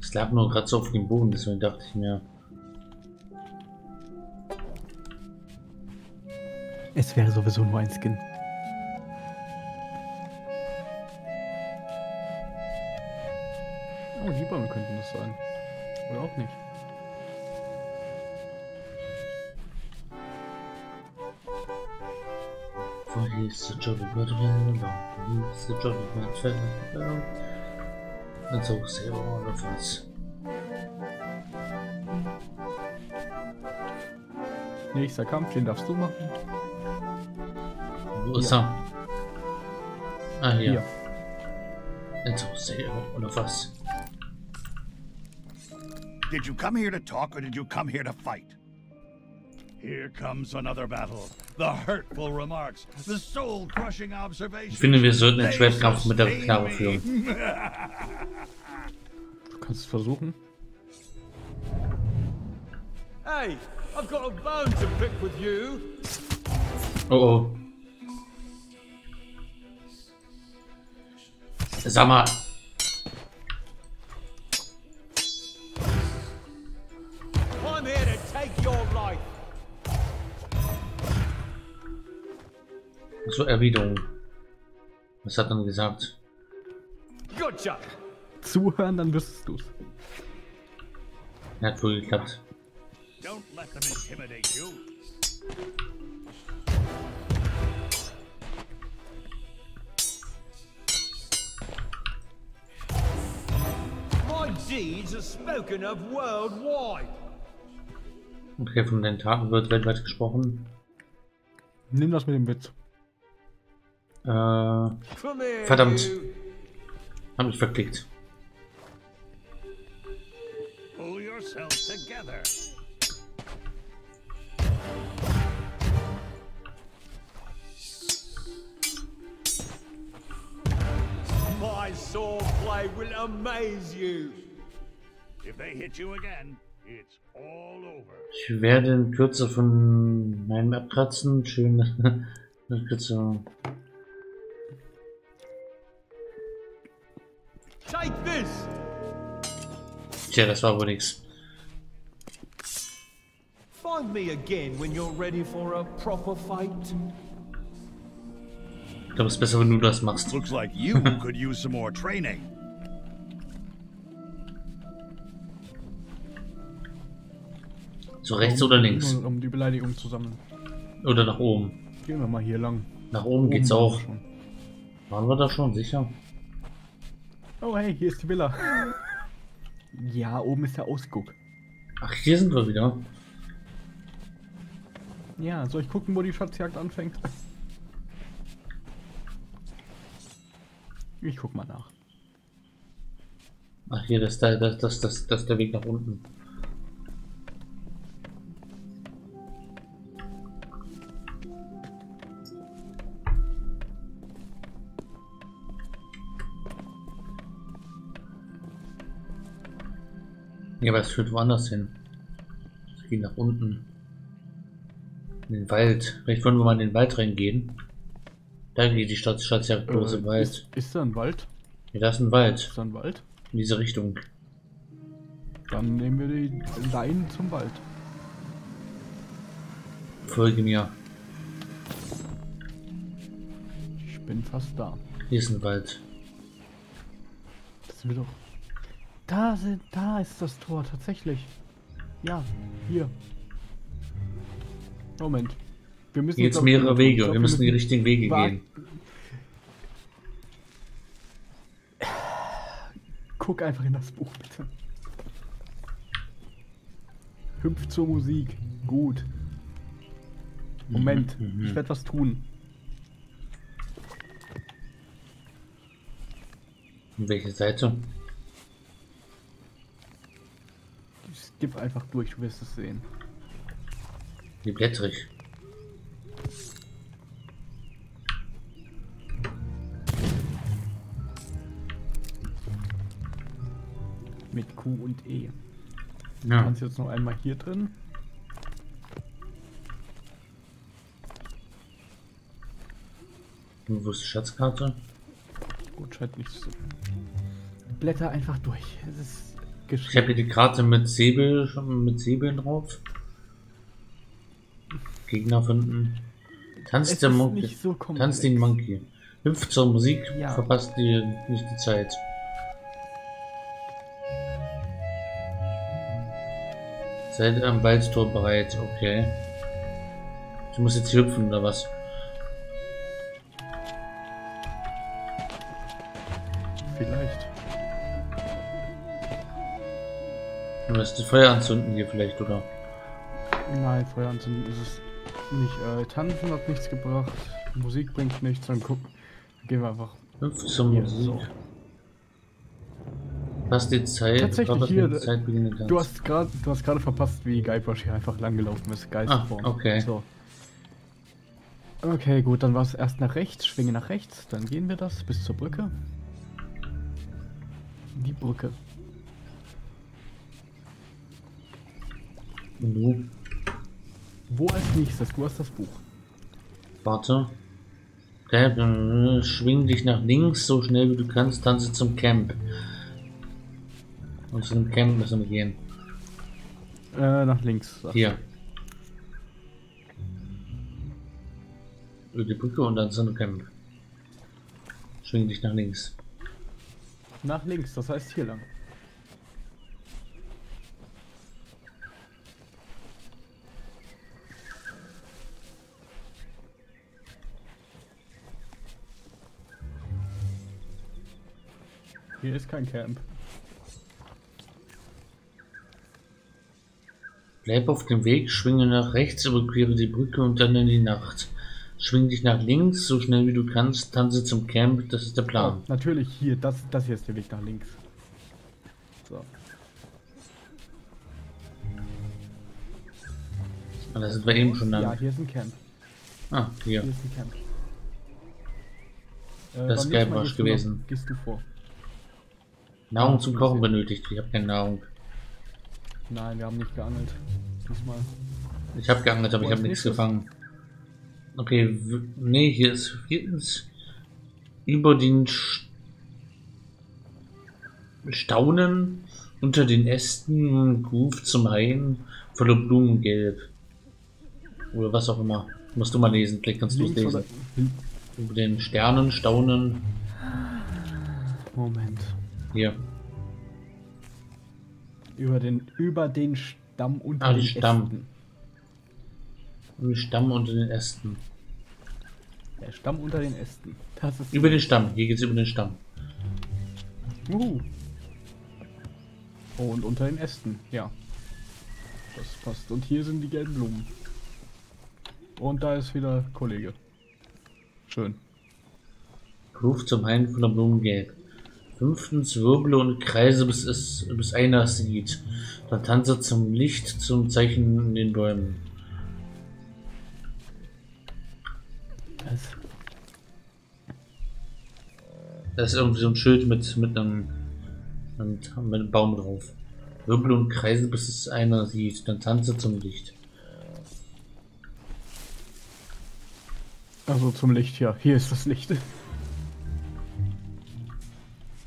Es lag nur gerade so auf dem Boden, deswegen dachte ich mir. Es wäre sowieso nur ein Skin. Die Bäume könnten das sein. Oder auch nicht. He's a jolly good fellow, he's a jolly good fellow. And so say all of us. Nächster Kampf, den darfst du machen. Wo ist er? Ah, hier. Hier. And so say all of us. Did you come here to talk or did you come here to fight? Here comes another battle. The hurtful remarks, the soul-crushing observations. Ich finde, wir sollten den They Schwertkampf mit der sustain Knarre me. führen. Du kannst es versuchen. Hey, I've got a bone to pick with you. Oh oh. Sag mal. Here take your life. So Erwiderung. Was hat er denn gesagt? Gotcha. Zuhören, dann wüsstest du's. Hat wohl geklappt. Don't let them intimidate you. My deeds are spoken of worldwide. Okay, von den Taten wird weltweit gesprochen. Nimm das mit dem Witz. Äh, verdammt. Hab mich verklickt. Pull yourself together. My swordplay will amaze you. If they hit you again, it's. Ich werde in Kürze von meinem abkratzen. Schön. in Kürze. Tja, das war wohl nix. Find me again when you're ready for a proper fight. Ich glaube, es ist besser, wenn du das machst. Looks like you could use some more training. So rechts oder links? Um, um die Beleidigung zu sammeln. Oder nach oben? Gehen wir mal hier lang. Nach oben geht's waren wir auch. schon. Waren wir da schon, sicher? Oh hey, hier ist die Villa. Ja, oben ist der Ausguck. Ach, hier sind wir wieder. Ja, soll ich gucken, wo die Schatzjagd anfängt? Ich guck mal nach. Ach, hier, das, ist der- das, das, das, das ist der Weg nach unten. Ja, aber es führt woanders hin. Es geht nach unten. In den Wald. Vielleicht wollen wir mal in den Wald reingehen. Da geht die Stadt Stadtjagd bloß im Wald. Äh, Ist, ist da ein Wald? Ja, da ist ein Wald. Ist da ein Wald? In diese Richtung. Dann nehmen wir die Leinen zum Wald. Folge mir. Ich bin fast da. Hier ist ein Wald. Das will doch. Da sind, da ist das Tor tatsächlich. Ja, hier. Moment. Wir müssen Jetzt auf- mehrere Wege. glaub, Wir müssen die richtigen Wege gehen. Guck einfach in das Buch, bitte. Hüpf zur Musik. Gut. Moment, Mhm, ich werde was tun. Welche Seite? Skip einfach durch, du wirst es sehen. Wie blättrig. Mit Q und E. Ja. Du kannst jetzt noch einmal hier drin. Wo ist die Schatzkarte? Gut, scheint nicht so. Blätter einfach durch. Es ist Ich habe hier die Karte mit Säbel, schon mit Säbeln drauf. Gegner finden. Tanz der Monkey. so Tanz den Monkey. Hüpft zur Musik, Ja. verpasst dir nicht die Zeit. Seid am Waldtor bereit, okay. Du musst jetzt hüpfen oder was? Vielleicht. Du musst das Feuer anzünden hier vielleicht, oder? Nein, Feuer anzünden ist es nicht. Äh, Tanzen hat nichts gebracht. Musik bringt nichts. Dann guck. Gehen wir einfach. Hüpf zur hier, Musik. so. Passt die Zeit, Tatsächlich verpasst hier. die Zeit beginnen kannst. Du hast gerade, du hast gerade verpasst, wie Guybrush hier einfach langgelaufen ist. Geisterform. Ah, okay. So. Okay, gut, dann war es erst nach rechts, schwinge nach rechts, dann gehen wir das bis zur Brücke. Die Brücke. Du? Wo als nächstes? Du hast das Buch. Warte. Okay, dann, äh, schwing dich nach links so schnell wie du kannst, tanze zum Camp. Und zu dem Camp müssen wir gehen. Äh, nach links. Hier. Über die Brücke und dann zu dem Camp. Schwing dich nach links. Nach links, das heißt hier lang. Hier ist kein Camp. Bleib auf dem Weg, schwinge nach rechts, überquere die Brücke und dann in die Nacht. Schwing dich nach links, so schnell wie du kannst, tanze zum Camp, das ist der Plan. Oh, natürlich hier, das, das hier ist der Weg nach links. So. Ah, Da sind wir eben schon Ja, lang. hier ist ein Camp. Ah, hier. Hier ist ein Camp. Äh, Das du noch- gewesen. Gehst du vor? Nahrung zum Kochen benötigt. Ich habe keine Nahrung. Nein, wir haben nicht geangelt. Diesmal. Ich habe geangelt, aber Wo ich habe nichts gefangen. Okay, nee, hier ist viertens über den St Staunen unter den Ästen Groove zum Hain voller Blumengelb. Oder was auch immer. Musst du mal lesen, vielleicht kannst du es lesen. oder- Über den Sternen, Staunen. Moment. Hier. Über den, über den Stamm unter Ah, den Stamm. Ästen. Über den Stamm unter den Ästen. Der Stamm unter den Ästen. Das ist Über den Stamm. Hier geht's über den Stamm. Uhu. Und unter den Ästen, ja. Das passt. Und hier sind die gelben Blumen. Und da ist wieder Kollege. Schön. Ruf zum Hain voller Blumengelb. Fünftens wirble und kreise, bis es bis einer sieht. Dann tanze zum Licht, zum Zeichen in den Bäumen. Das. Da ist irgendwie so ein Schild mit, mit einem, mit einem Baum drauf. Wirbel und kreise, bis es einer sieht. Dann tanze zum Licht. Also zum Licht, ja. Hier ist das Licht.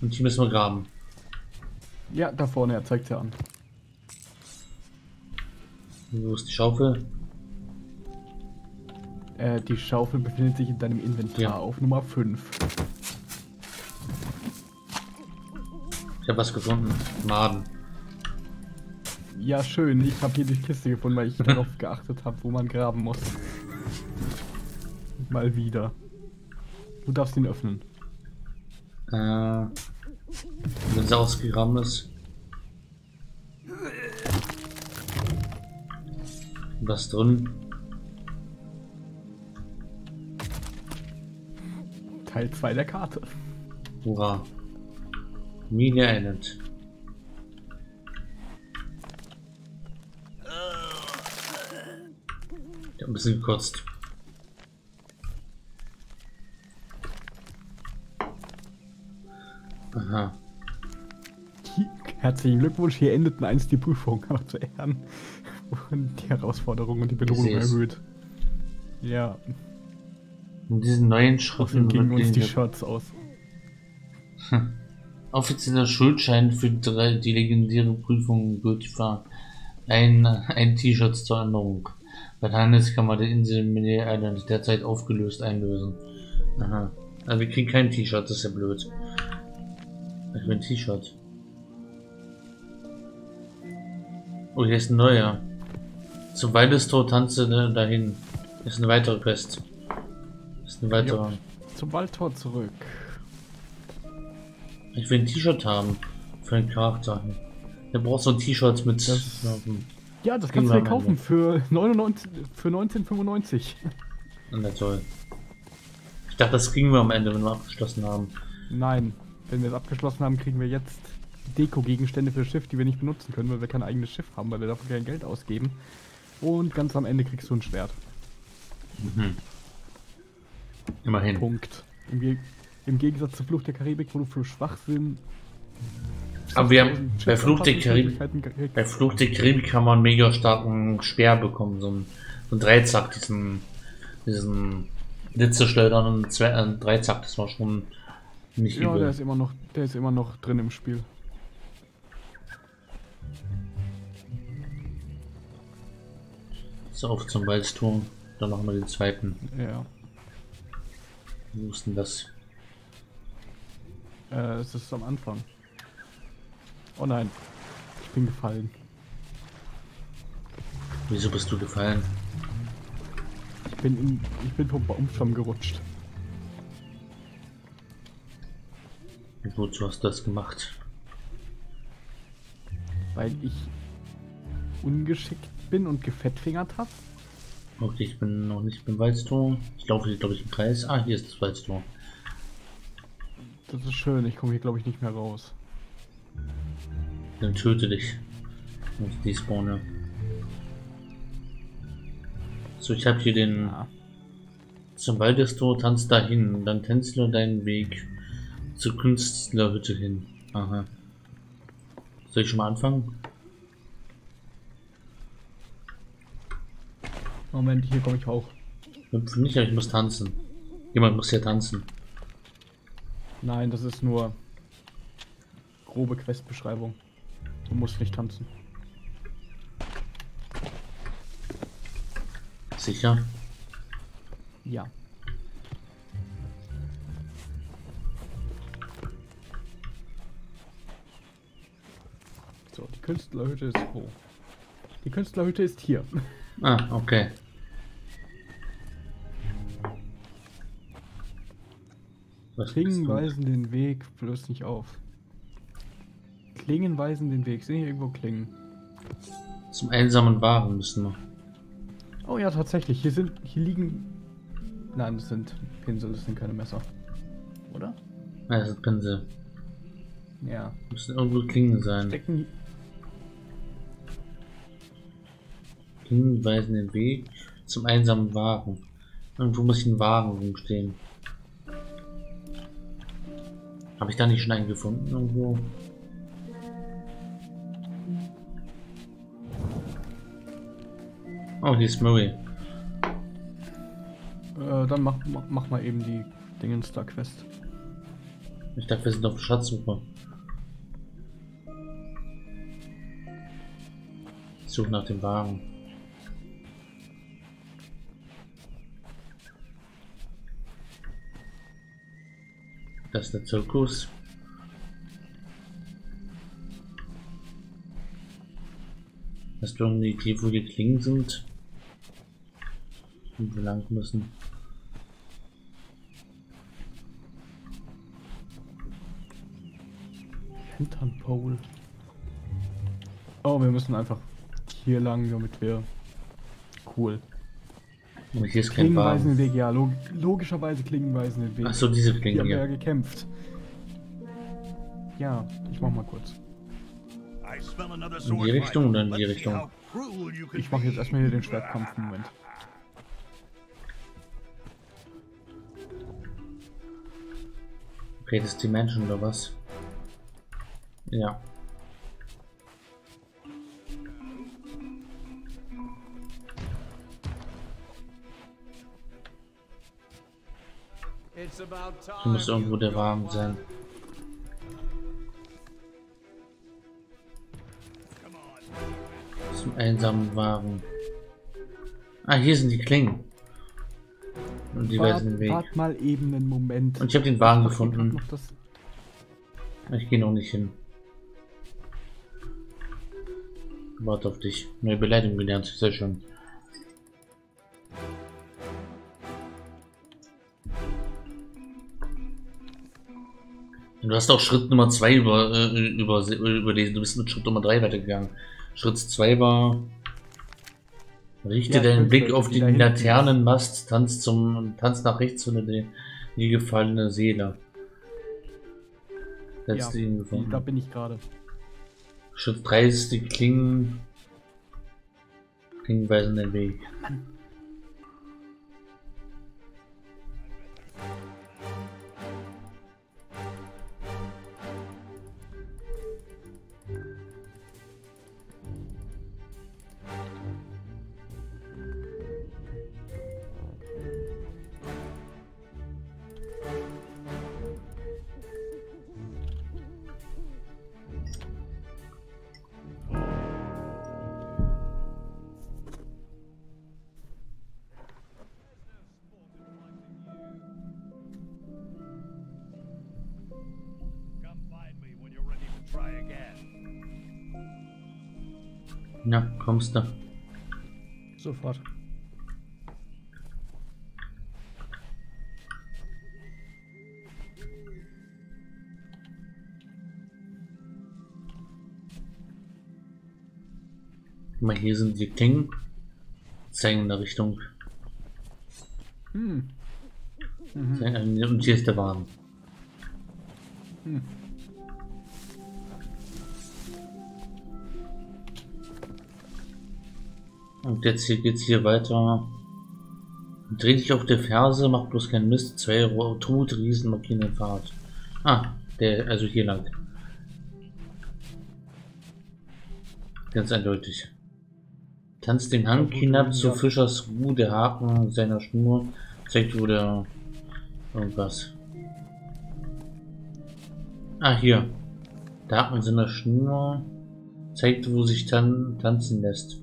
Und hier müssen wir graben. Ja, da vorne, er zeigt ja an. Wo ist die Schaufel? Äh, die Schaufel befindet sich in deinem Inventar Ja. auf Nummer 5. Ich habe was gefunden. Maden. Ja, schön. Ich habe hier die Kiste gefunden, weil ich darauf geachtet habe, wo man graben muss. Mal wieder. Du darfst ihn öffnen. Äh, wenn es ausgegraben ist. Was drin? Teil 2 der Karte. Hurra. Mine Island. Ich hab ein bisschen gekotzt. Aha. Herzlichen Glückwunsch, hier endeten eins die Prüfung, aber zu Ehren. Und die Herausforderung und die Belohnung seh's. erhöht. Ja, Und diesen neuen Schriften gingen uns die Shirts aus. Offizieller Schuldschein für drei, die legendäre Prüfung gültig war. Ein, ein T-Shirt zur Erinnerung. Bei der Handelskammer der Insel Mini Island derzeit aufgelöst einlösen. Aha. Aber wir kriegen kein T-Shirt, das ist ja blöd. Ich will ein T-Shirt. Oh, hier ist ein neuer. Zum Waldestor tanze da- dahin. Ist eine weitere Quest. Ist eine weitere. Zum Waldtor zurück. Ich will ein T-Shirt haben. Für einen Charakter. Der braucht so ein T-Shirt mit. Ja, das kannst du dir kaufen für 99, für 1995. Na toll. Ich dachte, das kriegen wir am Ende, wenn wir abgeschlossen haben. Nein, wenn wir es abgeschlossen haben, kriegen wir jetzt Deko-Gegenstände für das Schiff, die wir nicht benutzen können, weil wir kein eigenes Schiff haben, weil wir dafür kein Geld ausgeben. Und ganz am Ende kriegst du ein Schwert. Mhm. Immerhin. Punkt. Im, Ge Im Gegensatz zur Flucht der Karibik, wo du für Schwachsinn. Aber wir haben bei Fluch der Karibik, bei Fluch der Karibik wir einen mega starken Speer bekommen, so einen, so einen Dreizack, diesen, diesen blitzerschleudernden Zwe äh, Dreizack, das war schon nicht Ja, der ist immer noch, der ist immer noch drin im Spiel. So, auf zum Waldturm, dann machen wir den zweiten. Ja. Wo ist denn das? Äh, es ist am Anfang. Oh nein. Ich bin gefallen. Wieso bist du gefallen? Ich bin in, ich bin vom Baumstamm gerutscht. Und wozu hast du das gemacht? Weil ich ungeschickt bin und gefettfingert habe. Okay, ich bin noch nicht beim Waldturm. Ich laufe hier, glaube ich, im Kreis. Ah, hier ist das Waldturm. Das ist schön, ich komme hier glaube ich nicht mehr raus. Dann töte dich. Und die spawne. So, ich habe hier den. Zum Waldestor tanzt dahin. Dann tänzle deinen Weg zur Künstlerhütte hin. Aha. Soll ich schon mal anfangen? Moment, hier komme ich auch. Hüpfen nicht, aber ich muss tanzen. Jemand muss hier tanzen. Nein, das ist nur grobe Questbeschreibung. Du musst nicht tanzen. Sicher? Ja. So, die Künstlerhütte ist wo? Die Künstlerhütte ist hier. Ah, okay. Klingen weisen den Weg, bloß nicht auf. Klingen weisen den Weg. Sind hier irgendwo Klingen? Zum einsamen Waren müssen wir. Oh ja, tatsächlich. Hier sind, hier liegen. Nein, das sind Pinsel, das sind keine Messer. Oder? Ah, das sind Pinsel. Ja. Müssen irgendwo Klingen sein. Stecken. Klingen weisen den Weg zum einsamen Wagen. Irgendwo muss ein Wagen rumstehen. Habe ich da nicht schon einen gefunden irgendwo? Oh, hier ist Murray. Äh, dann mach, mach, mach mal eben die Dingens da Quest. Ich dachte, wir sind auf Schatzsuche. Ich suche nach dem Wagen. Das ist der Zirkus. Hast du irgendeine Idee, wo die Klingen sind? Und wir lang müssen. Lantern Pole. Oh, wir müssen einfach hier lang, damit wir. Cool. Und hier ist kein Klingenweisen. Weg, ja, log logischerweise Klingenweisen den Weg. Ach so, diese Klingen Die haben hier. ja gekämpft. Ja, ich mach mal kurz. In die. Richtung oder in die Richtung? Ich mache jetzt erstmal hier den Schwertkampf. Moment. Okay, das ist die Menschen oder was? Ja. Hier muss irgendwo der Wagen sein. Zum einsamen Wagen. Ah, hier sind die Klingen. Und die weisen den Weg. wart mal eben einen Moment. Und ich habe den Wagen gefunden. Ich gehe noch nicht hin. Warte auf dich. Neue Beleidigung gelernt, sehr schön. Du hast auch Schritt Nummer 2 über, äh, über, überlesen. Du bist mit Schritt Nummer 3 weitergegangen. Schritt 2 war. Richte Ja, deinen Blick auf den. Laternenmast, tanz zum tanz nach rechts zu die, die gefallene Seele. Letzte ja, ihn gefunden. da bin ich gerade. Schritt 3 ist die Klingen. Klingen weisen den Weg. Come kommst du. Sofort. Mal, hier sind die Klingen. Zeigen in der Richtung. Hm. Mhm. Und hier ist der Wagen. Hm. Und jetzt hier geht's hier weiter. Dreh dich auf der Ferse, mach bloß keinen Mist. Zwei tote Riesen markieren den Pfad. Ah, der, also hier lang. Ganz eindeutig. Tanzt den Hang hinab zu Fischers Ruh, der Haken seiner Schnur zeigt, wo der irgendwas. Ah, hier. Der Haken seiner Schnur zeigt, wo sich tan tanzen lässt.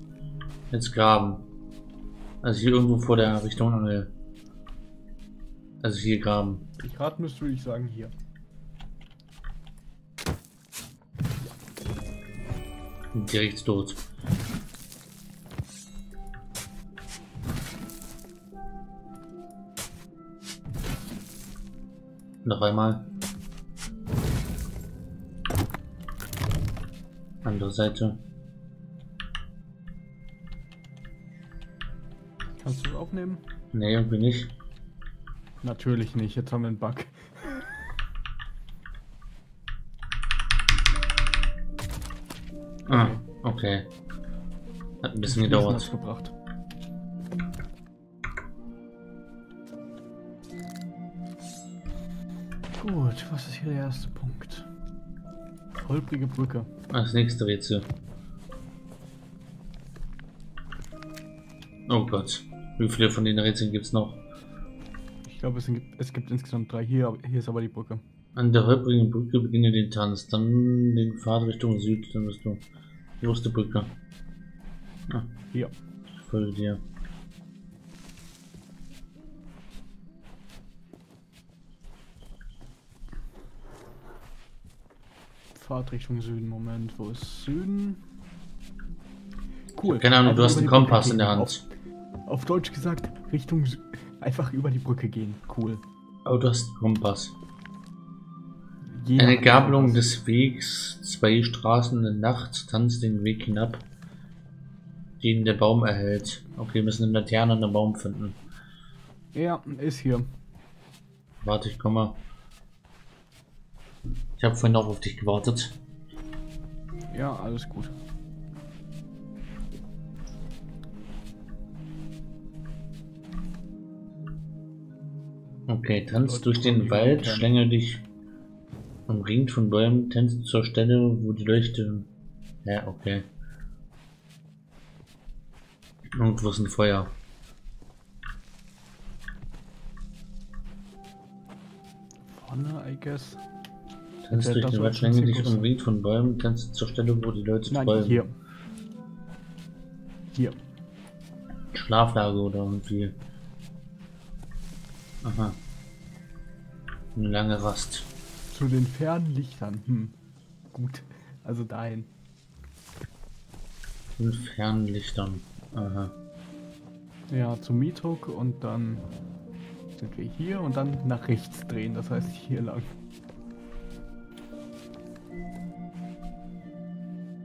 Jetzt graben. Also hier irgendwo vor der Richtung Angel. Also hier graben. Ich raten müsste, würde ich sagen, hier. Direkt dort. Noch einmal. Andere Seite. Kannst du es aufnehmen? Ne, irgendwie nicht. Natürlich nicht, jetzt haben wir einen Bug. Ah, okay. Hat ein bisschen gedauert. gebracht. Gut, was ist hier der erste Punkt? Holprige Brücke. Das nächste Rätsel. Oh Gott. Wie viele von den Rätseln gibt's noch? Ich glaube, es gibt, es gibt insgesamt drei. Hier, hier ist aber die Brücke. An der holprigen Brücke beginne den Tanz, dann den Pfad Richtung Süd, dann bist du. Wo ist die Brücke? Ah, Hier. ich folge dir. Fahrt Richtung Süden. Moment, wo ist Süden? Cool. Keine Ahnung, du Einfach hast einen die Kompass in der Hand. Auf, Deutsch gesagt, Richtung Sü- einfach über die Brücke gehen. Cool. Aber du hast einen Kompass. Jeder Eine einen Gabelung Kompass. des Wegs, zwei Straßen in der Nacht, tanzt den Weg hinab, den der Baum erhält. Okay, wir müssen eine Laterne an den Baum finden. Ja, ist hier. Warte, ich komme. Ich habe vorhin auch auf dich gewartet. Ja, alles gut. Okay, tanz durch den Wald, schlängel dich umringt von Bäumen, tanzt zur Stelle, wo die Leuchte... Ja, okay. Irgendwo ist ein Feuer. Vorne, I guess. Tanz durch den Wald, schlängel dich umringt von Bäumen, tanzt zur Stelle, wo die Leute Nein, träumen. hier. Hier. Schlaflage oder irgendwie. Aha. Eine lange Rast. Zu den fernen Lichtern. Hm. Gut. Also dahin. Mit Fernlichtern. Aha. Ja, zum Miethook und dann sind wir hier und dann nach rechts drehen. Das heißt hier lang.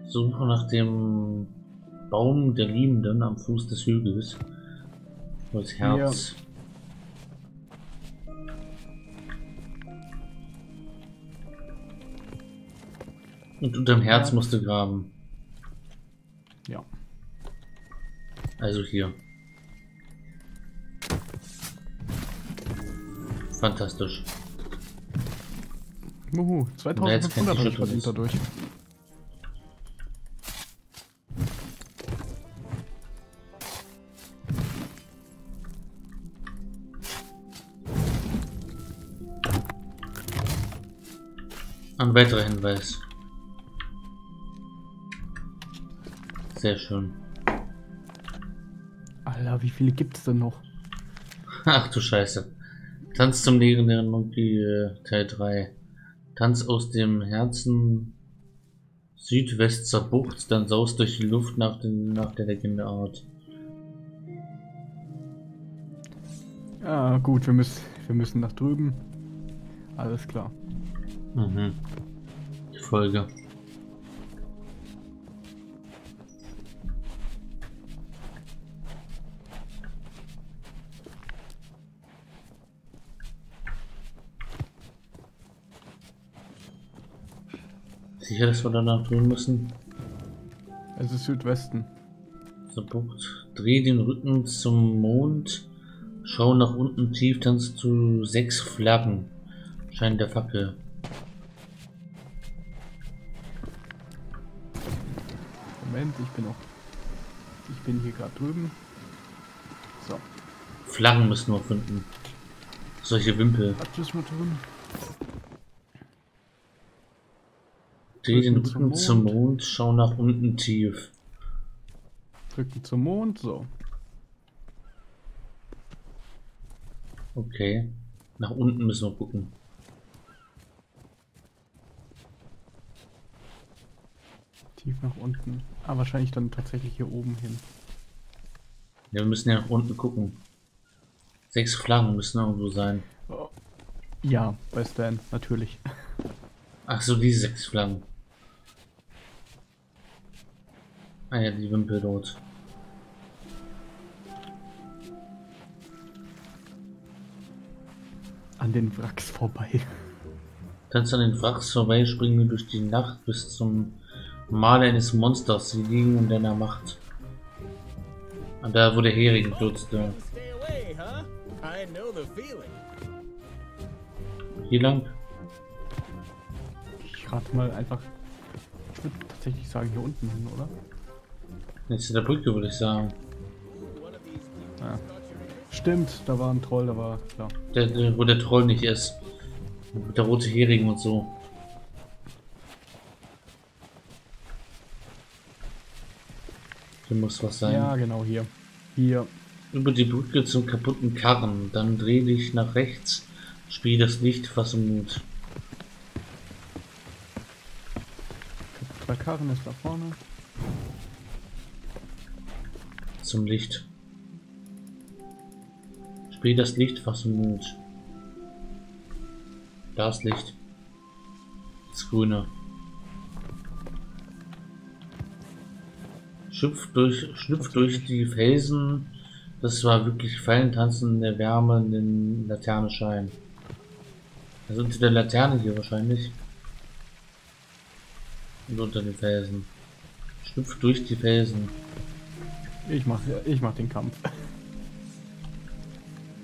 Suche nach dem Baum der Liebenden am Fuß des Hügels. Wo das Herz. Und unterm Herz musst du graben. Ja. Also hier. Fantastisch. Uhu, jetzt kennt die 2500 habe ich verdient dadurch. Ein weiterer Hinweis. Sehr schön. Alter, wie viele gibt es denn noch? Ach du Scheiße. Tanz zum legendären Monkey äh, Teil 3. Tanz aus dem Herzen Südwest zur Bucht, dann saust durch die Luft nach, den, nach der Legendeart. Ja, gut, wir müssen, wir müssen nach drüben. Alles klar. Mhm. Die Folge. Sicher, dass wir danach tun müssen? Es ist Südwesten. Bucht. Dreh den Rücken zum Mond. Schau nach unten tief, tanzt zu sechs Flaggen. Schein der Fackel. Moment, ich bin noch. Ich bin hier gerade drüben. So. Flaggen müssen wir finden. Solche Wimpel. Was ist mit drüben? Dreh den Rücken zum Mond. Mond, schau nach unten tief. Drücken zum Mond, so. Okay. Nach unten müssen wir gucken. Tief nach unten. Ah, wahrscheinlich dann tatsächlich hier oben hin. Ja, wir müssen ja nach unten gucken. Sechs Flaggen müssen irgendwo sein. Ja, bei Stan, natürlich. Ach so, diese sechs Flaggen. Ah ja, die Wimpel dort. An den Wracks vorbei. Tanzt an den Wracks vorbei, springen durch die Nacht bis zum Mal eines Monsters. Sie liegen in deiner Macht. Und da, der Hering feeling. Hier lang? Ich rate mal einfach. Ich würde tatsächlich sagen, hier unten hin, oder? Jetzt zu der Brücke, würde ich sagen. Ja. Stimmt, da war ein Troll, da war klar. Der, der, wo der Troll nicht ist. Der rote Hering und so. Hier muss was sein. Ja, genau hier. Hier. Über die Brücke zum kaputten Karren. Dann dreh dich nach rechts. Spiel das Licht, fasse Mut. Zwei Karren ist da vorne. Zum Licht. Spiel das Licht, was im Mond. Das Licht. Das Grüne. Schlüpft durch, schlüpft durch die Felsen. Das war wirklich Fallen tanzen in der Wärme in den Laternenschein. Also unter der Laterne hier wahrscheinlich. Und unter den Felsen. Schlüpft durch die Felsen. Ich mach, ich mach den Kampf.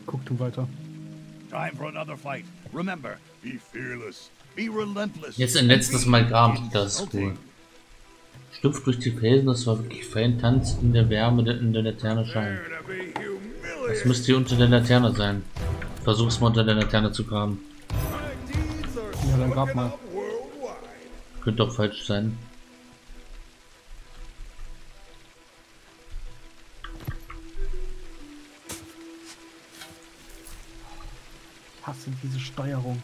Guck du weiter. Time for another fight. Remember, be fearless, be relentless. Jetzt ein letztes Mal graben, das ist cool. Schlüpft durch die Felsen, das war wirklich fein, tanzt in der Wärme der, in der Laterne scheint. Das müsste hier unter der Laterne sein. Versuch's mal unter der Laterne zu graben. Ja, dann grab mal. Könnte doch falsch sein. Hasse diese Steuerung.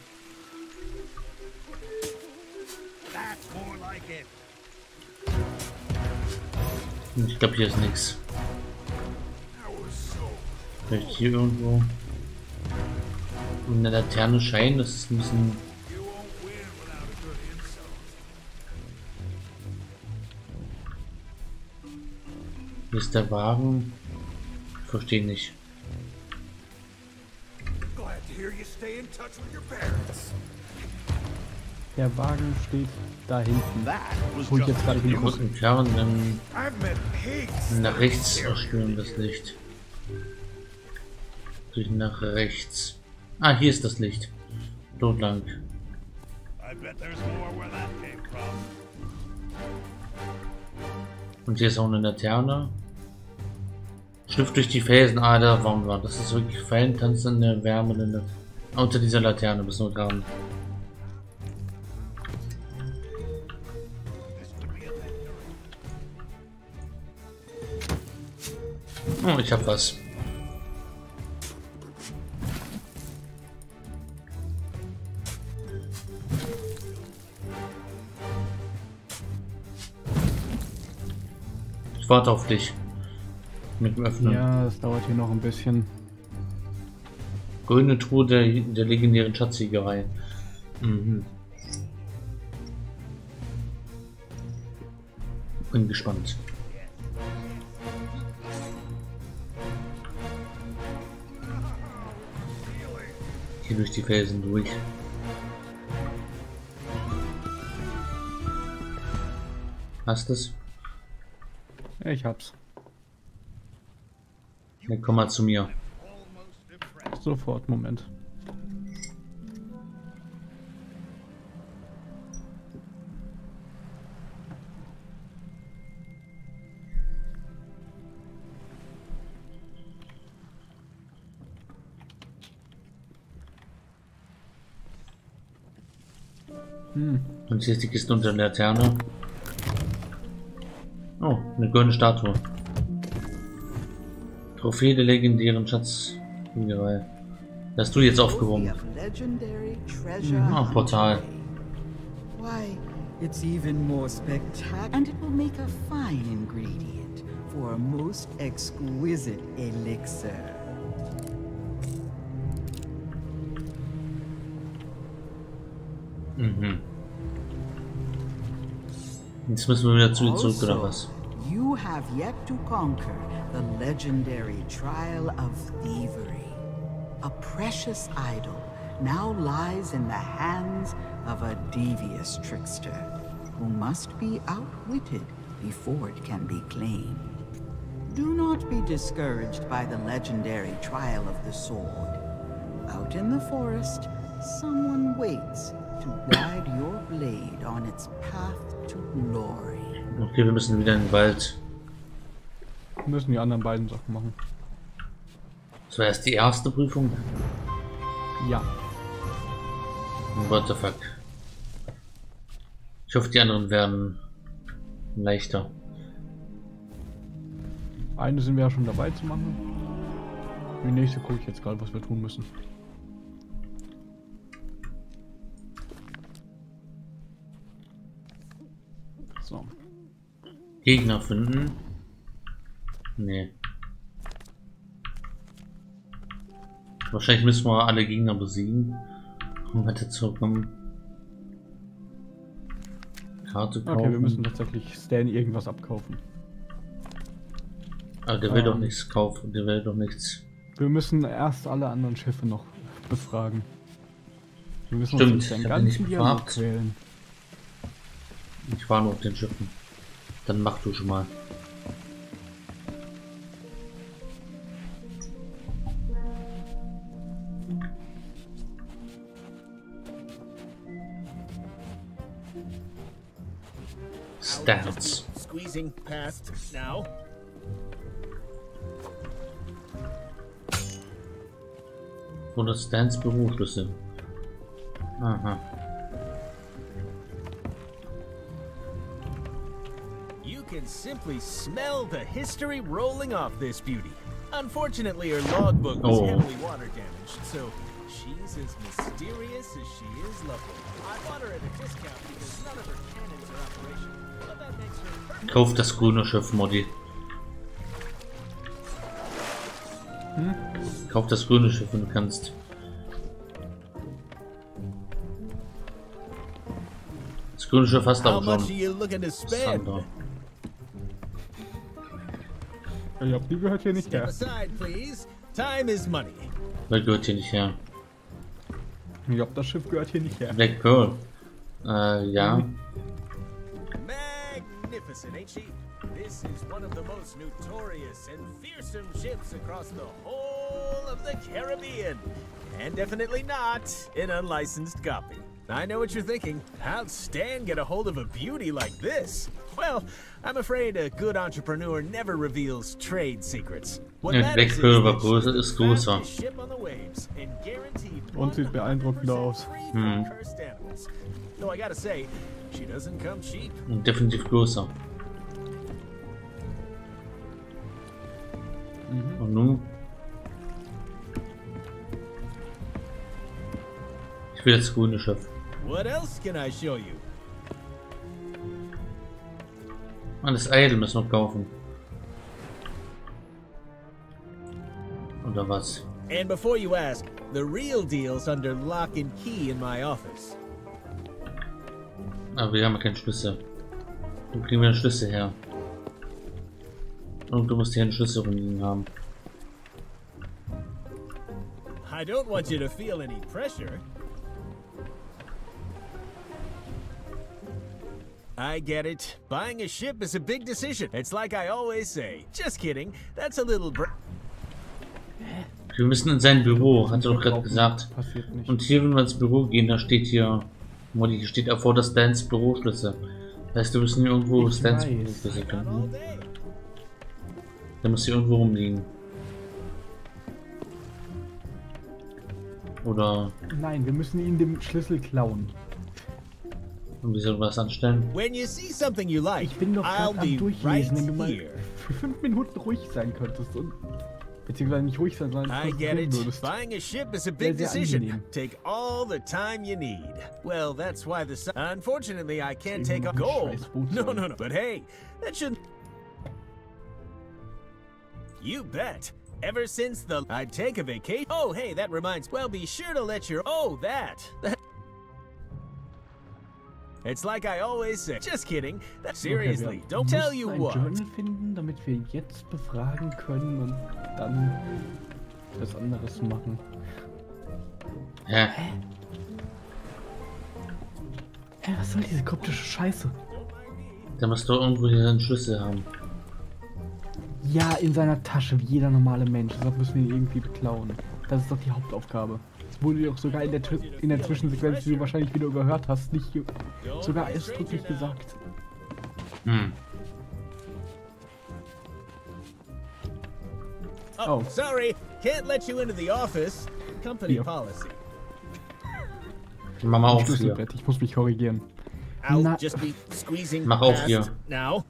Ich glaube, hier ist nichts. Vielleicht hier irgendwo. In der Laterne scheint, das ist ein bisschen. Hier ist der Wagen. Verstehe nicht. Der Wagen steht da hinten. Wo ich jetzt gerade hingucke. im Klaren dann nach rechts erstellen das Licht. Durch nach rechts. Ah, hier ist das Licht. Dort lang. Und hier ist auch eine Laterne. Schlüpft durch die Felsen. Ah, da waren wir. Das ist wirklich fein tanzende Wärme in der, unter dieser Laterne bis nur dran. Oh, ich hab was. Ich warte auf dich. Mit dem Öffnen. Ja, das dauert hier noch ein bisschen. Grüne Truhe der, der legendären Schatzjägerei. Mhm. Bin gespannt. Hier durch die Felsen durch. Hast es? Ich hab's. Dann komm mal zu mir. Sofort, Moment. Hm. Und hier ist die Kiste unter der Laterne. Oh, eine goldene Statue. Trophäe der legendären. Das hast du jetzt. Legendary treasure. Ah, Portal. Why, it's even more spectacular, and it will make a fine ingredient for a most exquisite elixir. Mhm. Jetzt müssen wir wieder zu dir zurück, oder was? You have yet to conquer the legendary trial of thievery. A precious idol now lies in the hands of a devious trickster who must be outwitted before it can be claimed. Do not be discouraged by the legendary trial of the sword. Out in the forest, someone waits to guide your blade on its path to glory. Okay, wir müssen wieder in den Wald. Müssen die anderen beiden Sachen machen. Das war erst die erste Prüfung. Ja. What the fuck. Ich hoffe, die anderen werden leichter. Eine sind wir ja schon dabei zu machen. Die nächste gucke ich jetzt gerade, was wir tun müssen. So. Gegner finden. Nee. Wahrscheinlich müssen wir alle Gegner besiegen, um weiterzukommen. Karte kaufen. Okay, wir müssen tatsächlich Stan irgendwas abkaufen. Ah, der will ähm, doch nichts kaufen, der will doch nichts. Wir müssen erst alle anderen Schiffe noch befragen. Wir müssen Stimmt, uns den ganzen Dialog quälen. Ich war nur auf den Schiffen. Dann mach du schon mal. Squeezing past now. Oder Stans Büroschlüssel. Aha. You can simply smell the history rolling off this beauty. Unfortunately, her logbook was Oh. heavily water damaged, so she's as mysterious as she is lovely. I bought her at a discount because none of her cannons are operational, Kauf das grüne Schiff, Modi. Hm? Kauf das grüne Schiff, wenn du kannst. Das grüne Schiff hast du aber schon. Ich hab die gehört hier nicht her. Wer gehört hier nicht her? Ich glaub, das Schiff gehört hier nicht her. Black Pearl. Äh, ja. Magnificent, ain't she? This is one of the most notorious and fearsome ships across the whole of the Caribbean. And definitely not an unlicensed copy. I know what you're thinking. How'd Stan get a hold of a beauty like this? Well, I'm afraid a good entrepreneur never reveals trade secrets. What Ja, matters Black is Pearl that größer, she's ist the größer. fastest ship on the waves and guaranteed Und sieht beeindruckender aus. Hm. cursed animals. Und nun? Ich will das grüne Schiff. What else can I show you? Ah, das Eidel müssen wir kaufen. Oder was? And before you ask, the real deal's under lock and key in my office. Aber wir haben keinen Schlüssel. Wo kriegen wir den Schlüssel her? Und du musst hier einen Schlüssel rumliegen haben. I don't want you to feel any pressure. I get it. Buying a ship is a big decision. It's like I always say. Just kidding. That's a little br- Wir müssen in sein Büro, hat er doch gerade gesagt. Und hier, wenn wir ins Büro gehen, da steht hier, Molly, hier steht davor das Stans Büroschlüssel. Das heißt, wir müssen hier irgendwo Stans. Büroschlüssel finden. Der muss hier irgendwo rumliegen. Oder Nein, wir müssen ihn dem Schlüssel klauen. anstellen. When you see something you like, Ich bin doch I'll gerade am be Durchlesen, right wenn du mal here. für fünf Minuten ruhig sein könntest und beziehungsweise nicht ruhig sein, sondern I get it. würdest. Buying a ship is a big sehr decision. angenehm. Take all the time you need. Well, that's why the unfortunately I can't take a gold. No, no, no. But hey, that shouldn't. You bet. Ever since the I'd take a vacation. Oh, hey, that reminds. Well, be sure to let your. Oh, that. It's like I always say. Just kidding. That seriously. Okay, wir don't tell müssen you ein what. Journal finden, damit wir jetzt befragen können und dann was anderes machen. Hä? Ey, was soll diese kryptische Scheiße? Der muss doch irgendwo hier einen Schlüssel haben. Ja, in seiner Tasche, wie jeder normale Mensch. Deshalb müssen wir ihn irgendwie beklauen. Das ist doch die Hauptaufgabe. Das wurde dir auch sogar in der, in der Zwischensequenz, die du wahrscheinlich wieder überhört hast, nicht ge- sogar ausdrücklich gesagt. Hm. Oh, sorry. Can't let you into the office. Company Hier. policy. Mach mal auf hier. Ich muss mich korrigieren. I'll Na, just be squeezing Mach auf hier. now.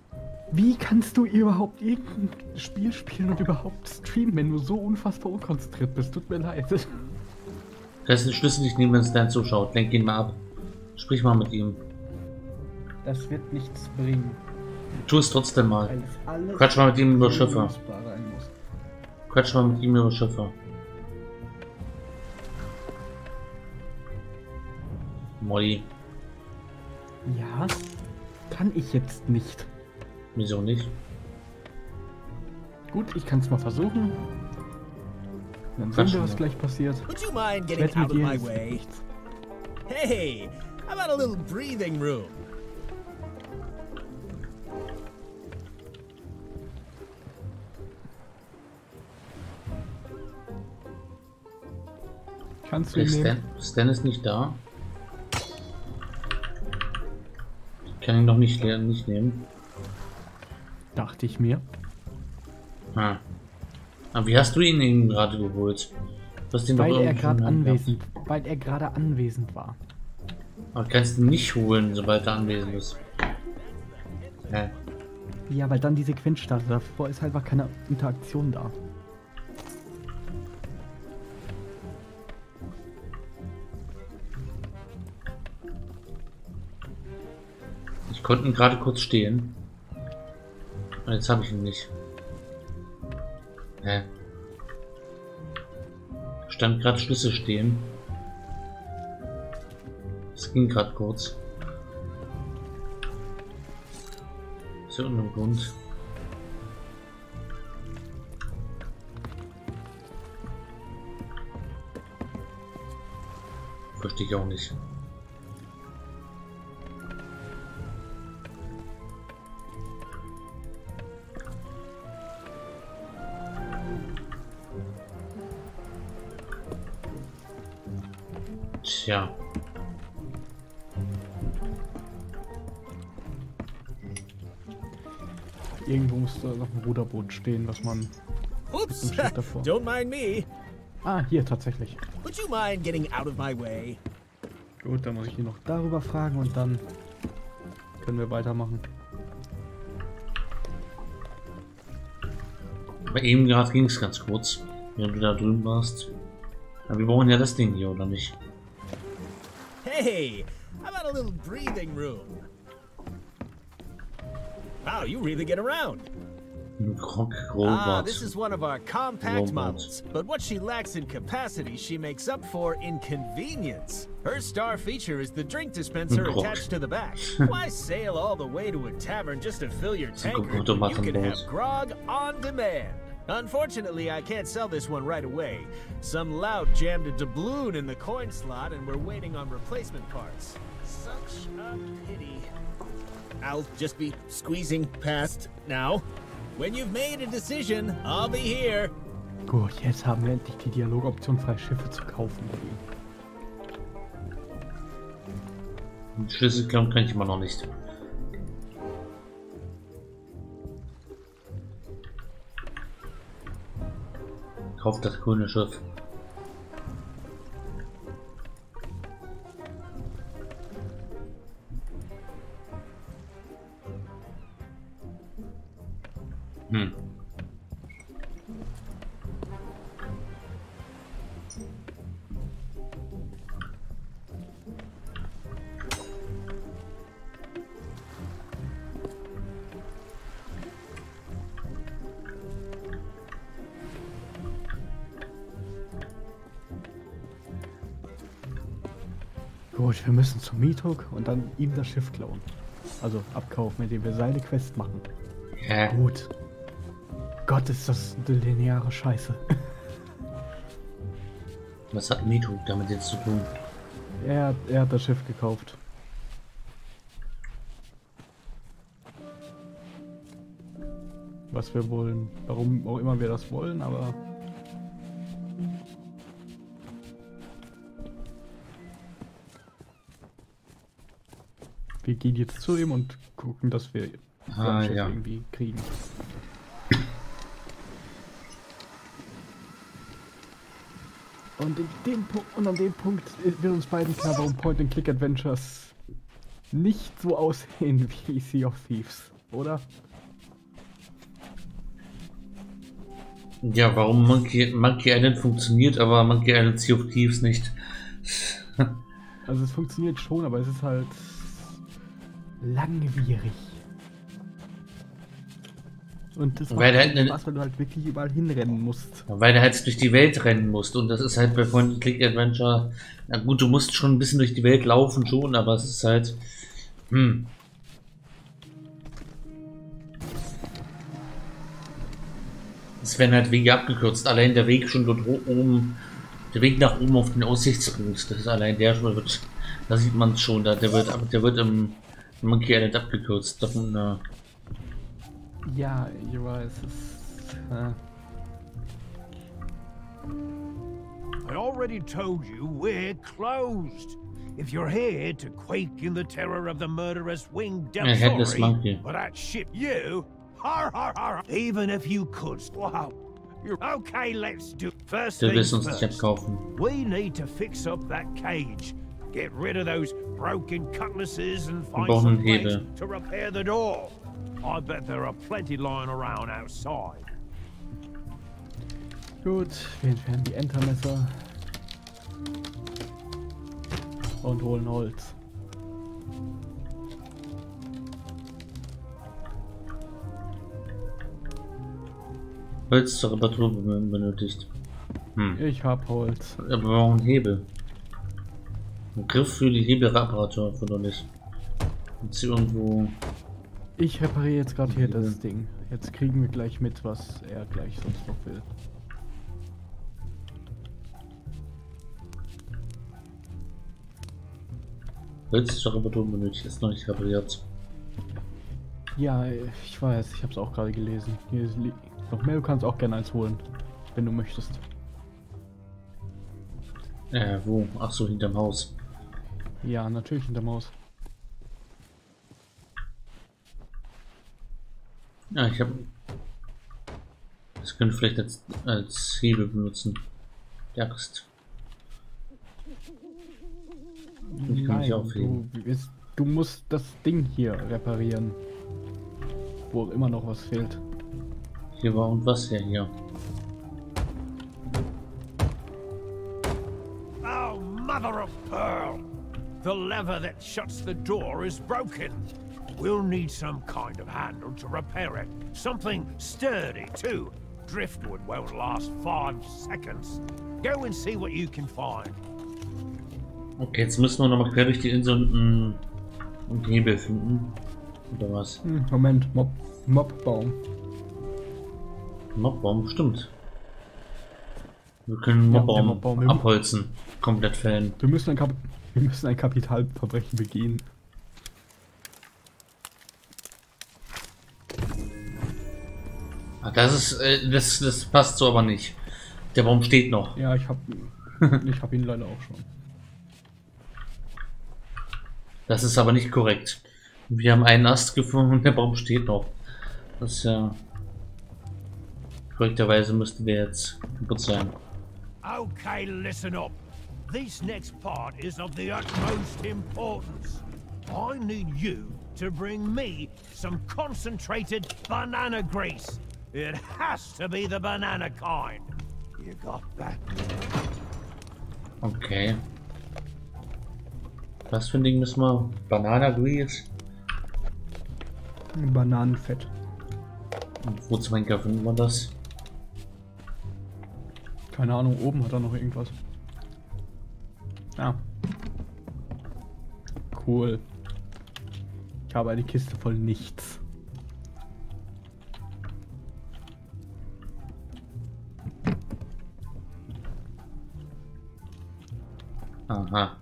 Wie kannst du überhaupt irgendein Spiel spielen und überhaupt streamen, wenn du so unfassbar unkonzentriert bist? Tut mir leid. Das ist ein Schlüssel, ich nehme, wenn es dann zuschaut. Lenk ihn mal ab. Sprich mal mit ihm. Das wird nichts bringen. Tu es trotzdem mal. Quatsch mal mit ihm über Schiffe. Quatsch mal mit ihm über Schiffe. Molly. Ja, kann ich jetzt nicht. Wieso nicht? Gut, ich kann es mal versuchen. Dann sehen wir, was gleich passiert. Would you mind Ich getting out of dir my way? Hey, how about a little breathing room? Kannst du Stan, nehmen? Stan ist nicht da. Ich kann ihn noch nicht, nicht nehmen. Dachte ich mir. Ah. Aber wie hast du ihn eben gerade geholt? Du hast ihn doch Weil er irgendwie gerade anwesend, weil er gerade anwesend war. Aber kannst du ihn nicht holen, sobald er anwesend ist. Hä? Ja, weil dann die Sequenz startet. Davor ist halt einfach keine Interaktion da. Ich konnte ihn gerade kurz stehen. Und jetzt habe ich ihn nicht. Hä? Stand gerade Schlüssel stehen. Es ging gerade kurz. Aus irgendeinem Grund. Verstehe ich auch nicht. Tja. Irgendwo muss da noch ein Ruderboot stehen, was man Schiff davor. don't mind me. Ah, hier tatsächlich. Would you mind getting out of my way? Gut, dann muss ich ihn noch darüber fragen und dann können wir weitermachen. Bei eben gerade ging es ganz kurz, während du da drüben warst. Aber wir brauchen ja das Ding hier, oder nicht? Hey, how about a little breathing room? Wow, you really get around. Ah, this is one of our compact models. But what she lacks in capacity, she makes up for in convenience. Her star feature is the drink dispenser attached to the back. Why sail all the way to a tavern just to fill your when You can have grog on demand. Unfortunately, I can't sell this one right away. Some lout jammed a doubloon in the coin slot and we're waiting on replacement parts. Such a pity. I'll just be squeezing past now. When you've made a decision, I'll be here. Gut, jetzt haben wir endlich die Dialogoption frei, Schiffe zu kaufen. Den Schlüssel kann kann ich immer noch nicht. Kauf das grüne Schiff. Hm. Gut, wir müssen zum Miethook und dann ihm das Schiff klauen. Also abkaufen, indem wir seine Quest machen. Ja. Gut. Gott, ist das eine lineare Scheiße. Was hat Mito damit jetzt zu tun? Er, er hat das Schiff gekauft. Was wir wollen. Warum auch immer wir das wollen, aber. Wir gehen jetzt zu ihm und gucken, dass wir Ah, ja. irgendwie kriegen. Und, in dem und an dem Punkt wird uns beiden klar, warum Point-and-Click-Adventures nicht so aussehen wie Sea of Thieves, oder? Ja, warum Monkey, Monkey Island funktioniert, aber Monkey Island Sea of Thieves nicht. Also es funktioniert schon, aber es ist halt langwierig. Und das Weil macht der halt Spaß, weil du halt wirklich überall hinrennen musst. Weil du halt durch die Welt rennen musst. Und das ist halt bei Point-Click Adventure. Na gut, du musst schon ein bisschen durch die Welt laufen schon, aber es ist halt. Hm. Es werden halt Wege abgekürzt. Allein der Weg schon dort oben. Der Weg nach oben auf den Aussichtspunkt. Das ist allein der schon wird. Da sieht man es schon. Da, der wird, der wird im Monkey Island abgekürzt. Davon, äh, Ja, ich weiß, es ist. Äh, I already told you we're closed. If you're here to quake in the terror of the murderous winged A headless Delphori, monkey. but that ship you, har har har, even if you could, wow. You're okay. Let's do first der will uns nicht first. abkaufen. We need to fix up that cage. Get rid of those broken cutlasses and find brauchen some einen to repair the door. I bet there are plenty lying around outside. gut, wir entfernen die Entermesser. Und holen Holz. Holz zur Reparatur ben- benötigt. Hm. Ich hab Holz. Aber wir brauchen Hebel. Ein Griff für die Hebelreparatur erforderlich. Gibt's hier irgendwo. Ich repariere jetzt gerade hier das Ding. Jetzt kriegen wir gleich mit, was er gleich sonst noch will. Zur Reparatur benötigt, ist noch nicht repariert. Ja, ich weiß, ich habe es auch gerade gelesen. Hier noch mehr, du kannst auch gerne eins holen, wenn du möchtest. Äh, wo? Ach so, hinterm Haus. Ja, natürlich in der Maus. Ja, ich habe. Das können wir vielleicht als, als Hebel benutzen. Die Axt. Die kann ich Nein, aufheben. du, bist- du musst das Ding hier reparieren. Wo immer noch was fehlt. Hier war und was her hier. Oh, mother of pearl! The lever that shuts the door is broken. We'll need some kind of handle to repair it. Something sturdy, too. Driftwood won't last five seconds. Go and see what you can find. Okay, jetzt müssen wir nochmal quer durch die Insel und einen, einen Hebel finden. Oder was? Hm, Moment, Mob, Mobbaum. Mobbaum, stimmt. Wir können Ja, Mobbaum, der Mobbaum. abholzen. Komplett fällen. Wir müssen ein, Kap wir müssen ein Kapitalverbrechen begehen. Das ist, äh, das, das passt so aber nicht. Der Baum steht noch. Ja, ich hab, ich hab ihn leider auch schon. Das ist aber nicht korrekt. Wir haben einen Ast gefunden und der Baum steht noch. Das ist ja. Korrekterweise müsste der jetzt kaputt sein. Okay, listen up. This next part is of the utmost importance. I need you to bring me some concentrated banana grease. It has to be the banana kind. You got that? Okay. Was für ein Ding müssen wir? Banana Grease? Bananenfett. Und wo zum Henker finden wir das? Keine Ahnung, oben hat er noch irgendwas. Ja. Cool. Ich habe eine Kiste voll nichts. Aha.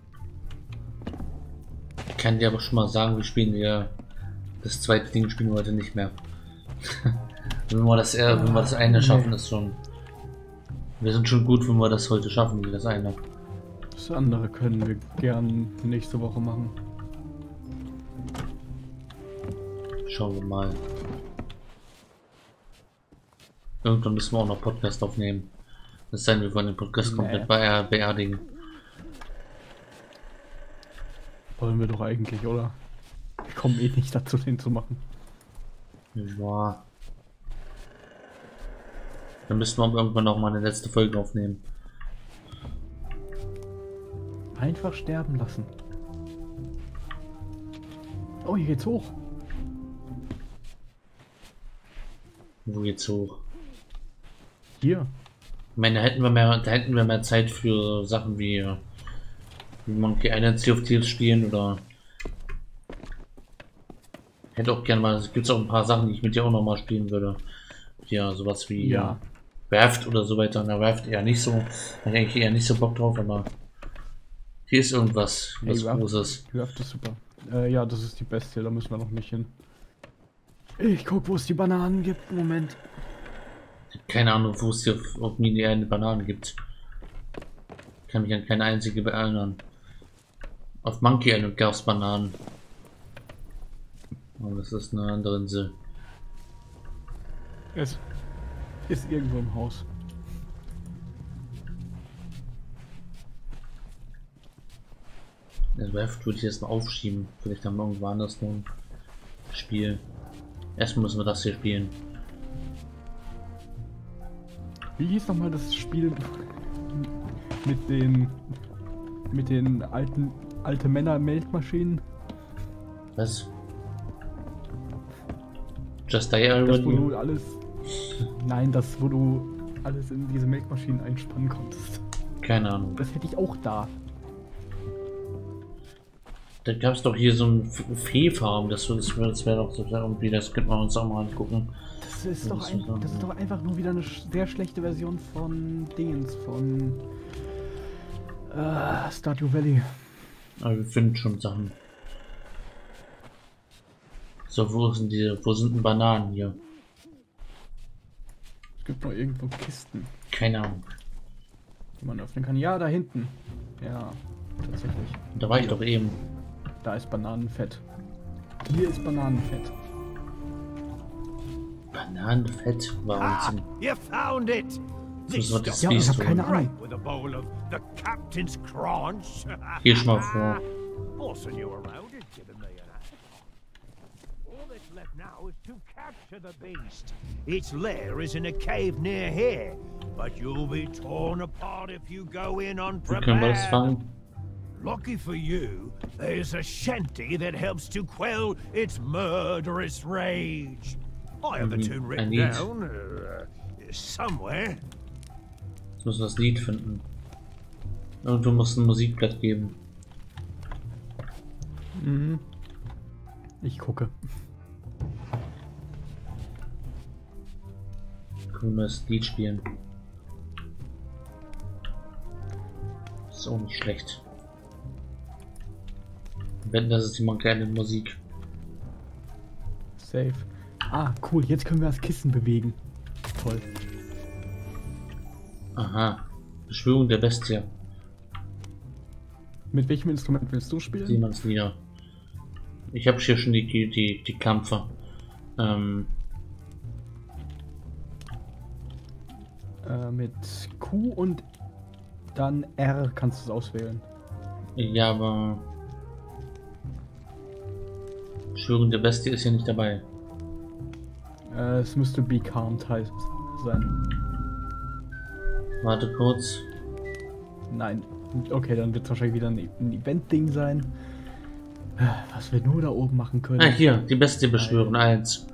Ich kann dir aber schon mal sagen, wir spielen wir das zweite Ding spielen wir heute nicht mehr. wenn wir das eher, wenn wir das eine schaffen, ist schon. Wir sind schon gut, wenn wir das heute schaffen, wie das eine. Das andere können wir gern nächste Woche machen. Schauen wir mal. Irgendwann müssen wir auch noch Podcast aufnehmen. Das sein, wir wollen den Podcast Nee. komplett be beerdigen. Wollen wir doch eigentlich, oder? Wir kommen eh nicht dazu, den zu machen. Ja. Dann müssen wir irgendwann noch mal eine letzte Folge aufnehmen. Einfach sterben lassen. Oh, hier geht's hoch. Wo geht's hoch? Hier. Ich meine, da hätten wir mehr, da hätten wir mehr Zeit für Sachen wie, wie Monkey Island Sea of Thieves spielen oder hätte auch gerne mal, es gibt auch ein paar Sachen, die ich mit dir auch noch mal spielen würde. Ja, sowas wie Ja. Raft oder so weiter. Na, Raft eher nicht so. Da hab ich eher nicht so Bock drauf, aber hier ist irgendwas, was Raft- Großes. Raft ist super. Äh, ja, das ist die Bestie, da müssen wir noch nicht hin. Ich guck, wo es die Bananen gibt. Moment. Keine Ahnung, wo es hier auf, auf Mini eine Banane gibt. Kann mich an keine einzige erinnern. Auf Monkey Island gab es Bananen. Aber das ist eine andere Insel. Es ist irgendwo im Haus. Den Raft würde ich jetzt mal aufschieben. Vielleicht haben wir irgendwo anders noch ein Spiel. Erstmal müssen wir das hier spielen. Wie hieß nochmal das Spiel mit den mit den alten alte Männer Melkmaschinen? Was? Just Die Das, wo du alles. Nein, das, wo du alles in diese Melkmaschinen einspannen konntest. Keine Ahnung. Das hätte ich auch da. Da gab es doch hier so ein F- Fee-Farm. Das, das wäre das wär doch so irgendwie, das könnte man uns auch mal angucken. Das ist, doch ein, das ist doch einfach nur wieder eine sehr schlechte Version von Dingens, von äh, Stardew Valley. Aber wir finden schon Sachen. So, wo sind diese, wo sind denn Bananen hier? Es gibt noch irgendwo Kisten, Keine Ahnung. die man öffnen kann. Ja, da hinten. Ja, tatsächlich. Da war ich doch eben. Da ist Bananenfett. Hier ist Bananenfett. Bananenfett war Ah, Wahnsinn. you found it! Das war das Ja, ich hab keine? Ahnung. Hier schon mal vor. Left now is to capture the beast. Its lair is in a cave near here, but you'll be torn apart if you go in Wie können wir das unprepared. Lucky for you, there's a shanty that helps to quell its murderous rage. I have the Mhm, tune written down uh, somewhere. Jetzt müssen wir das Lied finden. Irgendwo muss ein Musikblatt geben. Mhm. Ich gucke. Können wir das Lied spielen. Ist auch nicht schlecht. Wenn das ist Monkey Island Musik. Safe. Ah, cool. Jetzt können wir das Kissen bewegen. Toll. Aha. Beschwörung der Bestie. Mit welchem Instrument willst du spielen? Siemens nieder. Ich habe hier schon die, die, die, die Kampfer. Ähm, Äh, mit Q und dann R kannst du es auswählen. ja, aber. Beschwörung der Bestie ist ja nicht dabei. Äh, es müsste Be Calmed heißt sein. Warte kurz. Nein. Okay, dann wird es wahrscheinlich wieder ein, ein Event-Ding sein. Äh, Was wir nur da oben machen können. Ah, hier, die Bestie beschwören. Eins.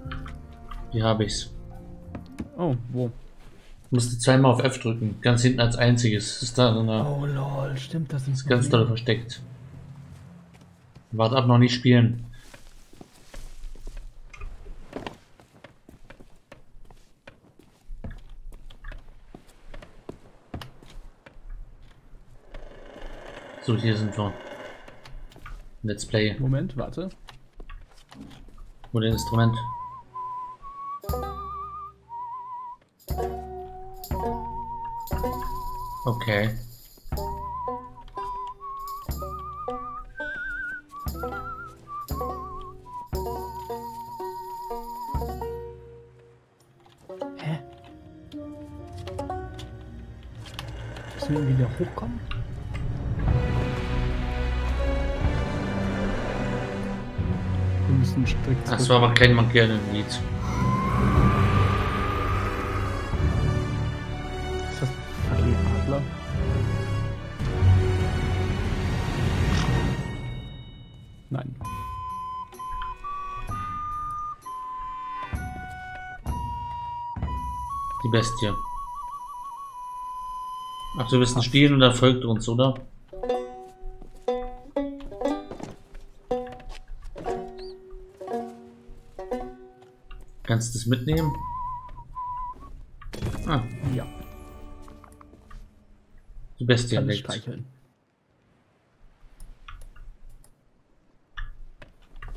Hier habe ich's. Oh, wo? Musste zweimal auf F drücken. Ganz hinten als einziges. Ist da so eine. Oh lol, stimmt das Ist ganz doll versteckt. Warte ab, noch nicht spielen. So, hier sind wir. Let's Play. Moment, warte. Wo das Instrument? Okay. Hä? Müssen wir wieder hochkommen? Müssen strikt Das war aber kein Island Lied. Ist das fucking Adler? Nein. Die Bestie. Ach, wir wissen spielen und er folgt uns, oder? Kannst du das mitnehmen? Ah. Ja. Die Bestie Kann entdeckt. streicheln.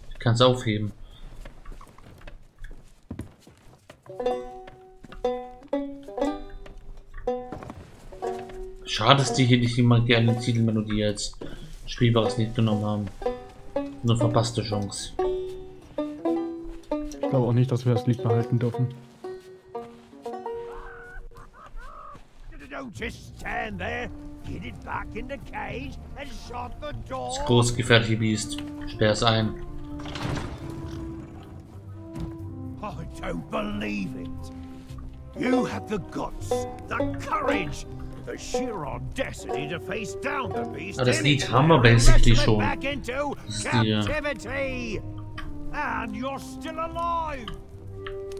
Ich kann es aufheben. Schade, dass die hier nicht jemand gerne Titelmelodie als spielbares Lied genommen haben. Eine verpasste Chance. Ich glaube auch nicht, dass wir das Lied behalten dürfen. Das groß gefährliche Biest. Sperr es ein. I don't believe it. You had the guts, the courage, the sheer audacity to face down the beast. Ah, das Lied haben wir basically schon. Das ist die, äh. And you're still alive.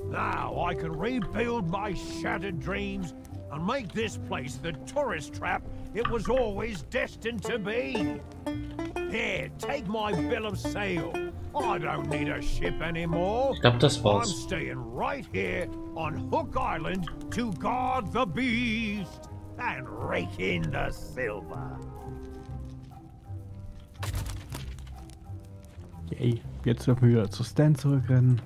Now I can rebuild my shattered dreams and make this place the tourist trap it was always destined to be. Here, take my bill of sale. I don't need a ship anymore. Das I'm staying right here on Hook Island to guard the beast and rake in the silver. Yay. Jetzt dürfen wir wieder zu Stan zurückrennen.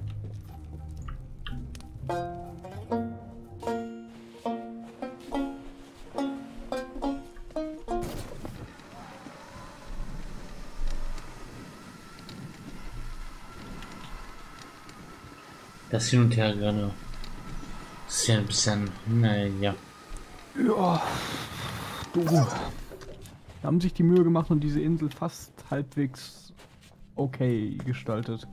Das Hin und Her gerade. Ist ja ein bisschen. Naja. Ja. Du. Haben sich die Mühe gemacht und diese Insel fast halbwegs okay gestaltet.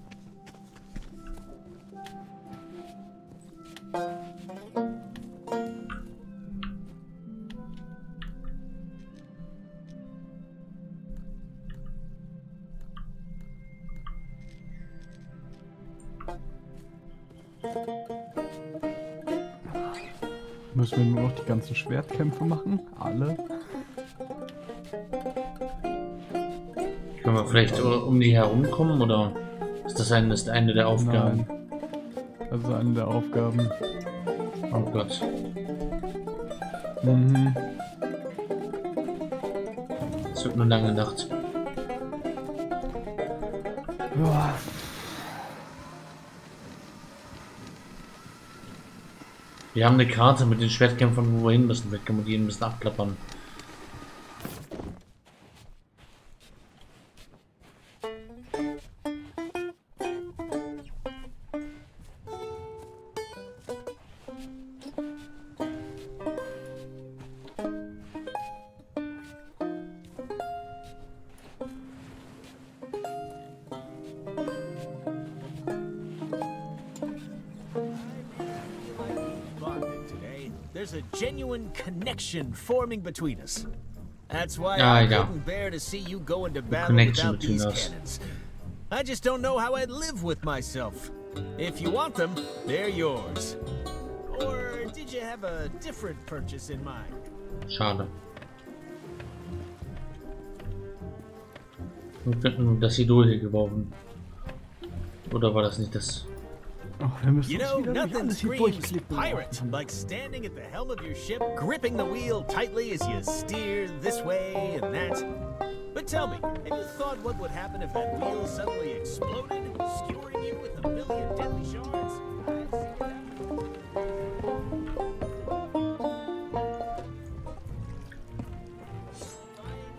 Müssen wir nur noch die ganzen Schwertkämpfe machen? Alle? Vielleicht um die herumkommen oder ist das ein, ist eine der Aufgaben? Nein. Das ist eine der Aufgaben. Oh Gott. Mhm. Es wird nur lange Nacht. Ja. Wir haben eine Karte mit den Schwertkämpfern, wo wir hin müssen. Wir können die ein bisschen abklappern. There's a genuine connection forming between us. That's why Ah, I couldn't bear to see you go into battle connection without these us. cannons. I just don't know how I'd live with myself. If you want them, they're yours. Or did you have a different purchase in mind? Schade. Wir könnten das Idol hier geworfen. Oder war das nicht das? You know, nothing screams pirate like standing at the helm of your ship, gripping the wheel tightly as you steer this way and that. But tell me, have you thought what would happen if that wheel suddenly exploded, skewering you with a million deadly shards? I've seen it happen.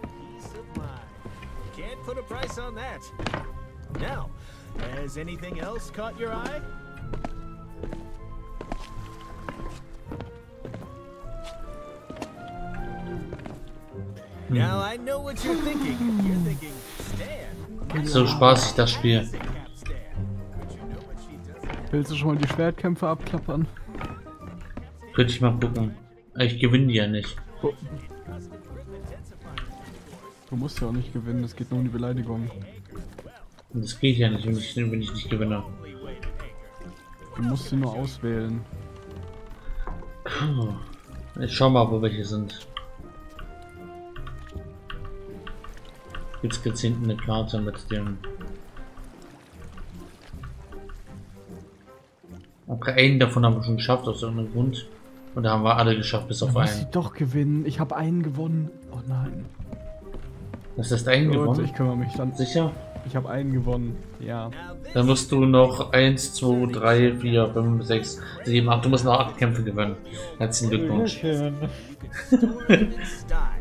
Peace of mind. Can't put a price on that. Now, has anything else caught your eye? So spaßig das Spiel. Willst du schon mal die Schwertkämpfe abklappern? Könnte ich mal gucken. Ich gewinne die ja nicht. Du musst ja auch nicht gewinnen, es geht nur um die Beleidigung. Und das geht ja nicht, wenn ich, wenn ich nicht gewinne. Du musst sie nur auswählen. Ich schau mal, wo welche sind. Jetzt gibt's hinten eine Karte mit dem. Okay, einen davon haben wir schon geschafft, aus irgendeinem Grund. Und da haben wir alle geschafft, bis auf einen. ich doch gewinnen. Ich habe einen gewonnen. Oh nein. Das ist einen Gut, gewonnen? Ich kümmere mich dann. Sicher? Ich habe einen gewonnen. Ja. Dann musst du noch 1, 2, 3, 4, 5, 6, 7, 8. Du musst noch 8 Kämpfe gewinnen. Herzlichen Glückwunsch.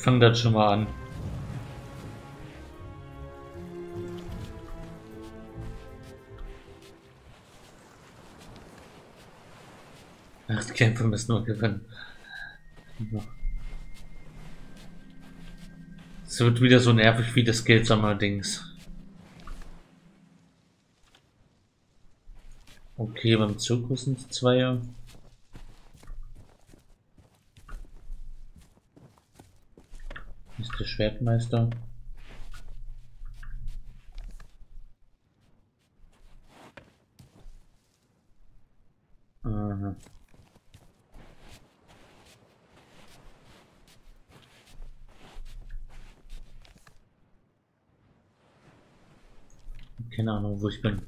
Ich fange das schon mal an. Acht Kämpfe müssen wir gewinnen. Es wird wieder so nervig wie das Geldsammer-Dings. Okay, beim Zirkus sind es Zweier. Ist der Schwertmeister. Aha. Keine Ahnung, wo ich bin.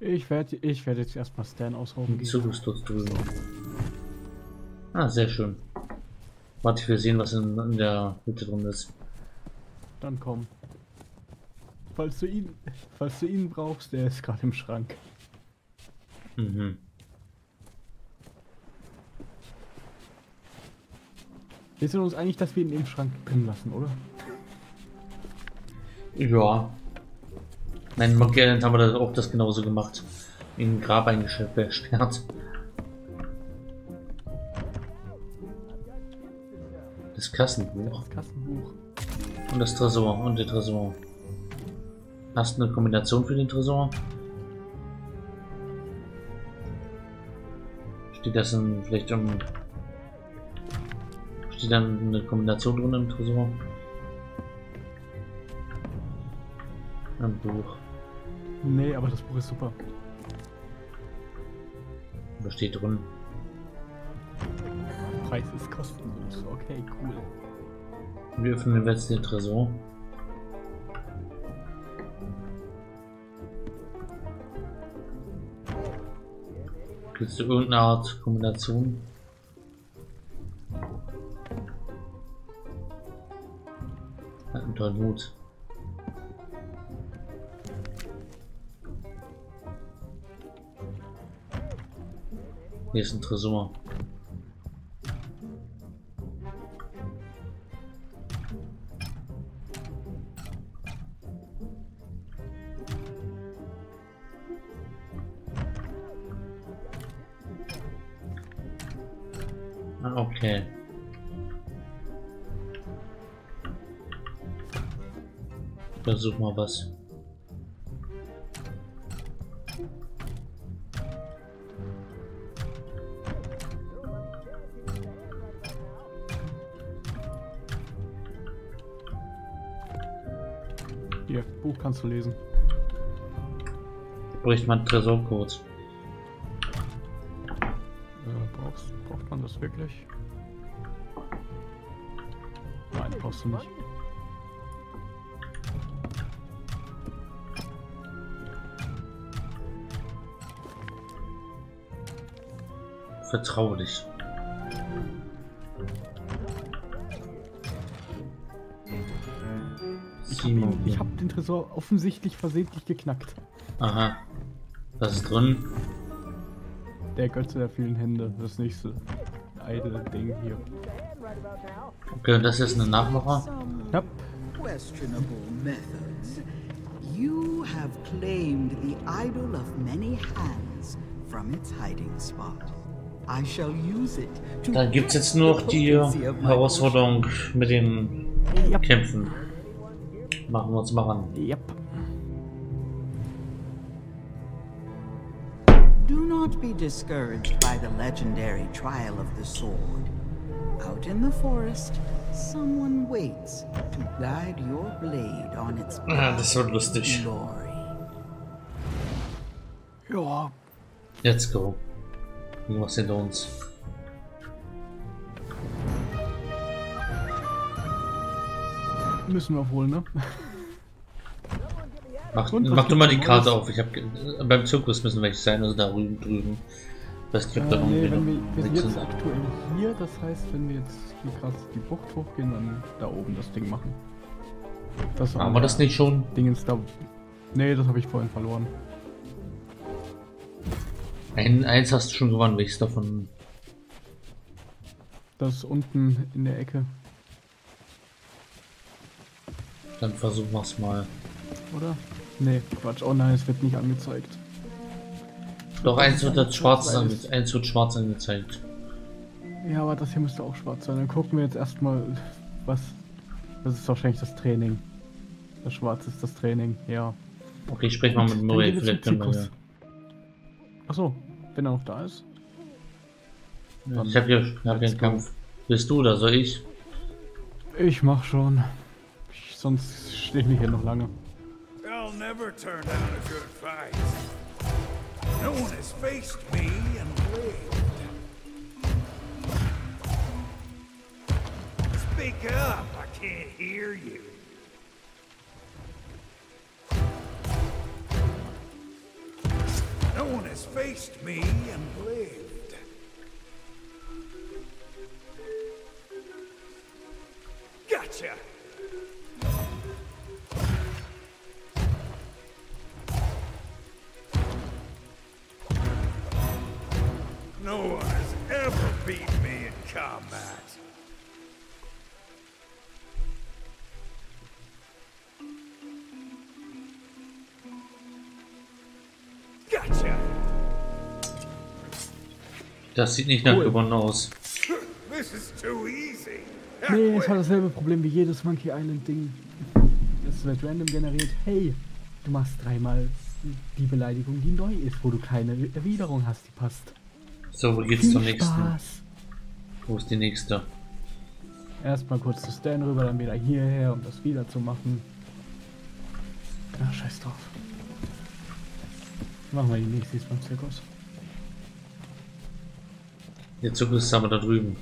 Ich werde ich werd jetzt erstmal Stan ausrauben dort drüben. Ah, sehr schön. Warte, will sehen, was in, in der Hütte drin ist. Dann komm. Falls du ihn, falls du ihn brauchst, der ist gerade im Schrank. Mhm. Wir sind uns einig, dass wir ihn im Schrank drin lassen, oder? Ja. Nein, Island haben wir das auch das genauso gemacht. In ein Grab eingesperrt. Das Kassenbuch. Das Kassenbuch. Und das Tresor. Und der Tresor. Hast du eine Kombination für den Tresor? Steht das in vielleicht im. Steht dann eine Kombination drin im Tresor? Ein Buch. Nee, aber das Buch ist super. Was steht drin? Preis ist kostenlos. Okay, cool. Wir öffnen jetzt den Tresor. Gibt es irgendeine Art Kombination? Hat einen tollen Hut. Hier ist ein Tresor. Okay. Versuch mal was. Hier, Buch kannst du lesen. Bricht man Tresorcode. Brauchst, braucht man das wirklich? Nein, brauchst du nicht. Vertraulich. Ich habe ich hab den Tresor offensichtlich versehentlich geknackt. Aha. Was ist drin? Der Götze der vielen Hände, das nächste eitle Ding hier. Okay, und das ist eine Nachmacher? Ja. Questionable methods. You have claimed the idol of many hands from its hiding spot. I shall use it to Dann gibt es jetzt nur noch die Herausforderung mit den Kämpfen. Machen wir uns mal ran. Yep. Do not be discouraged by the legendary trial of the sword. Out in the forest, someone waits to guide your blade on its path das wird to lustig. glory. Ja. Let's go. Irgendwas hinter uns. Müssen wir wohl, ne? Mach, Und mach du mal die Karte auf. Ich hab, beim Zirkus müssen welche sein, also da drüben. drüben. Weiß nicht, ob da Äh, nee, wenn wir, wir sind jetzt aktuell hier, das heißt, wenn wir jetzt hier gerade die Bucht hochgehen, dann da oben das Ding machen. Das Haben wir das nicht schon? Dingens da. Nee, das habe ich vorhin verloren. Ein, eins hast du schon gewonnen, welches davon? Das unten in der Ecke, Dann versuchen wir es mal. oder? Nee, Quatsch. Oh nein, es wird nicht angezeigt. Doch, eins wird als schwarz, ange eins wird schwarz angezeigt. Ja, aber das hier müsste auch schwarz sein. Dann gucken wir jetzt erstmal, was. Das ist wahrscheinlich das Training. Das Schwarz ist das Training, ja. Okay, ich spreche mal mit Dann Murray, vielleicht können wir Zirkus. Achso, wenn er noch da ist. ja. Ich habe hier, ich hab hier einen Kampf. Bist du oder soll ich? Ich mach schon. Ich, sonst stehen wir hier noch lange. Never turn down a good fight. No one has faced me and lived. Speak up, I can't hear you. No one has faced me and lived. Gotcha! No one has ever beat me in combat. Gotcha! Das sieht nicht nach Cool. gewonnen aus. This is too easy. Nee, es hat dasselbe Problem wie jedes Monkey Island Ding. Es wird random generiert. Hey, du machst dreimal die Beleidigung, die neu ist, wo du keine Erwiderung hast, die passt. So, wo geht's Viel zum nächsten? Spaß. Wo ist die nächste? Erstmal kurz zu Stan rüber, dann wieder hierher, um das wieder zu machen. Ja, scheiß drauf. Machen wir die nächste beim Zirkus. Der Zug ist aber da drüben.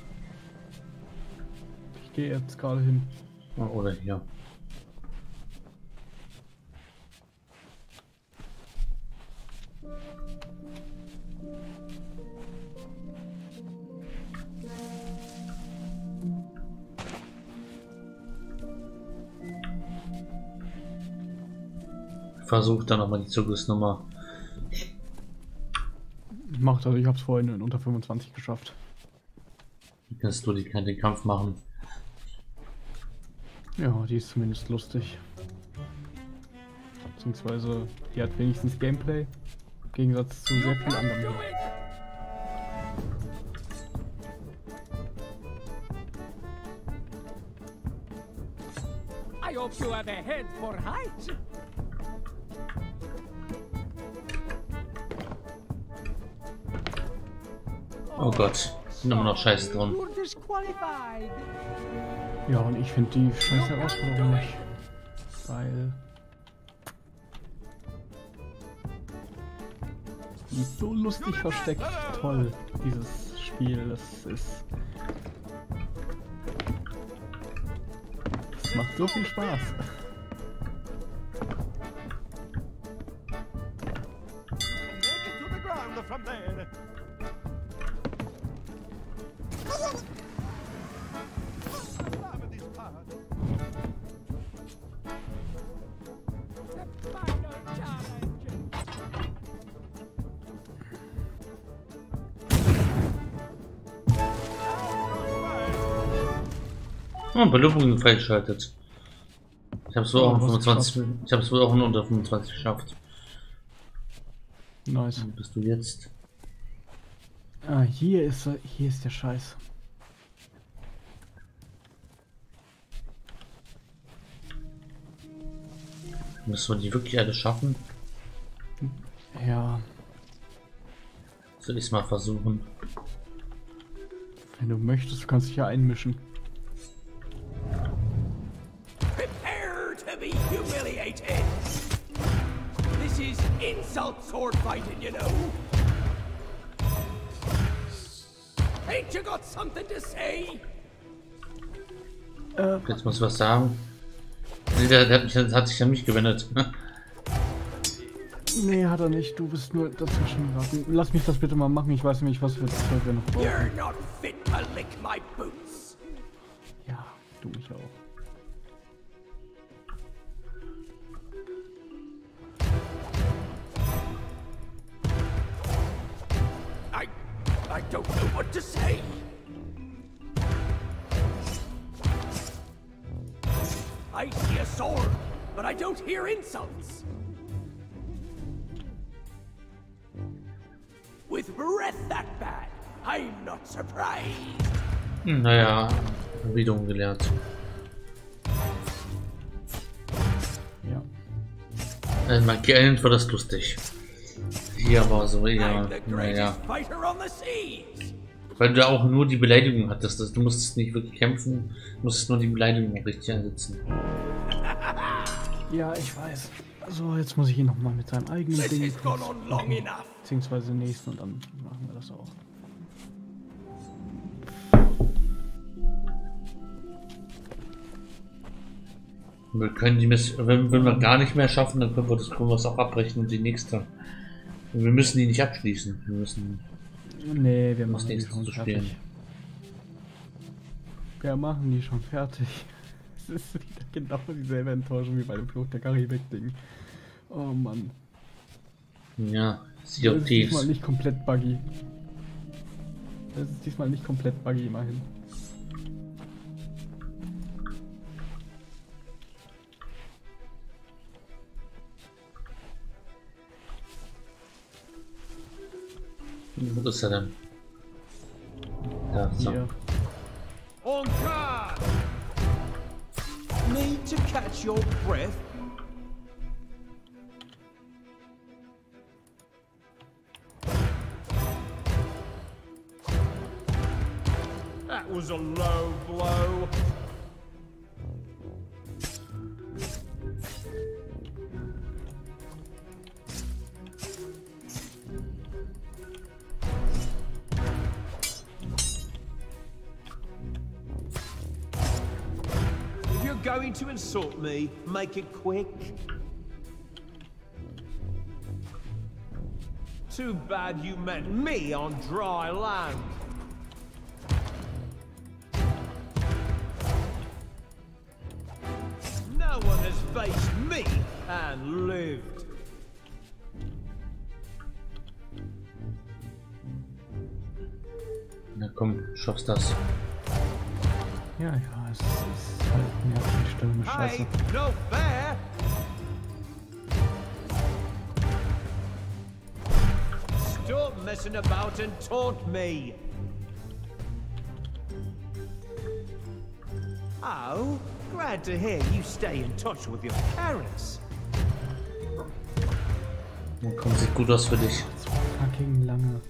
Ich gehe jetzt gerade hin. Ah, Oder hier. Versucht dann nochmal die Zirkusnummer. Macht also, ich hab's vorhin in unter 25 geschafft. Wie kannst du die, den Kampf machen? Ja, die ist zumindest lustig. Beziehungsweise, die hat wenigstens Gameplay. Im Gegensatz zu sehr viel anderen. I hope you have a head for height. Oh Gott, sind immer noch Scheiße drin. Ja, und ich finde die scheiß Herausforderung nicht. Weil. Die ist so lustig versteckt. Toll, dieses Spiel. Das ist. Das macht so viel Spaß. Oh, Belohnung freigeschaltet. Ich habe es wohl Oh, auch in du hast 25. Ich habe es wohl auch in unter 25 geschafft. Nice. Wo bist du jetzt? Ah, hier ist er- hier ist der Scheiß. Müssen wir die wirklich alle schaffen? Ja, Soll ich es mal versuchen? wenn du möchtest, du kannst dich ja einmischen. Prepare to be humiliated. This is insult sword fighting, you know. Ain't you got something to say? Jetzt muss was sagen. Nee, der, der, der hat sich an mich gewendet. Nee, hat er nicht. Du bist nur dazwischen geraten. Lass mich das bitte mal machen. Ich weiß nämlich, was wir noch You're brauchen. Du mich auch. I, I don't know what to say. I see a sword, but I don't hear insults. With breath that bad, I'm not surprised. Hm, Naja, Erwiderung gelernt. Ja. Äh, Magie Island war das lustig. Hier war so eher, naja. greatest fighter on the seas. Weil du auch nur die Beleidigung hattest. Also, du musstest nicht wirklich kämpfen, du musstest nur die Beleidigung richtig einsetzen. Ja, ich weiß. So, jetzt muss ich ihn nochmal mit seinem eigenen Ding. Beziehungsweise den nächsten und dann machen wir das auch. Wir können die Miss wenn, wenn wir gar nicht mehr schaffen, dann können wir das können wir es auch abbrechen und die nächste. Wir müssen die nicht abschließen. Wir müssen Nee, wir machen die schon fertig. spielen. Wir machen die schon fertig. Es ist wieder genau dieselbe Enttäuschung wie bei dem Fluch der Karibik-Ding. Oh Mann. Ja, Sea Das of ist diesmal nicht komplett buggy. Das ist diesmal nicht komplett buggy, immerhin. Er denn? Da, so. Hier. On guard! Need to catch your breath? That was a low blow. Going to insult me, make it quick. Too bad you met me on dry land. No one has faced me and lived. Na komm, schaffst das. Ja, ja, es ist halt nervig, Stimme, scheiße. Hey, no fair. Stop messing about and taunt me. Oh, glad to hear you stay in touch with your parents. Na komm, sieht gut aus für dich. Fucking lange.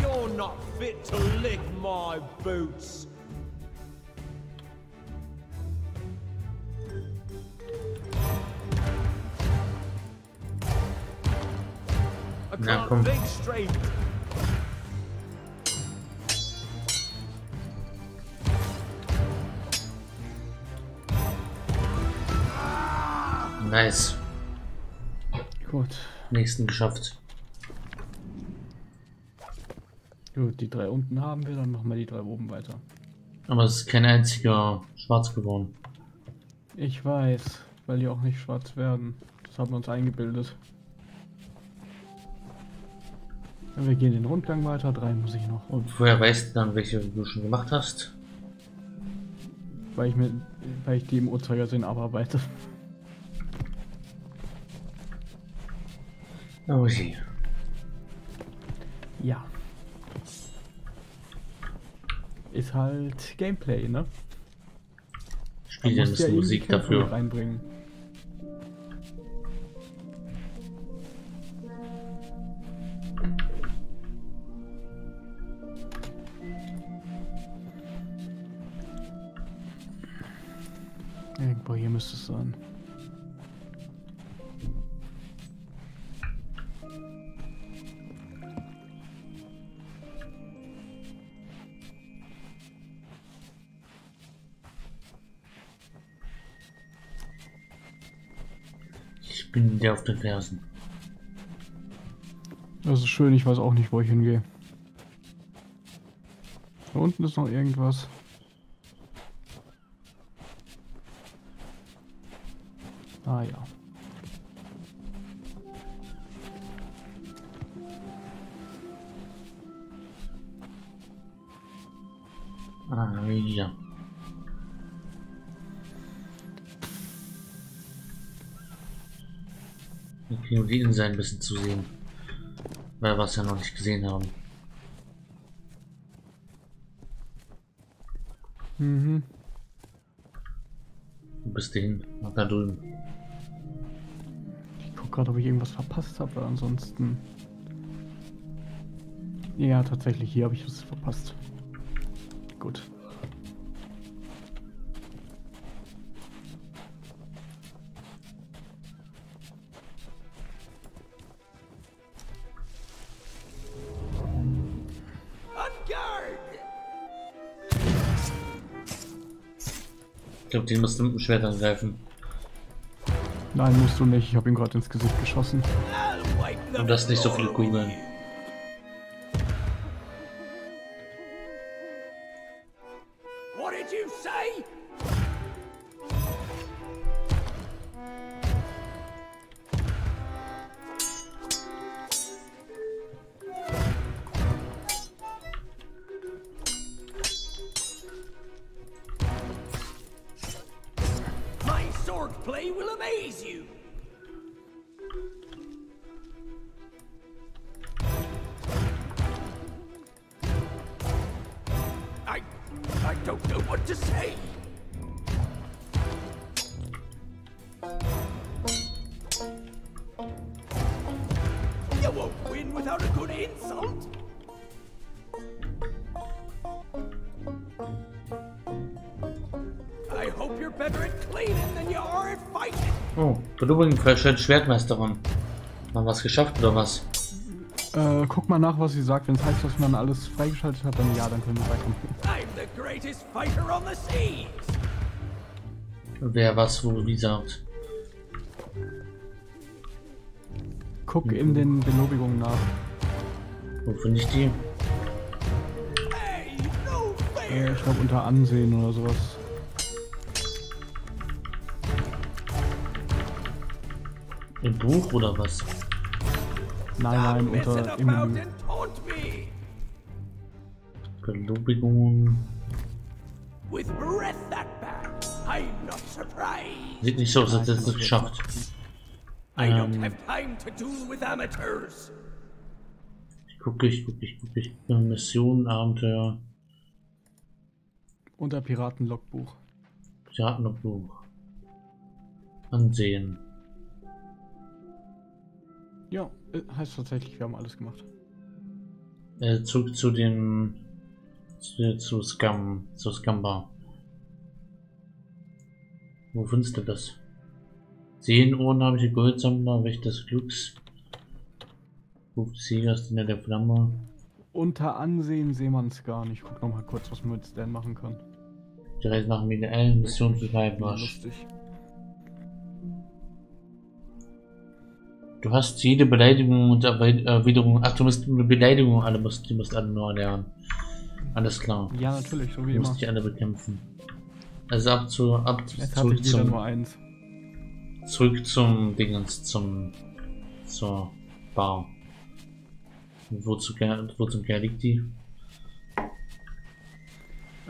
You're not fit to lick my boots. Na komm. Nice. Gut. Nächsten geschafft. Gut, die drei unten haben wir, dann machen wir die drei oben weiter. Aber es ist kein einziger schwarz geworden. Ich weiß, weil die auch nicht schwarz werden. Das haben wir uns eingebildet. Wir gehen den Rundgang weiter, drei muss ich noch. Und woher weißt du dann, welche du schon gemacht hast? Weil ich, mit, weil ich die im Uhrzeigersinn abarbeite. Oh je. Ja. Ist halt Gameplay, ne? Spiel Man ja Musik dafür. reinbringen. müsste es sein. Ich bin der auf den Fersen. Das ist schön, ich weiß auch nicht, wo ich hingehe. Da unten ist noch irgendwas. Ah ja. Ah, ja. Wir kriegen die Insel ein bisschen zu sehen. Weil wir es ja noch nicht gesehen haben. Mhm. Wo bist du hin? Nach da drüben. Gerade, ob ich irgendwas verpasst habe, ansonsten. Ja, tatsächlich, hier habe ich was verpasst. Gut. Ich glaube, den musst mit dem Schwert angreifen. Nein, musst du nicht. Ich habe ihn gerade ins Gesicht geschossen. Und das nicht so viele Kugeln. Freistellt Schwertmeisterin. Haben wir was geschafft oder was? Äh, guck mal nach, was sie sagt. Wenn es heißt, dass man alles freigeschaltet hat, dann ja, dann können wir weiterkommen. I'm the greatest fighter on the seas. Wer was wo wie sagt. Guck in den Belobigungen nach. Wo finde ich die? Äh, ich glaube unter Ansehen oder sowas. Im Buch oder was? Nein, nein, unter im Menü. Taunt me Belobigung. with breath that bad. I'm not surprised. Sieht nicht so aus, als hätte es geschafft. Ähm, ich gucke, ich gucke, ich gucke, ich gucke. Mission, Abenteuer, Unter Piratenlogbuch. Piratenbuch. Ansehen. Ja, äh, heißt tatsächlich, wir haben alles gemacht. Äh, zurück zu dem. Zu, zu Scam. Zu Scamba. Wo findest du das? Zehn Ohren habe ich Goldsammler, Wächter des Glücks. Ruf des Jägers, Diener der Flamme. Unter Ansehen sehen man es gar nicht. Guck noch mal kurz, was man mit Stan machen kann. Die Reise nach Mineal, Mission zu Leibmarsch. lustig. Du hast jede Beleidigung und Erwiderung. Ach, du musst Beleidigung alle musst, die musst alle neu lernen. Alles klar. Ja, natürlich, so wie Du musst immer. die alle bekämpfen. Also ab zu ab Jetzt zurück zum nur eins. zurück zum Dingens zum zur Bar. Und Wo, zum Kerl liegt die?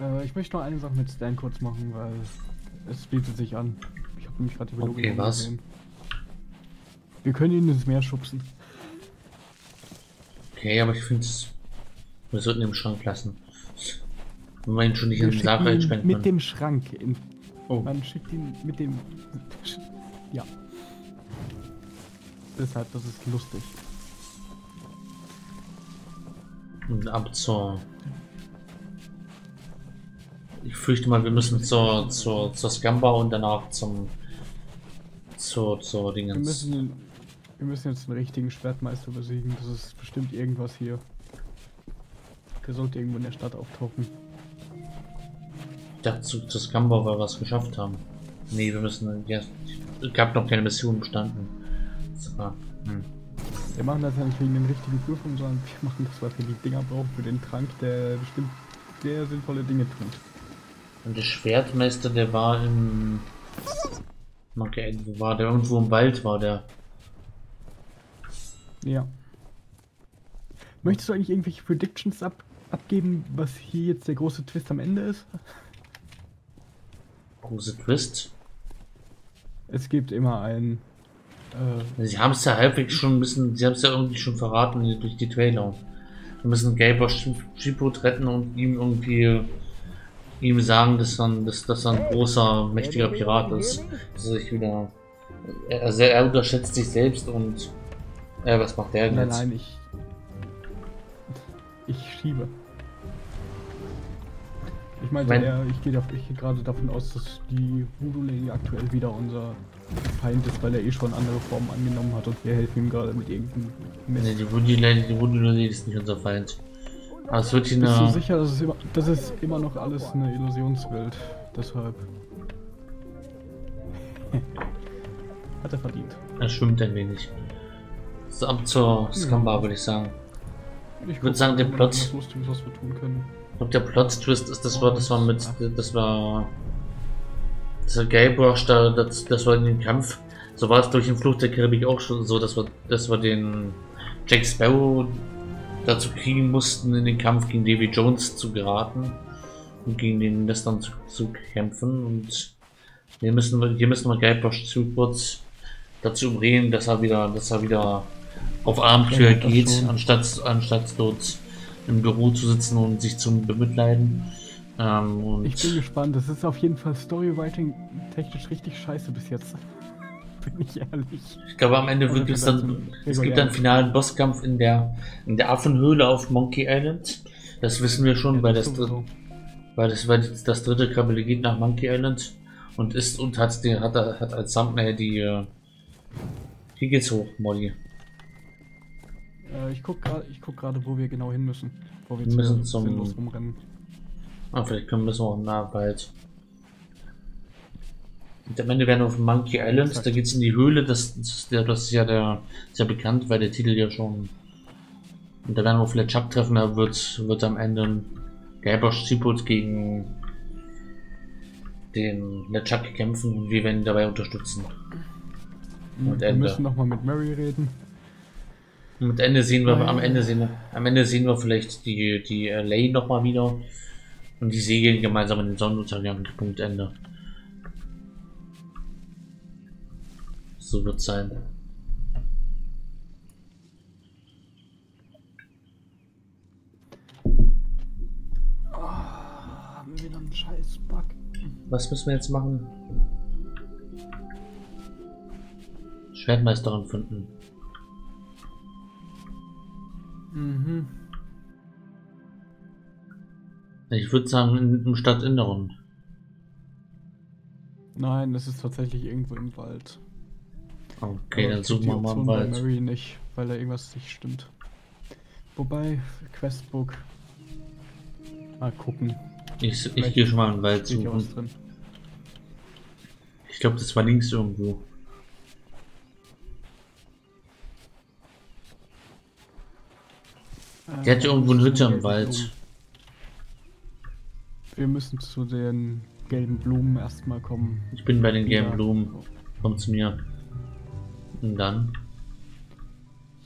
Äh, ich möchte noch eine Sache mit Stan kurz machen, weil es bietet sich an. Ich habe nämlich gerade die Belobigung Okay, was? gesehen. Wir können ihn ins Meer schubsen. Okay, aber ich finde es. Wir sollten ihn im Schrank lassen. Wenn wir ihn schon nicht Wir in den spenden mit können. dem Schrank. In, Oh. Man schickt ihn mit dem... Ja. Deshalb, das ist lustig. Und ab zur. Ich fürchte mal, wir müssen zur, zur, zur Scamba und danach zum. zur, zur Wir Dingens. Wir müssen jetzt den richtigen Schwertmeister besiegen. Das ist bestimmt irgendwas hier. Der sollte irgendwo in der Stadt auftauchen. Ich dachte zur Scamba, weil wir es geschafft haben. Nee, wir müssen. Ja, es gab noch keine Mission bestanden. So, hm. Wir machen das ja nicht wegen den richtigen Prüfungen, sondern wir machen das, weil wir die Dinger brauchen für den Trank, der bestimmt sehr sinnvolle Dinge tut. Und der Schwertmeister, der war im... Okay, wo war der? Irgendwo im Wald war der. Ja. Möchtest du eigentlich irgendwelche Predictions ab abgeben, was hier jetzt der große Twist am Ende ist? Große Twist? Es gibt immer einen. Äh, sie haben es ja halbwegs schon ein bisschen, sie haben es ja irgendwie schon verraten durch die Trailer. Wir müssen Gaber Chipot retten und ihm irgendwie ihm sagen, dass er, dass, dass er ein großer, mächtiger Pirat ist. Dass er sich wieder. Also er unterschätzt sich selbst und. Äh, was macht der denn nein, jetzt? nein, ich. Ich schiebe. Ich meinte, Mein- ich gehe geh gerade davon aus, dass die Voodoo Lady aktuell wieder unser Feind ist, weil er eh schon andere Formen angenommen hat und wir helfen ihm gerade mit irgendeinem Mist. Nee, die Woody Lady, die Woody Lady ist nicht unser Feind. Aber es wird hier Bist du sicher, dass es immer, das ist immer noch alles eine Illusionswelt? Deshalb. Hat er verdient. Er schwimmt ein wenig. So ab zur Scamba, würde ich sagen. Ich würde sagen, der Plot. was Lustiges, was wir tun können. Ich glaube, der Plot-Twist ist, das war, das war mit, das war, das war Guybrush, da, das, das war in dem Kampf, so war es durch den Fluch der Karibik auch schon so, dass wir, dass wir den Jack Sparrow dazu kriegen mussten, in den Kampf gegen Davy Jones zu geraten und gegen den Western zu, zu kämpfen und hier müssen wir, hier müssen wir Guybrush zu kurz dazu bringen, dass er wieder, dass er wieder auf Abenteuer Ja, geht, schon. anstatt, anstatt dort im Büro zu sitzen und sich zu bemitleiden. Ähm, Ich bin gespannt. Das ist auf jeden Fall Storywriting technisch richtig scheiße bis jetzt. bin ich ehrlich. ich glaube, am Ende wird es dann, es gibt dann finalen Bosskampf in der, in der Affenhöhle auf Monkey Island. Das wissen wir schon, weil, das, sowieso. dr- weil das, weil das dritte Kapitel geht nach Monkey Island und ist und hat, den, hat, hat als Thumbnail die, äh, hier geht's hoch, Molly. Äh, ich guck gerade, ich guck gerade, wo wir genau hin müssen. Wo wir Wir müssen zu- zum- sinnlos rumrennen. Ah, vielleicht können wir auch nah bald. Und am Ende werden wir auf Monkey Island, da geht's in die Höhle, das, das, das ist ja der, ist ja bekannt, weil der Titel ja schon. Und da werden wir auf LeChuck treffen, da wird, wird am Ende Guybrush Seaboot gegen den LeChuck kämpfen und wir werden ihn dabei unterstützen. Und wir Ende. müssen nochmal mit Mary reden. Und am Ende sehen wir, Ah, am. Ende sehen wir, am Ende sehen wir vielleicht die, die äh, Lay nochmal wieder. Und die segeln gemeinsam in den Sonnenuntergang. Punkt Ende. So wird sein. Haben wir wieder einen scheiß Bug. Was müssen wir jetzt machen? Schwertmeisterin finden. Mhm. Ich würde sagen, in, im Stadtinneren. Nein, das ist tatsächlich irgendwo im Wald. Okay, dann suchen wir mal im bei Wald. Mary nicht, weil da irgendwas nicht stimmt. Wobei, Questbook. Mal gucken. Ich, ich gehe schon mal den Wald suchen. Ich glaube, das war links irgendwo. Der hat ja irgendwo eine Hütte im Wald. Wir müssen zu den gelben Blumen erstmal kommen. Ich bin bei den gelben. Blumen. Komm zu mir. Und dann?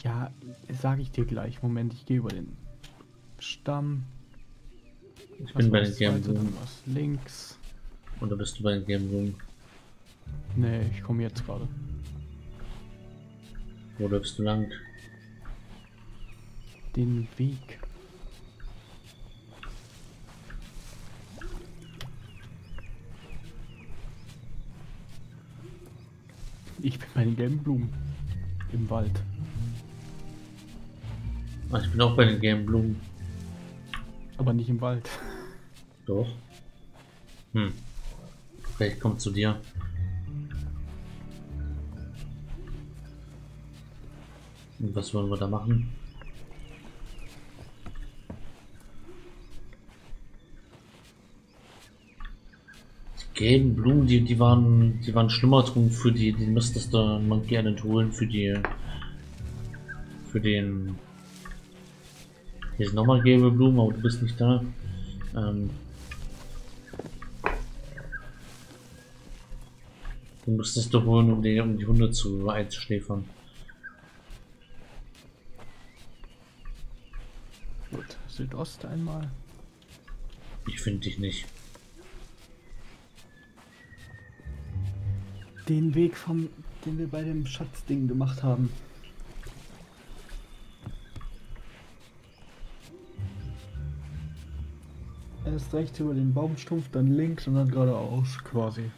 Ja, sage ich dir gleich. Moment, ich gehe über den Stamm. Ich bin bei den gelben Blumen. links. Oder bist du bei den gelben Blumen? Nee, ich komme jetzt gerade. Wo läufst du lang? Den Weg. Ich bin bei den gelben Blumen. Im Wald. Ich bin auch bei den gelben Blumen. Aber nicht im Wald. Doch. Hm. Vielleicht kommt zu dir. Und was wollen wir da machen? Gelben Blumen, die, die waren, die waren schlimmer drum für die, die müsstest du man gerne holen für die, für den, hier sind nochmal gelbe Blumen, aber du bist nicht da. Ähm, du müsstest du holen, um die, um die Hunde zu einzuschläfern. Gut, Südost einmal. Ich finde dich nicht. Den Weg vom, den wir bei dem Schatzding gemacht haben. Erst rechts über den Baumstumpf, dann links und dann geradeaus quasi.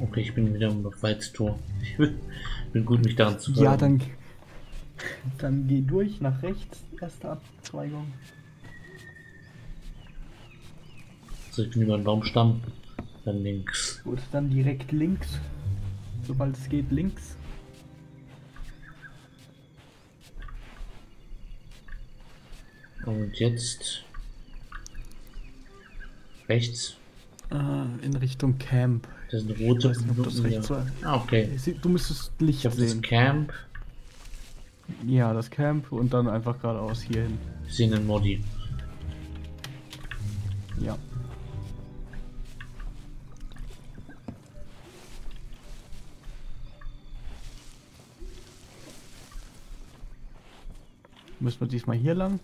Okay, ich bin wieder am Waldtor. Ich bin gut, mich daran zu Ja, dann, dann geh durch nach rechts, erste Abzweigung. So, ich bin über den Baumstamm. Dann links. Gut, dann direkt links. Sobald es geht, links. Und jetzt rechts. Äh, in Richtung Camp. Das sind rote Ich weiß nicht, ob das Blumen, rechts ja. war. Ah, okay. Du müsstest Licht Ich hab das sehen. Camp. Ja, das Camp und dann einfach geradeaus hier hin. Ich sehe einen Modi. Ja. Müssen wir diesmal hier lang?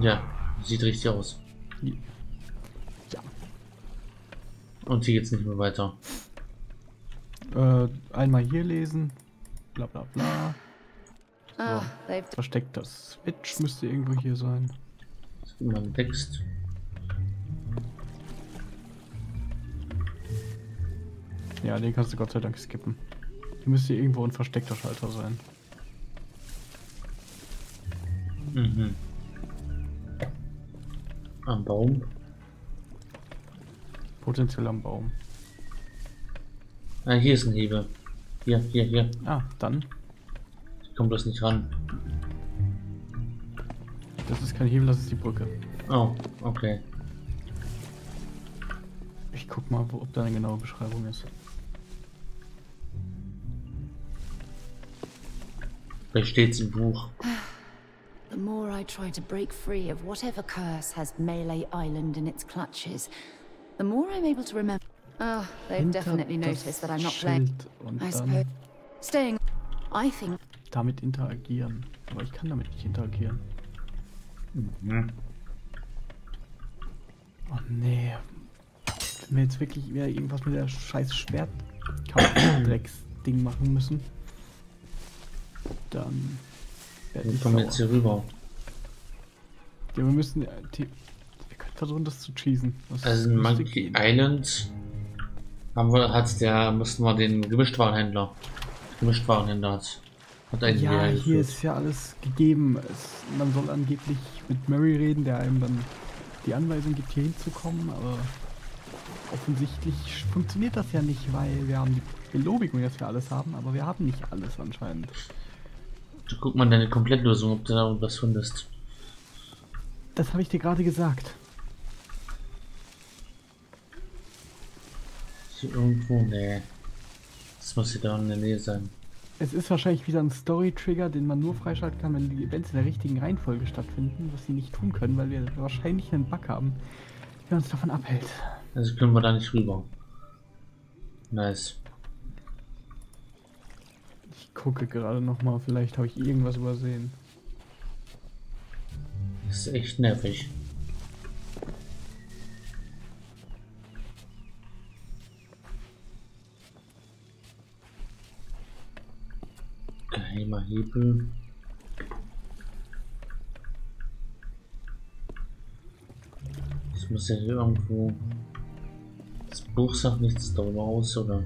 Ja, sieht richtig aus. Ja. Und hier geht's nicht mehr weiter. Äh, einmal hier lesen. Bla bla bla. Ah, they've Versteckter Switch müsste irgendwo hier sein. Man wächst. Ja, den kannst du Gott sei Dank skippen. Hier müsste irgendwo ein versteckter Schalter sein. Mhm. Am Baum. Potenziell am Baum. Ah, hier ist ein Hebel. Hier, hier, hier. Ah, dann. Ich komme bloß nicht ran. Das ist kein Hebel, das ist die Brücke. Oh, okay. Ich guck mal, wo, ob da eine genaue Beschreibung ist. Vielleicht steht's im Buch. The more I try to break free of whatever curse has Melee Island in its clutches, the more I'm able to remember. Ah, they've Hinter definitely das noticed that I'm not playing. I dann suppose. Staying. I think. damit interagieren. Aber ich kann damit nicht interagieren. Mhm. Oh nee. Wenn wir jetzt wirklich wieder irgendwas mit der scheiß Schwertkampf-Drecks-Ding machen müssen, dann Wir kommen jetzt hier rüber. Ja, wir müssen... äh, die- Wir können versuchen, das zu cheesen. Das Also in Monkey. Island haben wir, hat der, mussten wir den Gemischtwarenhändler. Gemischtwarenhändler hat, hat einen Ja, hier geführt. ist ja alles gegeben. Es, man soll angeblich mit Mary reden, der einem dann die Anweisung gibt, hier hinzukommen, aber offensichtlich funktioniert das ja nicht, weil wir haben die Belobigung, dass wir alles haben, aber wir haben nicht alles anscheinend. Du guck mal deine Komplettlösung, ob du da irgendwas findest. Das habe ich dir gerade gesagt. Ist hier irgendwo? Nee. Das muss hier da in der Nähe sein. Es ist wahrscheinlich wieder ein Story-Trigger, den man nur freischalten kann, wenn die Events in der richtigen Reihenfolge stattfinden, was sie nicht tun können, weil wir wahrscheinlich einen Bug haben, der uns davon abhält. Also können wir da nicht rüber. Nice. Gucke gerade noch mal, vielleicht habe ich irgendwas übersehen. Das ist echt nervig. Geheimer Hebel. Das muss ja hier irgendwo. Das Buch sagt nichts darüber aus, oder?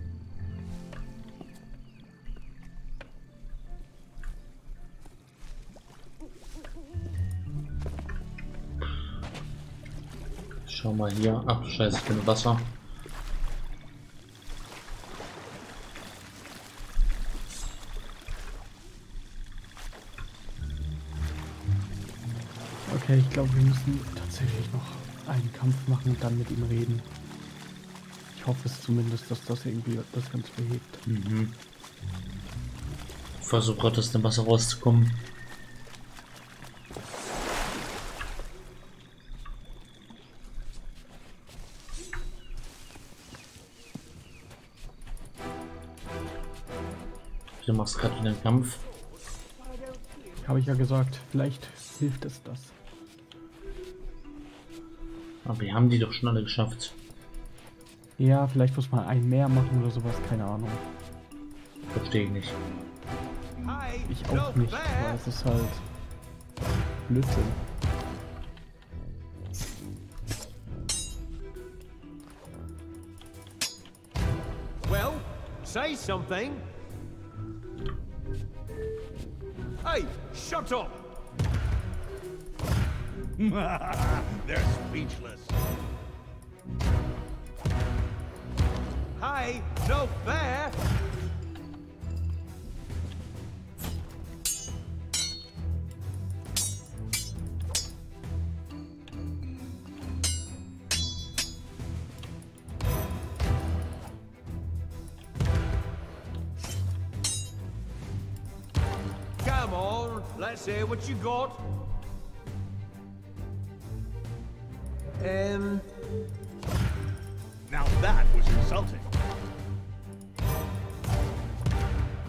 schau mal hier. Ach, scheiße, ich bin im Wasser. Okay, ich glaube, wir müssen tatsächlich noch einen Kampf machen und dann mit ihm reden. Ich hoffe es zumindest, dass das irgendwie das Ganze behebt. Mhm. Versuche, aus dem Wasser rauszukommen. Machst gerade wieder einen Kampf. Habe ich ja gesagt, vielleicht hilft es das. Aber wir haben die doch schon alle geschafft. Ja, vielleicht muss man einen mehr machen oder sowas, keine Ahnung. Verstehe ich nicht. Ich auch nicht, aber es ist halt Blödsinn. Well, say something. Shut up! They're speechless. Hey, no fair! What you got. Um, Now that was insulting.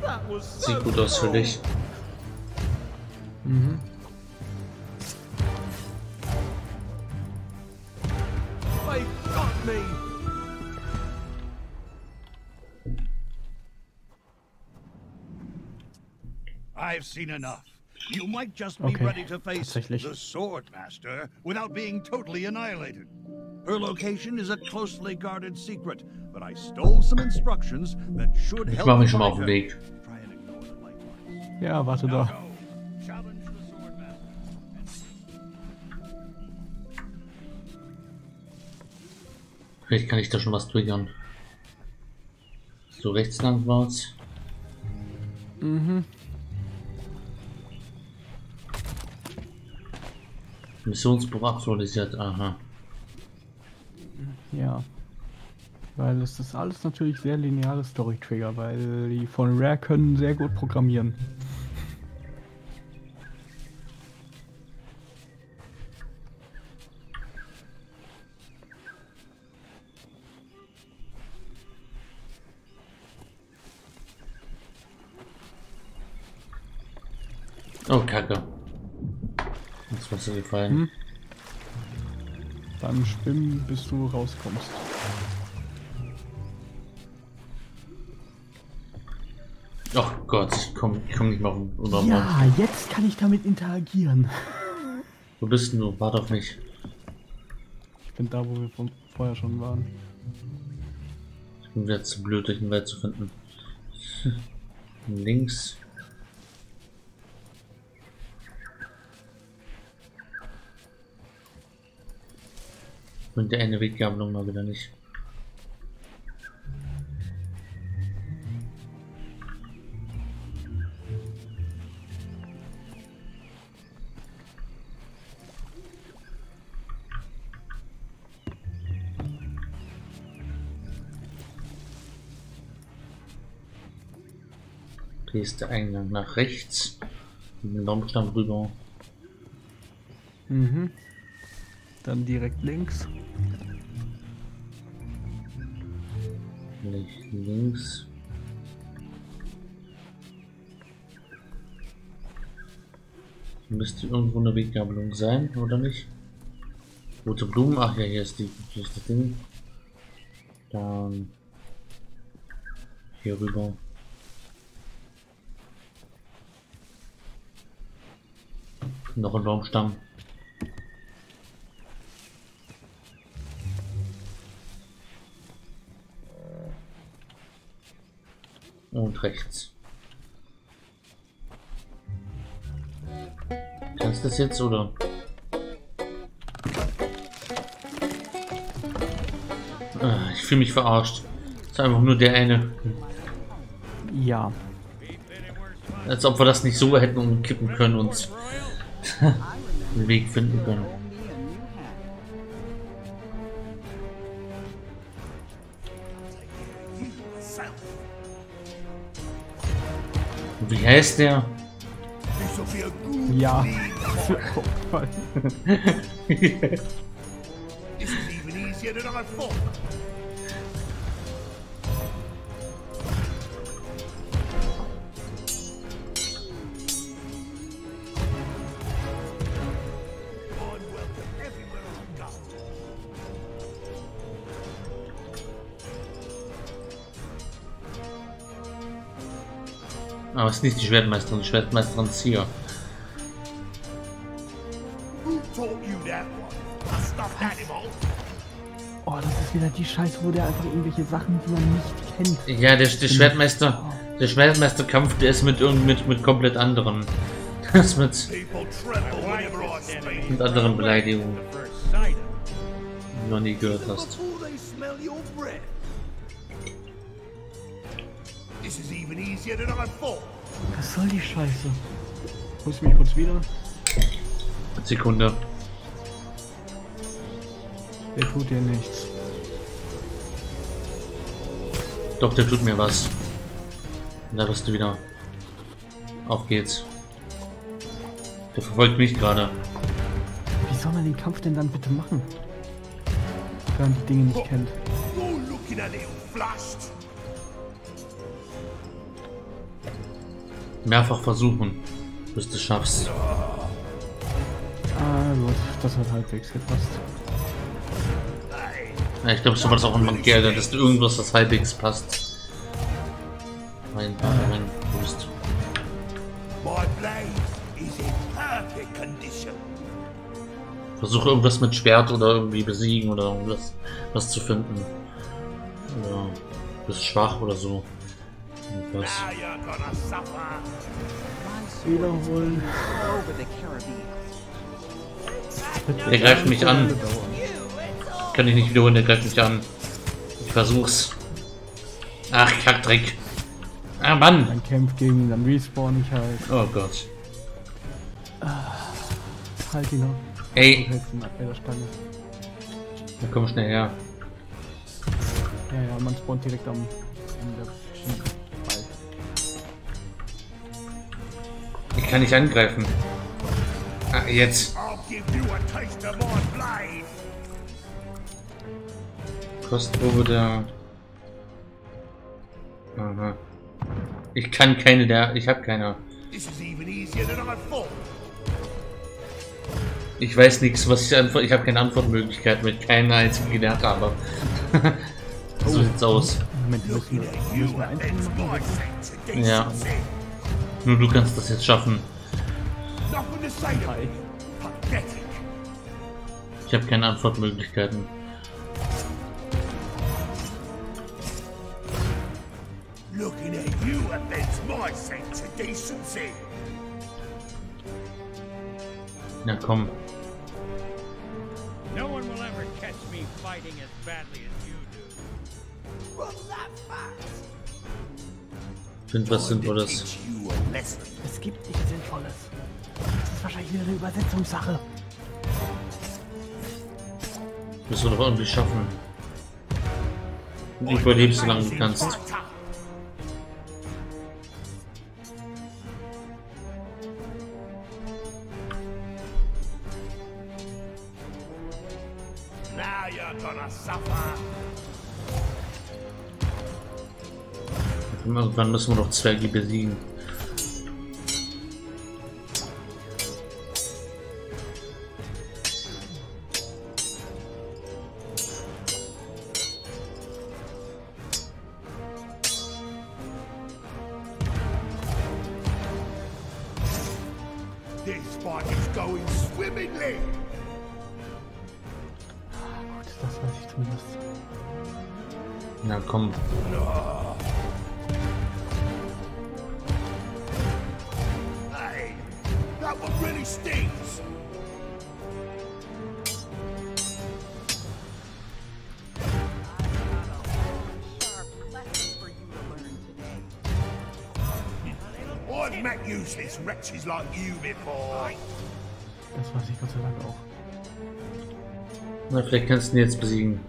that was so Sieht gut aus für dich. Mhm. They got me! I've seen enough. You might just be Okay, ready to face the Sword Master without being totally annihilated. Her location is a closely guarded secret, but I stole some instructions that should Ich help mache you mich schon mal auf find den. Weg. Ja, warte da. Vielleicht kann ich da schon was triggern. So rechts lang war's. Mhm. Missionsbuch aktualisiert, aha. Ja. Weil es ist alles natürlich sehr lineare Story-Trigger, weil die von Rare können sehr gut programmieren. Oh, Kacke. Ins Wasser gefallen. Hm? Beim Schwimmen, bis du rauskommst. Ach Gott, ich komm, ich komm nicht mehr unter Ja, jetzt kann ich damit interagieren. Wo bist du? Warte auf mich. Ich bin da, wo wir von vorher schon waren. Ich bin wieder zu blöd, durch den Wald zu finden. Links. Und der eine Weggabelung mal wieder nicht. Hier ist der Eingang nach rechts. Mit dem Baumstamm rüber. Mhm. Dann direkt links. Links. Müsste irgendwo eine Weggabelung sein, oder nicht? Rote Blumen, ach ja, hier ist, die, hier ist das Ding. Dann hier rüber. Noch ein Baumstamm. Und rechts. Kannst du das jetzt oder? Ah, Ich fühle mich verarscht. Das ist einfach nur der eine. Ja. Als ob wir das nicht so hätten umkippen können uns. einen Weg finden können. Wie heißt der? Ja. This is even easier than I thought. I'm ist nicht die Schwertmeisterin, die Schwertmeisterin ist hier. Who taught you that one? A stuffed animal? Oh, das ist wieder die Scheiße, wo der einfach irgendwelche Sachen, die man nicht kennt. Ja, der, der Schwertmeister, der Schwertmeisterkampf, der ist mit irgend mit, mit komplett anderen. Das mit, mit anderen Beleidigungen, die du noch nie gehört hast. This is even easier than I thought. Was soll die Scheiße? Du mich kurz wieder? Sekunde. Der tut dir nichts. Doch, der tut mir was. Und da bist du wieder. Auf geht's. Der verfolgt mich gerade. Wie soll man den Kampf denn dann bitte machen? Wenn man die Dinge nicht kennt. Mehrfach versuchen, bis du es schaffst. Ah gut, das hat halbwegs gepasst. Ja, ich glaube, so war das auch in Mankerde, dass du irgendwas, das halbwegs passt. Mein, mein Boost. Versuche irgendwas mit Schwert oder irgendwie besiegen oder irgendwas was zu finden. Ja, bist schwach oder so. Irgendwas. Suffer. Wiederholen. Der greift mich an. Kann ich nicht wiederholen, der greift mich an. Ich versuch's. Ach, Kackdreck. Ah, Mann. Man kämpft gegen ihn, dann respawn ich halt. Oh Gott. Halt ihn noch. Ey. Na komm schnell her. Ja, ja, man spawnt direkt am Ende. Ich kann nicht angreifen. Ah, jetzt. Kostprobe der. Aha. Ich kann keine der. Ich habe keine. Ich weiß nichts, was ich antworte. Ich habe keine Antwortmöglichkeit mit keiner einzigen gelernt habe. so sieht's aus. Moment, wir müssen, wir müssen einzeln machen. Ja. Nur du kannst das jetzt schaffen. Ich habe keine Antwortmöglichkeiten. Looking at you offends my sense of decency. Na komm. No one will ever catch me fighting as badly as you do. Run that fast. Find was Sinnvolles. Es gibt nichts Sinnvolles. Das ist wahrscheinlich wieder eine Übersetzungssache. Müssen wir doch irgendwie schaffen. Du überlebst, solange du kannst. Now you're gonna suffer. Irgendwann müssen wir doch Zwerge besiegen. Na, vielleicht kannst du ihn jetzt besiegen.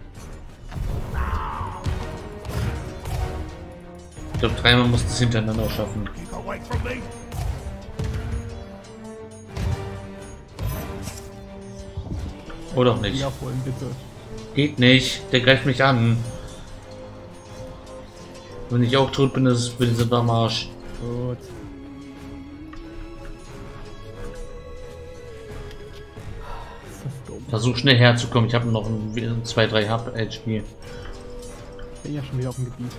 Ich glaube, dreimal musst du es hintereinander schaffen. Oder auch nicht. Ja, vorhin bitte. Geht nicht. Der greift mich an. Wenn ich auch tot bin, ist es bin ich am Arsch. Gut. Versuch schnell herzukommen. Ich habe noch ein 2, 3 HP. Ich bin ja schon wieder auf dem Gebiet.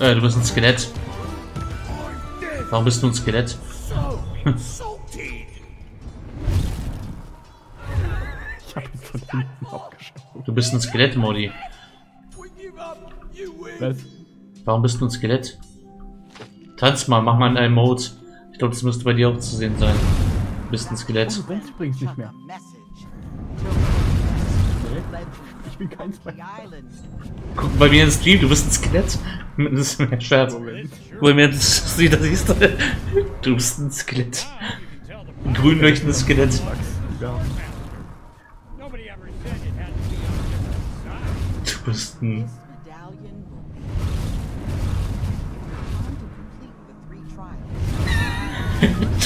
Äh, du bist ein Skelett. Warum bist du ein Skelett? Ich hab ihn von hinten abgeschaut. Du bist ein Skelett, Modi. Was? Warum bist du ein Skelett? Tanz mal, mach mal in einem Mode. Ich glaube, das müsste bei dir auch zu sehen sein. Du bist ein Skelett. Oh, brennst übrigens nicht mehr. Ich bin kein Skelett. Guck bei mir ins Stream, du bist ein Skelett. Das ist mir Scherz. Wo mir das sieht, das siehst du. Du bist ein Skelett. Ein grün leuchtendes Skelett. Ja. Du bist ein.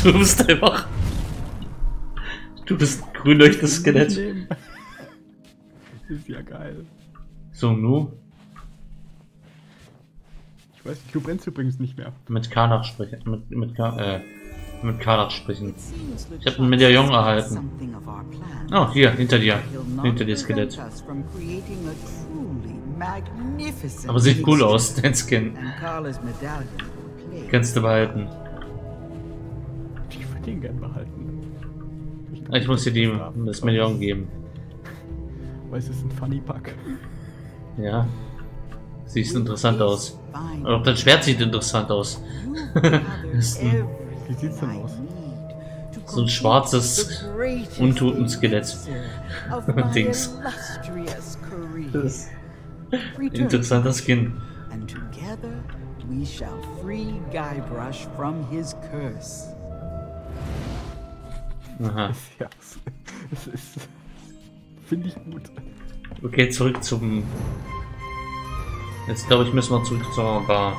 Du bist einfach. Du bist ein grün leuchtendes Skelett. Ist ja geil. So, nu. Ich weiß nicht, du brennst übrigens nicht mehr. Mit Karnach sprechen. Mit, mit, Ka äh, mit Karnach sprechen. Ich habe ein Medaillon erhalten. Oh, hier, hinter dir. Hinter dir, Skelett. Aber sieht cool aus, dein Skin. Kannst du behalten. Ich den gern behalten. Ich muss dir die, das Medaillon geben. Weil es ist ein Funny Pack. Ja. Siehst interessant aus. Und auch dein Schwert sieht interessant aus. ein, Wie sieht's denn aus? so ein schwarzes Untoten-Skelett. Dings. Interessanter Skin. and together we shall free Guybrush from his curse. Aha. Ja, es, ist. Finde ich gut. Okay, zurück zum. Jetzt glaube ich, müssen wir zurück zur Bar.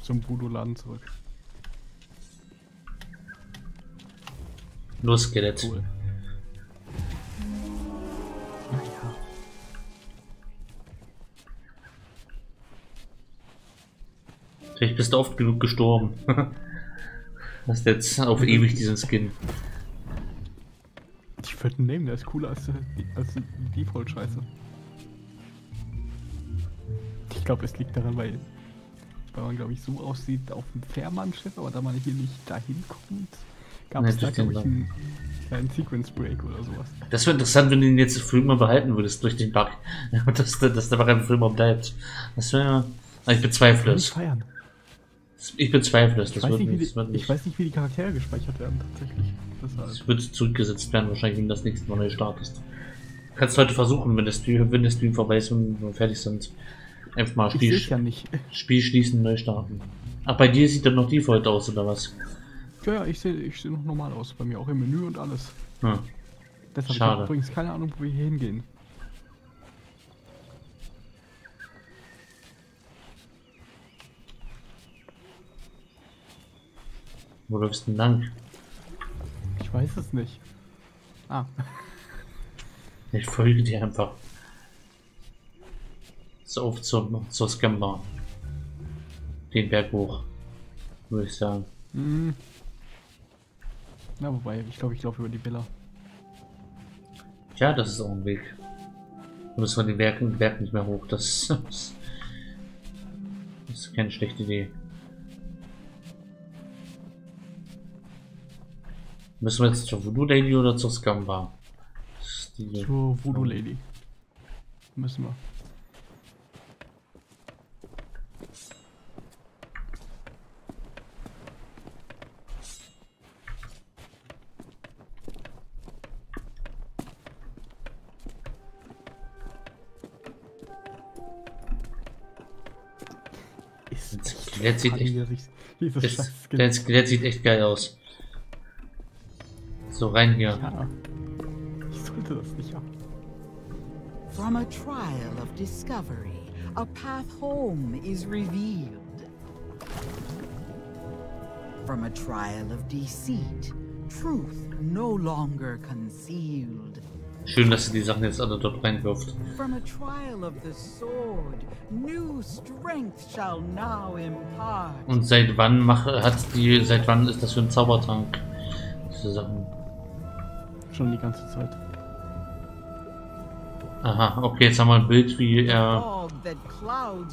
Zum Voodoo-Laden zurück. Los, Skelett. Cool. Ach ja. Vielleicht bist du oft genug gestorben. Hast jetzt auf ewig diesen Skin. Ich würde ihn nehmen, der ist cooler als, die- als die Default-Scheiße. Ich glaube, es liegt daran, weil, weil man, glaube ich, so aussieht auf dem Fährmannschiff, aber da man hier nicht dahin kommt, gab es da, glaube ich, einen kleinen Sequence-Break oder sowas. Das wäre interessant, wenn du ihn jetzt für immer behalten würdest durch den Bug. dass, der- dass der Bug einfach für immer bleibt. Das wäre. Ich bezweifle es. feiern. Ich bezweifle es. Ich Das weiß, wird nicht, nicht. Das wird die, ich nicht. weiß nicht, wie die Charaktere gespeichert werden, tatsächlich. Deshalb. Es wird zurückgesetzt werden, wahrscheinlich, wenn das nächste Mal neu startest. Kannst du heute versuchen, wenn der Stream, wenn der Stream vorbei ist und wir fertig sind. Einfach mal Ich Spiel, ja. Spiel schließen, neu starten. Ach, bei dir sieht dann noch Default aus, oder was? Ja, ja, ich sehe ich seh noch normal aus. Bei mir auch im Menü und alles. Hm. Deshalb ich Schade. hab übrigens keine Ahnung, wo wir hier hingehen. Wo läufst du denn lang? Ich weiß es nicht. Ah, Ich folge dir einfach. So auf zur, zur Scambar. Den Berg hoch. Würde ich sagen. hm. Na, wobei, ich glaube, ich laufe über die Villa. Ja, das ist auch ein Weg. Da müssen wir den Berg, den Berg nicht mehr hoch. Das, das ist keine schlechte Idee. Müssen wir jetzt zur Voodoo Lady oder zur ist die- Zur Voodoo Lady. Müssen wir. Das Skelett sieht echt, das, Skelett sieht echt geil aus. So rein hier. Ja. Ich sollte das nicht haben. From a trial of discovery, a path home is revealed. From a trial of deceit, truth no longer concealed. Schön, dass sie die Sachen jetzt alle dort reinwirft. From a trial of the sword, new strength shall now impart. Und seit wann mache hat die seit wann ist das für ein Zaubertrank? Diese Sachen. Schon die ganze Zeit. Aha, okay, jetzt haben wir ein Bild, wie er Fog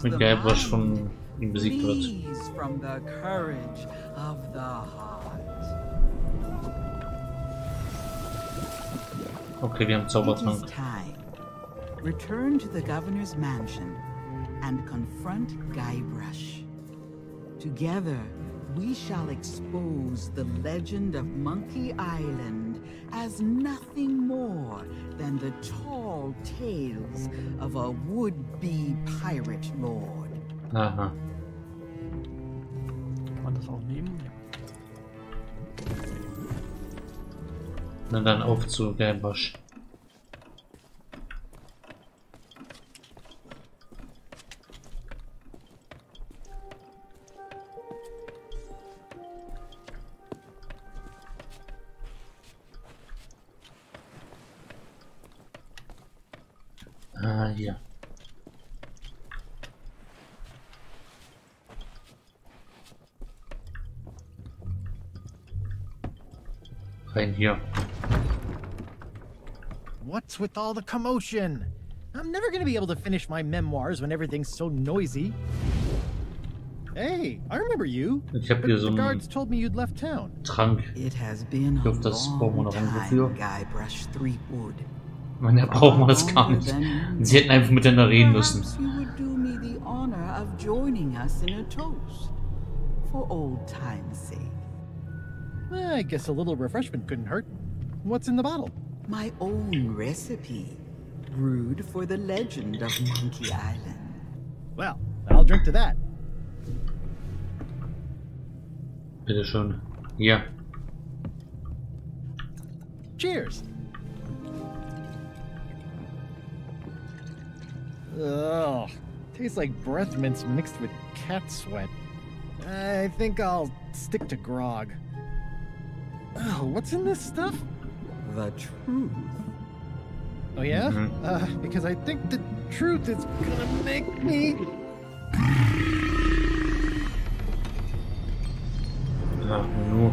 mit the Guybrush mind von ihm besiegt wird. flees from the courage of the heart. Okay, wir haben It is Zaubertrank. time. Return to the governor's mansion and confront Guybrush. Together, we shall expose the legend of Monkey Island as nothing more than the tall tales of a would-be pirate lord. Aha. Kann man das auch nehmen? Ja. Na dann auf zu Guybrush. Rein hier. What's with all the commotion? I'm never gonna be able to finish my memoirs when everything's so noisy. Hey, I remember you. Ich hab but hier so the guards told me you'd left town. Trank. It has been Ich a hoffe, das brauchen wir long noch irgendwo time, für. Guybrush Threepwood. Meine brauchen wir das gar nicht. Sie hätten einfach miteinander reden müssen. You would do me the honor of joining us in a toast. For old time's sake. Eh, I guess a little refreshment couldn't hurt. What's in the bottle? My own recipe, brewed for the legend of Monkey Island. Well, I'll drink to that. Bitteschön. Yeah. Cheers. Ugh, tastes like breath mints mixed with cat sweat. I think I'll stick to grog. Oh, what's in this stuff? The truth. Oh yeah? Mhm. Uh, because I think the truth is gonna make me. Ja, nur.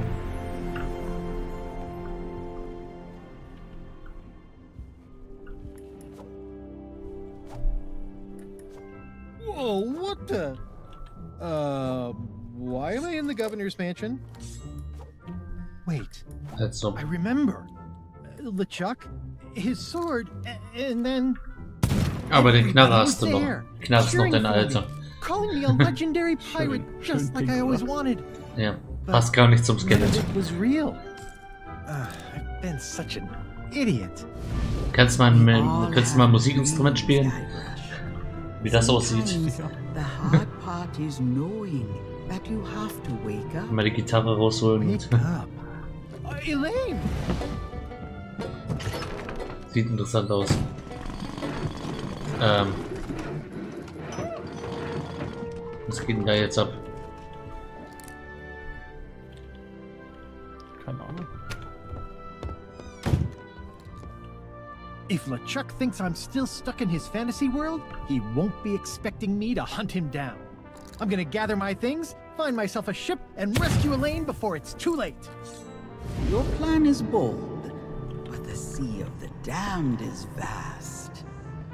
Whoa, what the? Uh, why am I in the governor's mansion? Wait, Als ob. I remember. Uh, LeChuck, his sword, and then Aber den Knarre I hast du noch. ist noch for Alter. calling me a legendary pirate, just like I always wanted. Ja, passt gar nicht zum Skelett. it was real. Uh, I've been such an idiot. Kannst du mal, kannst du mal ein Musikinstrument spielen? Wie das aussieht? Sometimes the hard part is knowing that you have to wake up. Mal die Gitarre rausholen. Uh, Elaine! Sieht interessant aus. Ähm. Was geht denn da jetzt ab? Keine Ahnung. If LeChuck thinks I'm still stuck in his fantasy world, he won't be expecting me to hunt him down. I'm gonna gather my things, find myself a ship, and rescue Elaine before it's too late. Your plan is bold, but the sea of the damned is vast.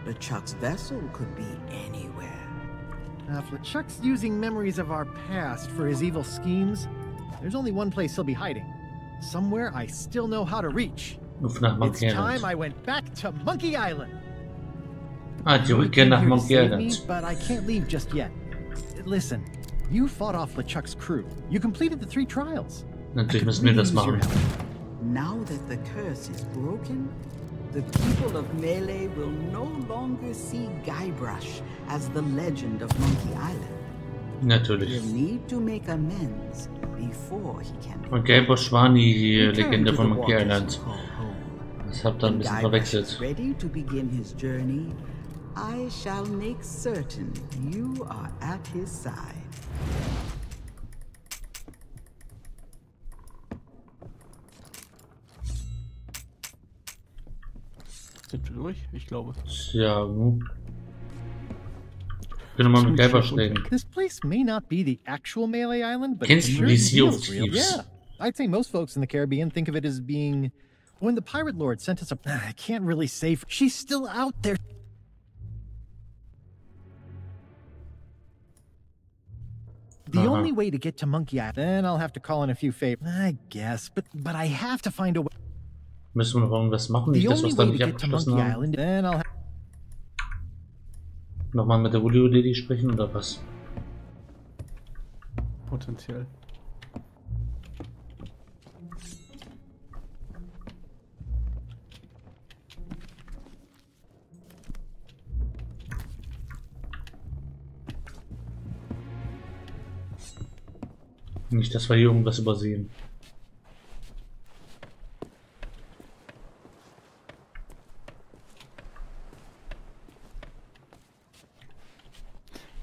LeChuck's vessel could be anywhere. Now, if LeChuck's using memories of our past for his evil schemes, there's only one place he'll be hiding. Somewhere I still know how to reach. Ruf nach It's Monkey time I went back to Monkey Island. Ah, die You Rückkehr came nach to Monkey save me, Island. but I can't leave just yet. Listen, you fought off LeChuck's crew. You completed the three trials. Natürlich müssen wir das really use your machen. Now that the curse is broken, the people of Melee will no longer see Guybrush as the legend of Monkey Island. Natürlich. He'll need to make amends before he can Und Gelbosch war nie die äh, Legende to von Monkey Island. you call home. Das habt ihr ein bisschen verwechselt. ready to begin his journey, I shall make certain you are at his side. Sind wir durch? Ich glaube. Ja, nu. Ich will nochmal mit Gelbosch reden. This place may not be the actual Melee Island, but Kennst it du die Sea of real. Thieves? Yeah, I'd say most folks in the Caribbean think of it as being. When the pirate lord sent us a, I can't really say. f- She's still out there. The Uh-huh. only way to get to Monkey Island, then I'll have to call in a few favors. I guess, but but I have to find a way. Müssen wir noch irgendwas machen? The Nicht das, only was way dann to nicht abgeschlossen Monkey haben? Island, then I'll. Ha- Nochmal mit der Julio Lady sprechen oder was? Potenziell. Nicht, dass wir hier irgendwas übersehen.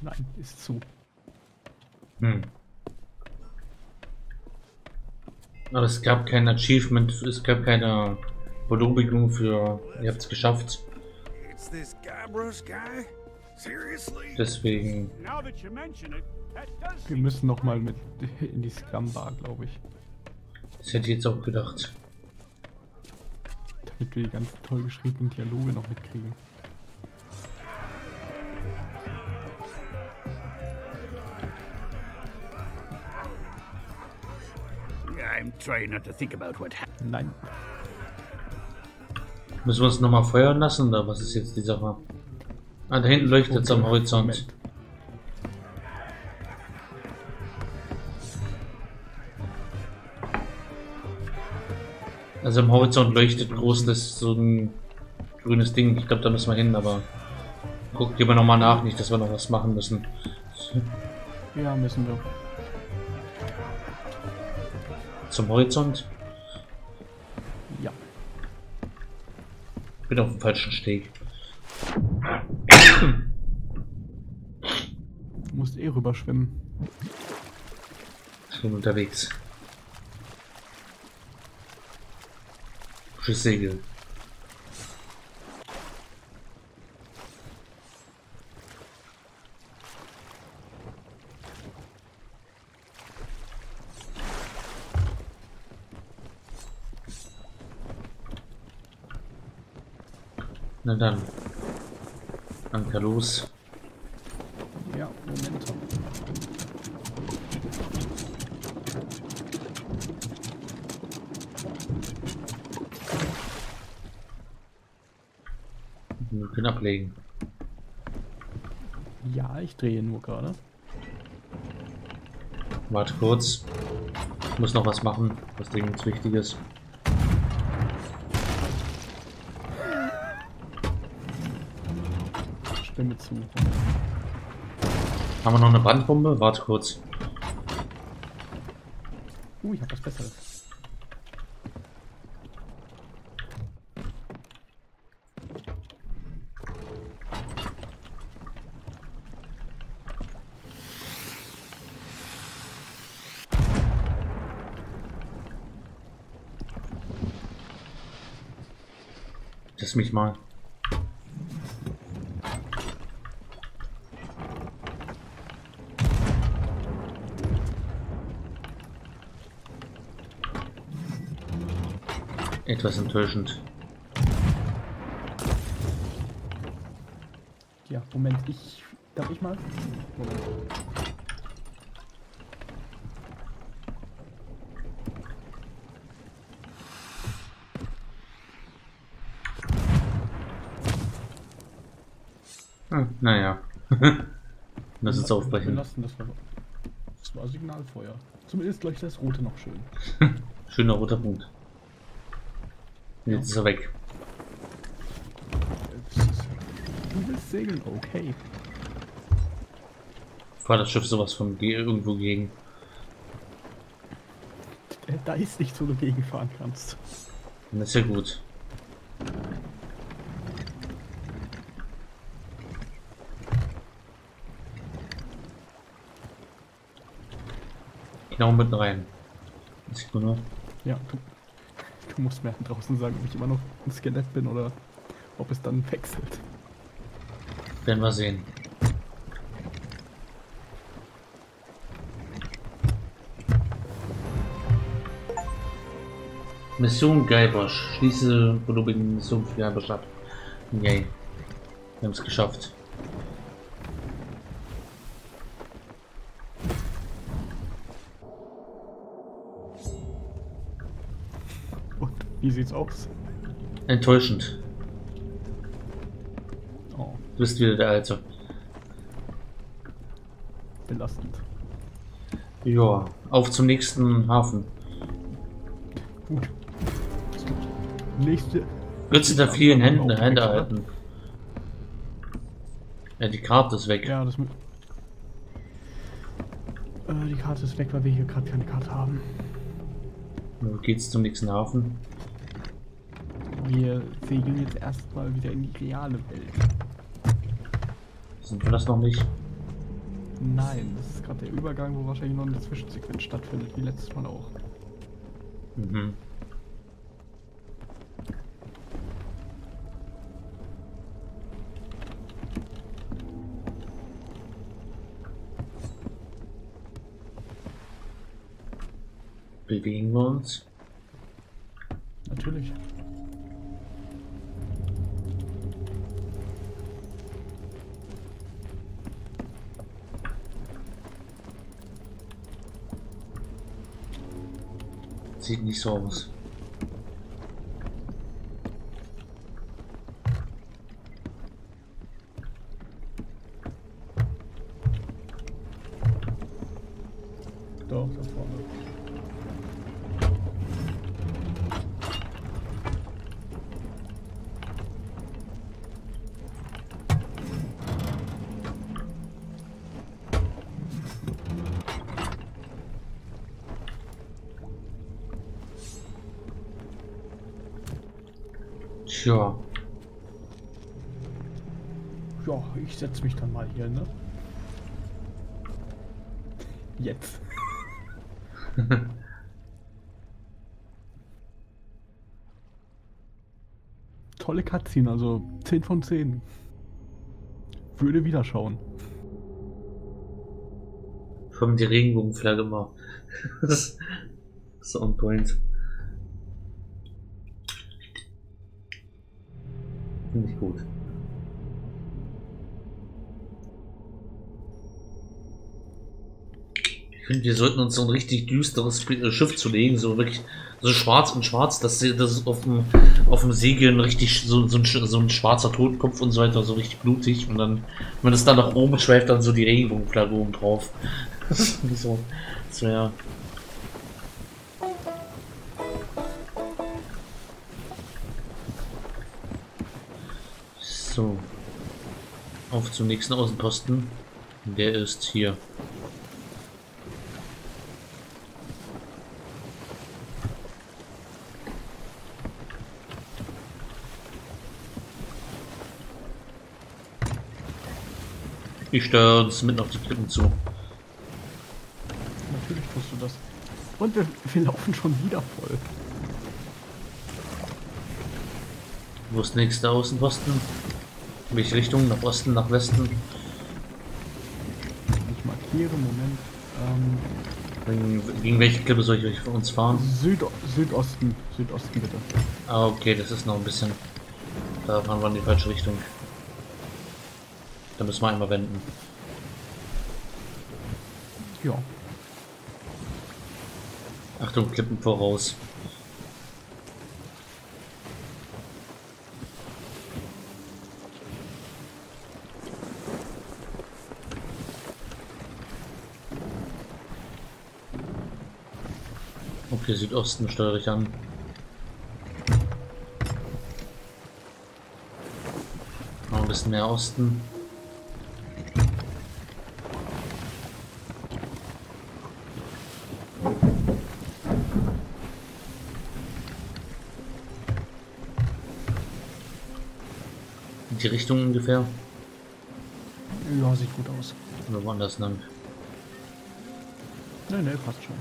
Nein, ist zu. Hm. Aber es gab kein Achievement, es gab keine Belobigung für, ihr habt es geschafft. It's this Guybrush guy? Seriously? Deswegen, Now that you mention it, that does Wir müssen noch mal mit in die Scrum-Bar, glaube ich. das hätte ich jetzt auch gedacht. Damit wir die ganzen toll geschriebenen Dialoge noch mitkriegen. I'm trying not to think about what happened. Nein. Müssen wir uns nochmal feuern lassen oder was ist jetzt die Sache? Ah, da hinten leuchtet es am Horizont. Also am Horizont leuchtet groß das so ein grünes Ding. Ich glaube, da müssen wir hin, aber guck lieber nochmal nach, nicht, dass wir noch was machen müssen. Ja, müssen wir. Zum Horizont? Ja. Bin auf dem falschen Steg. Du musst eh rüberschwimmen. Schon unterwegs. Tschüss, Segel. Na dann. Anker los. Ja, Moment. Wir können ablegen. Ja, ich drehe nur gerade. Warte kurz. Ich muss noch was machen, was dringend wichtig ist. Stimme zu. Haben wir noch eine Brandbombe? Warte kurz. Uh, ich hab was Besseres. Lass mich mal. Etwas enttäuschend. Ja, Moment, ich. Darf ich mal? Moment. Hm, naja. Lass uns Wir aufbrechen. lassen das, war, das war Signalfeuer. Zumindest leuchtet das Rote noch schön. Schöner roter Punkt. Jetzt ist er weg. Du willst segeln? Okay. Fahr das Schiff sowas von ge irgendwo gegen. Äh, Da ist nichts, wo du gegenfahren kannst. Das ist ja gut. Genau mit rein. Sekunde. Ja, du, du musst mir draußen sagen, ob ich immer noch ein Skelett bin oder ob es dann wechselt. Werden wir sehen. Mission Guybrush. Schließe belobige Mission für Guybrush ab. Yay. Wir haben es geschafft. Wie sieht's aus? Enttäuschend. Oh, Du bist wieder der Alte. belastend. Ja, auf zum nächsten Hafen. Gut. Nächste. Würdest du da vielen Händen Hände halten? Ja, die Karte ist weg. Ja, das. Äh, die Karte ist weg, weil wir hier gerade keine Karte haben. Geht's zum nächsten Hafen? Wir segeln jetzt erstmal wieder in die reale Welt. Sind wir das noch nicht? Nein, das ist gerade der Übergang, wo wahrscheinlich noch eine Zwischensequenz stattfindet, wie letztes Mal auch. Mhm. Bewegen wir uns? Natürlich. Sieht nicht Tja, Ja, ich setze mich dann mal hier, ne? Jetzt. Tolle Cutscene, also 10 von 10. Würde wieder schauen. allem die Regenbogenflagge immer. das ist on point. Wir sollten uns so ein richtig düsteres Sp- Schiff zulegen, so wirklich so schwarz und schwarz, dass das auf dem, auf dem Segel richtig so, so, ein, so ein schwarzer Totenkopf und so weiter, so richtig blutig und dann, wenn es dann nach oben schweift, dann so die Regenbogenflagge oben drauf. So, das wäre So. Auf zum nächsten Außenposten. Der ist hier. Ich steuere uns mitten auf die Klippen zu. Natürlich tust du das. Und wir, wir laufen schon wieder voll. Wo ist der nächste Außenposten? Welche Richtung? Nach Osten, nach Westen? Ich markiere, Moment. Ähm, Gegen, gegen welche Klippe soll ich euch für uns fahren? Süd Südosten. Südosten bitte. Ah, okay, das ist noch ein bisschen. Da fahren wir in die falsche Richtung. Da müssen wir einmal wenden. Ja. Achtung, Klippen voraus. Okay, Südosten steuere ich an. Noch ein bisschen mehr Osten. Richtung ungefähr? Ja, sieht gut aus. Oder woanders lang? Ne, ne, passt schon.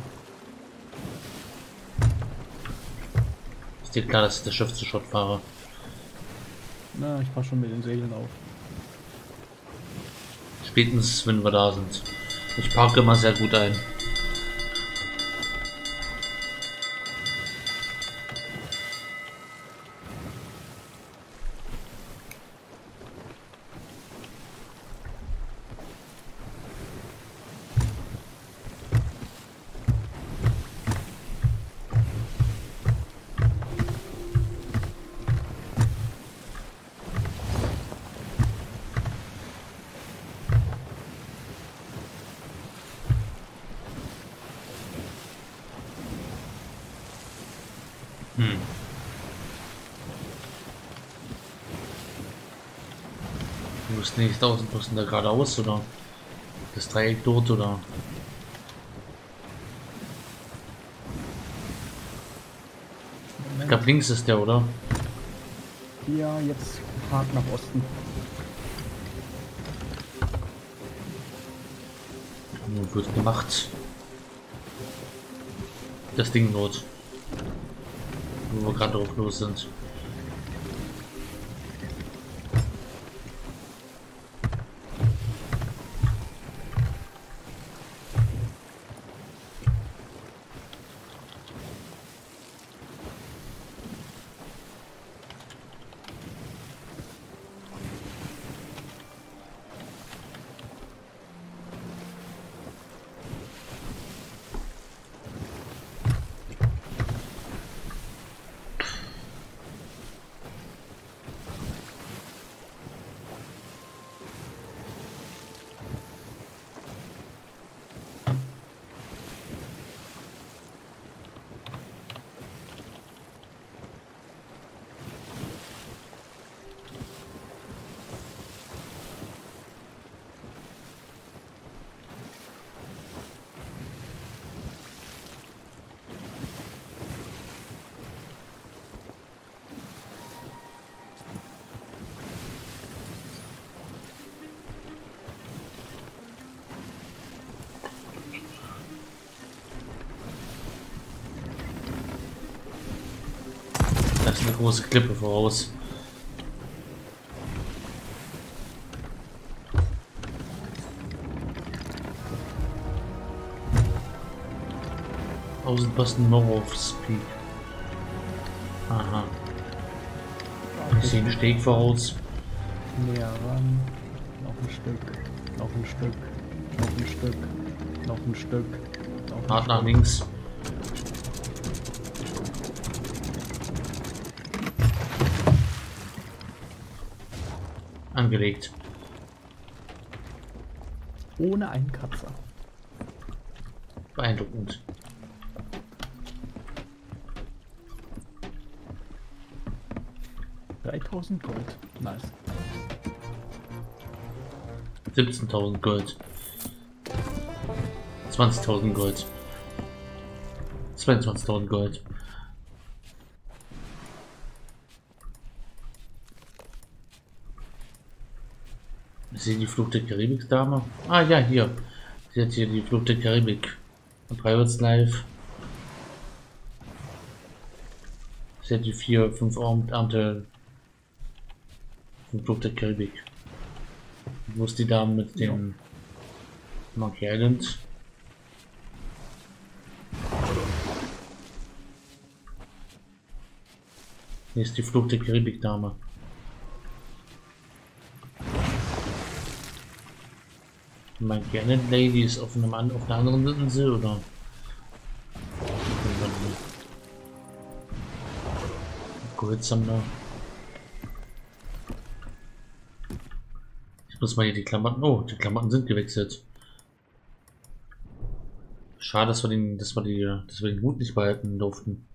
Ist dir klar, dass ich das Schiff zu Schrott fahre? Na, ich fahr schon mit den Segeln auf. Spätestens, wenn wir da sind. Ich parke immer sehr gut ein. Hm. Musst nicht 1000 Posten da geradeaus oder das Dreieck dort oder? Ich glaube links ist der oder? Ja, jetzt hart nach Osten. Nur gut gemacht. Das Ding not wo wir gerade drauf los sind große Klippe voraus. Außenposten Morrovs Peak. Aha. Ich sehe einen Steg voraus. Näher ran. Noch ein Stück. Noch ein Stück. Noch ein Stück. Noch ein Stück. Noch ein Hart nach Stück. links. Angelegt. Ohne einen Kratzer. Beeindruckend. Dreitausend Gold. Nice. 17.000 Gold. 20.000 Gold. 22.000 Gold. Hier die Flucht der Karibik-Dame? Ah ja, hier. Sie hat hier die Flucht der Karibik. Und Pirates Life. Sie hat die vier, fünf Armte von Flucht der Karibik. Wo ist die Dame mit dem Monkey Island? Hier ist die Flucht der Karibik-Dame. Island Lady ist auf, einem, auf einer anderen Insel oder? Goldsammler. Ich muss mal hier die Klamotten. Oh, die Klamotten sind gewechselt. Schade, dass wir den, dass wir die, dass wir den Hut nicht behalten durften.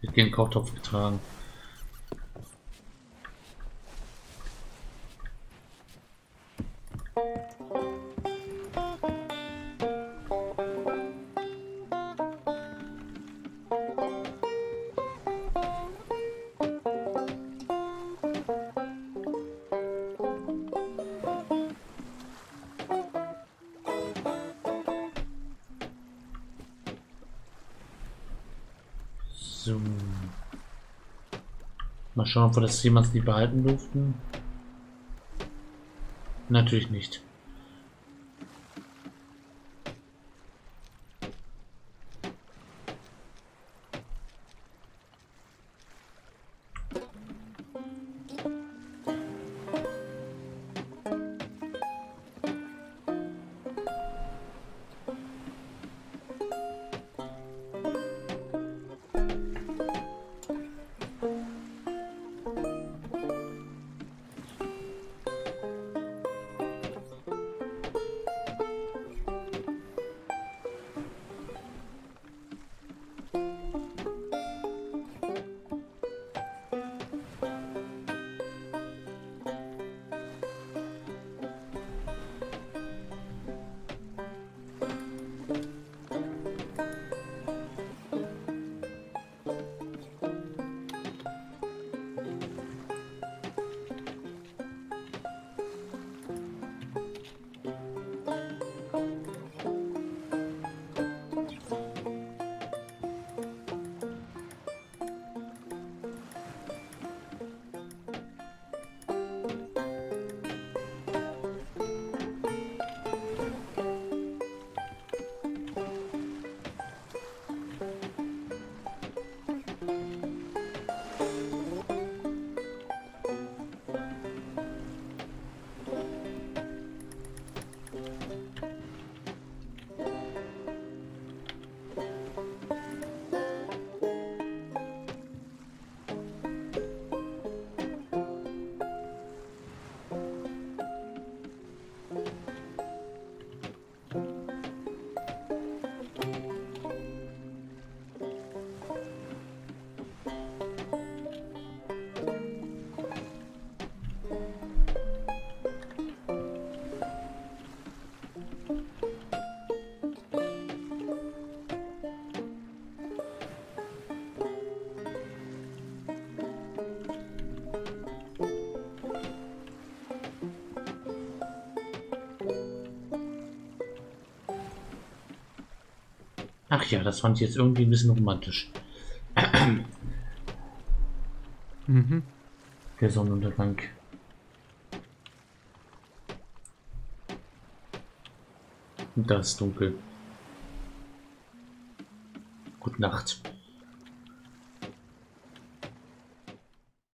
Ich hätte den Kochtopf getragen. Schauen, ob wir das jemals nie behalten durften. Natürlich nicht. Ach ja, das fand ich jetzt irgendwie ein bisschen romantisch. Mhm. Der Sonnenuntergang. Und da ist dunkel. Gute Nacht.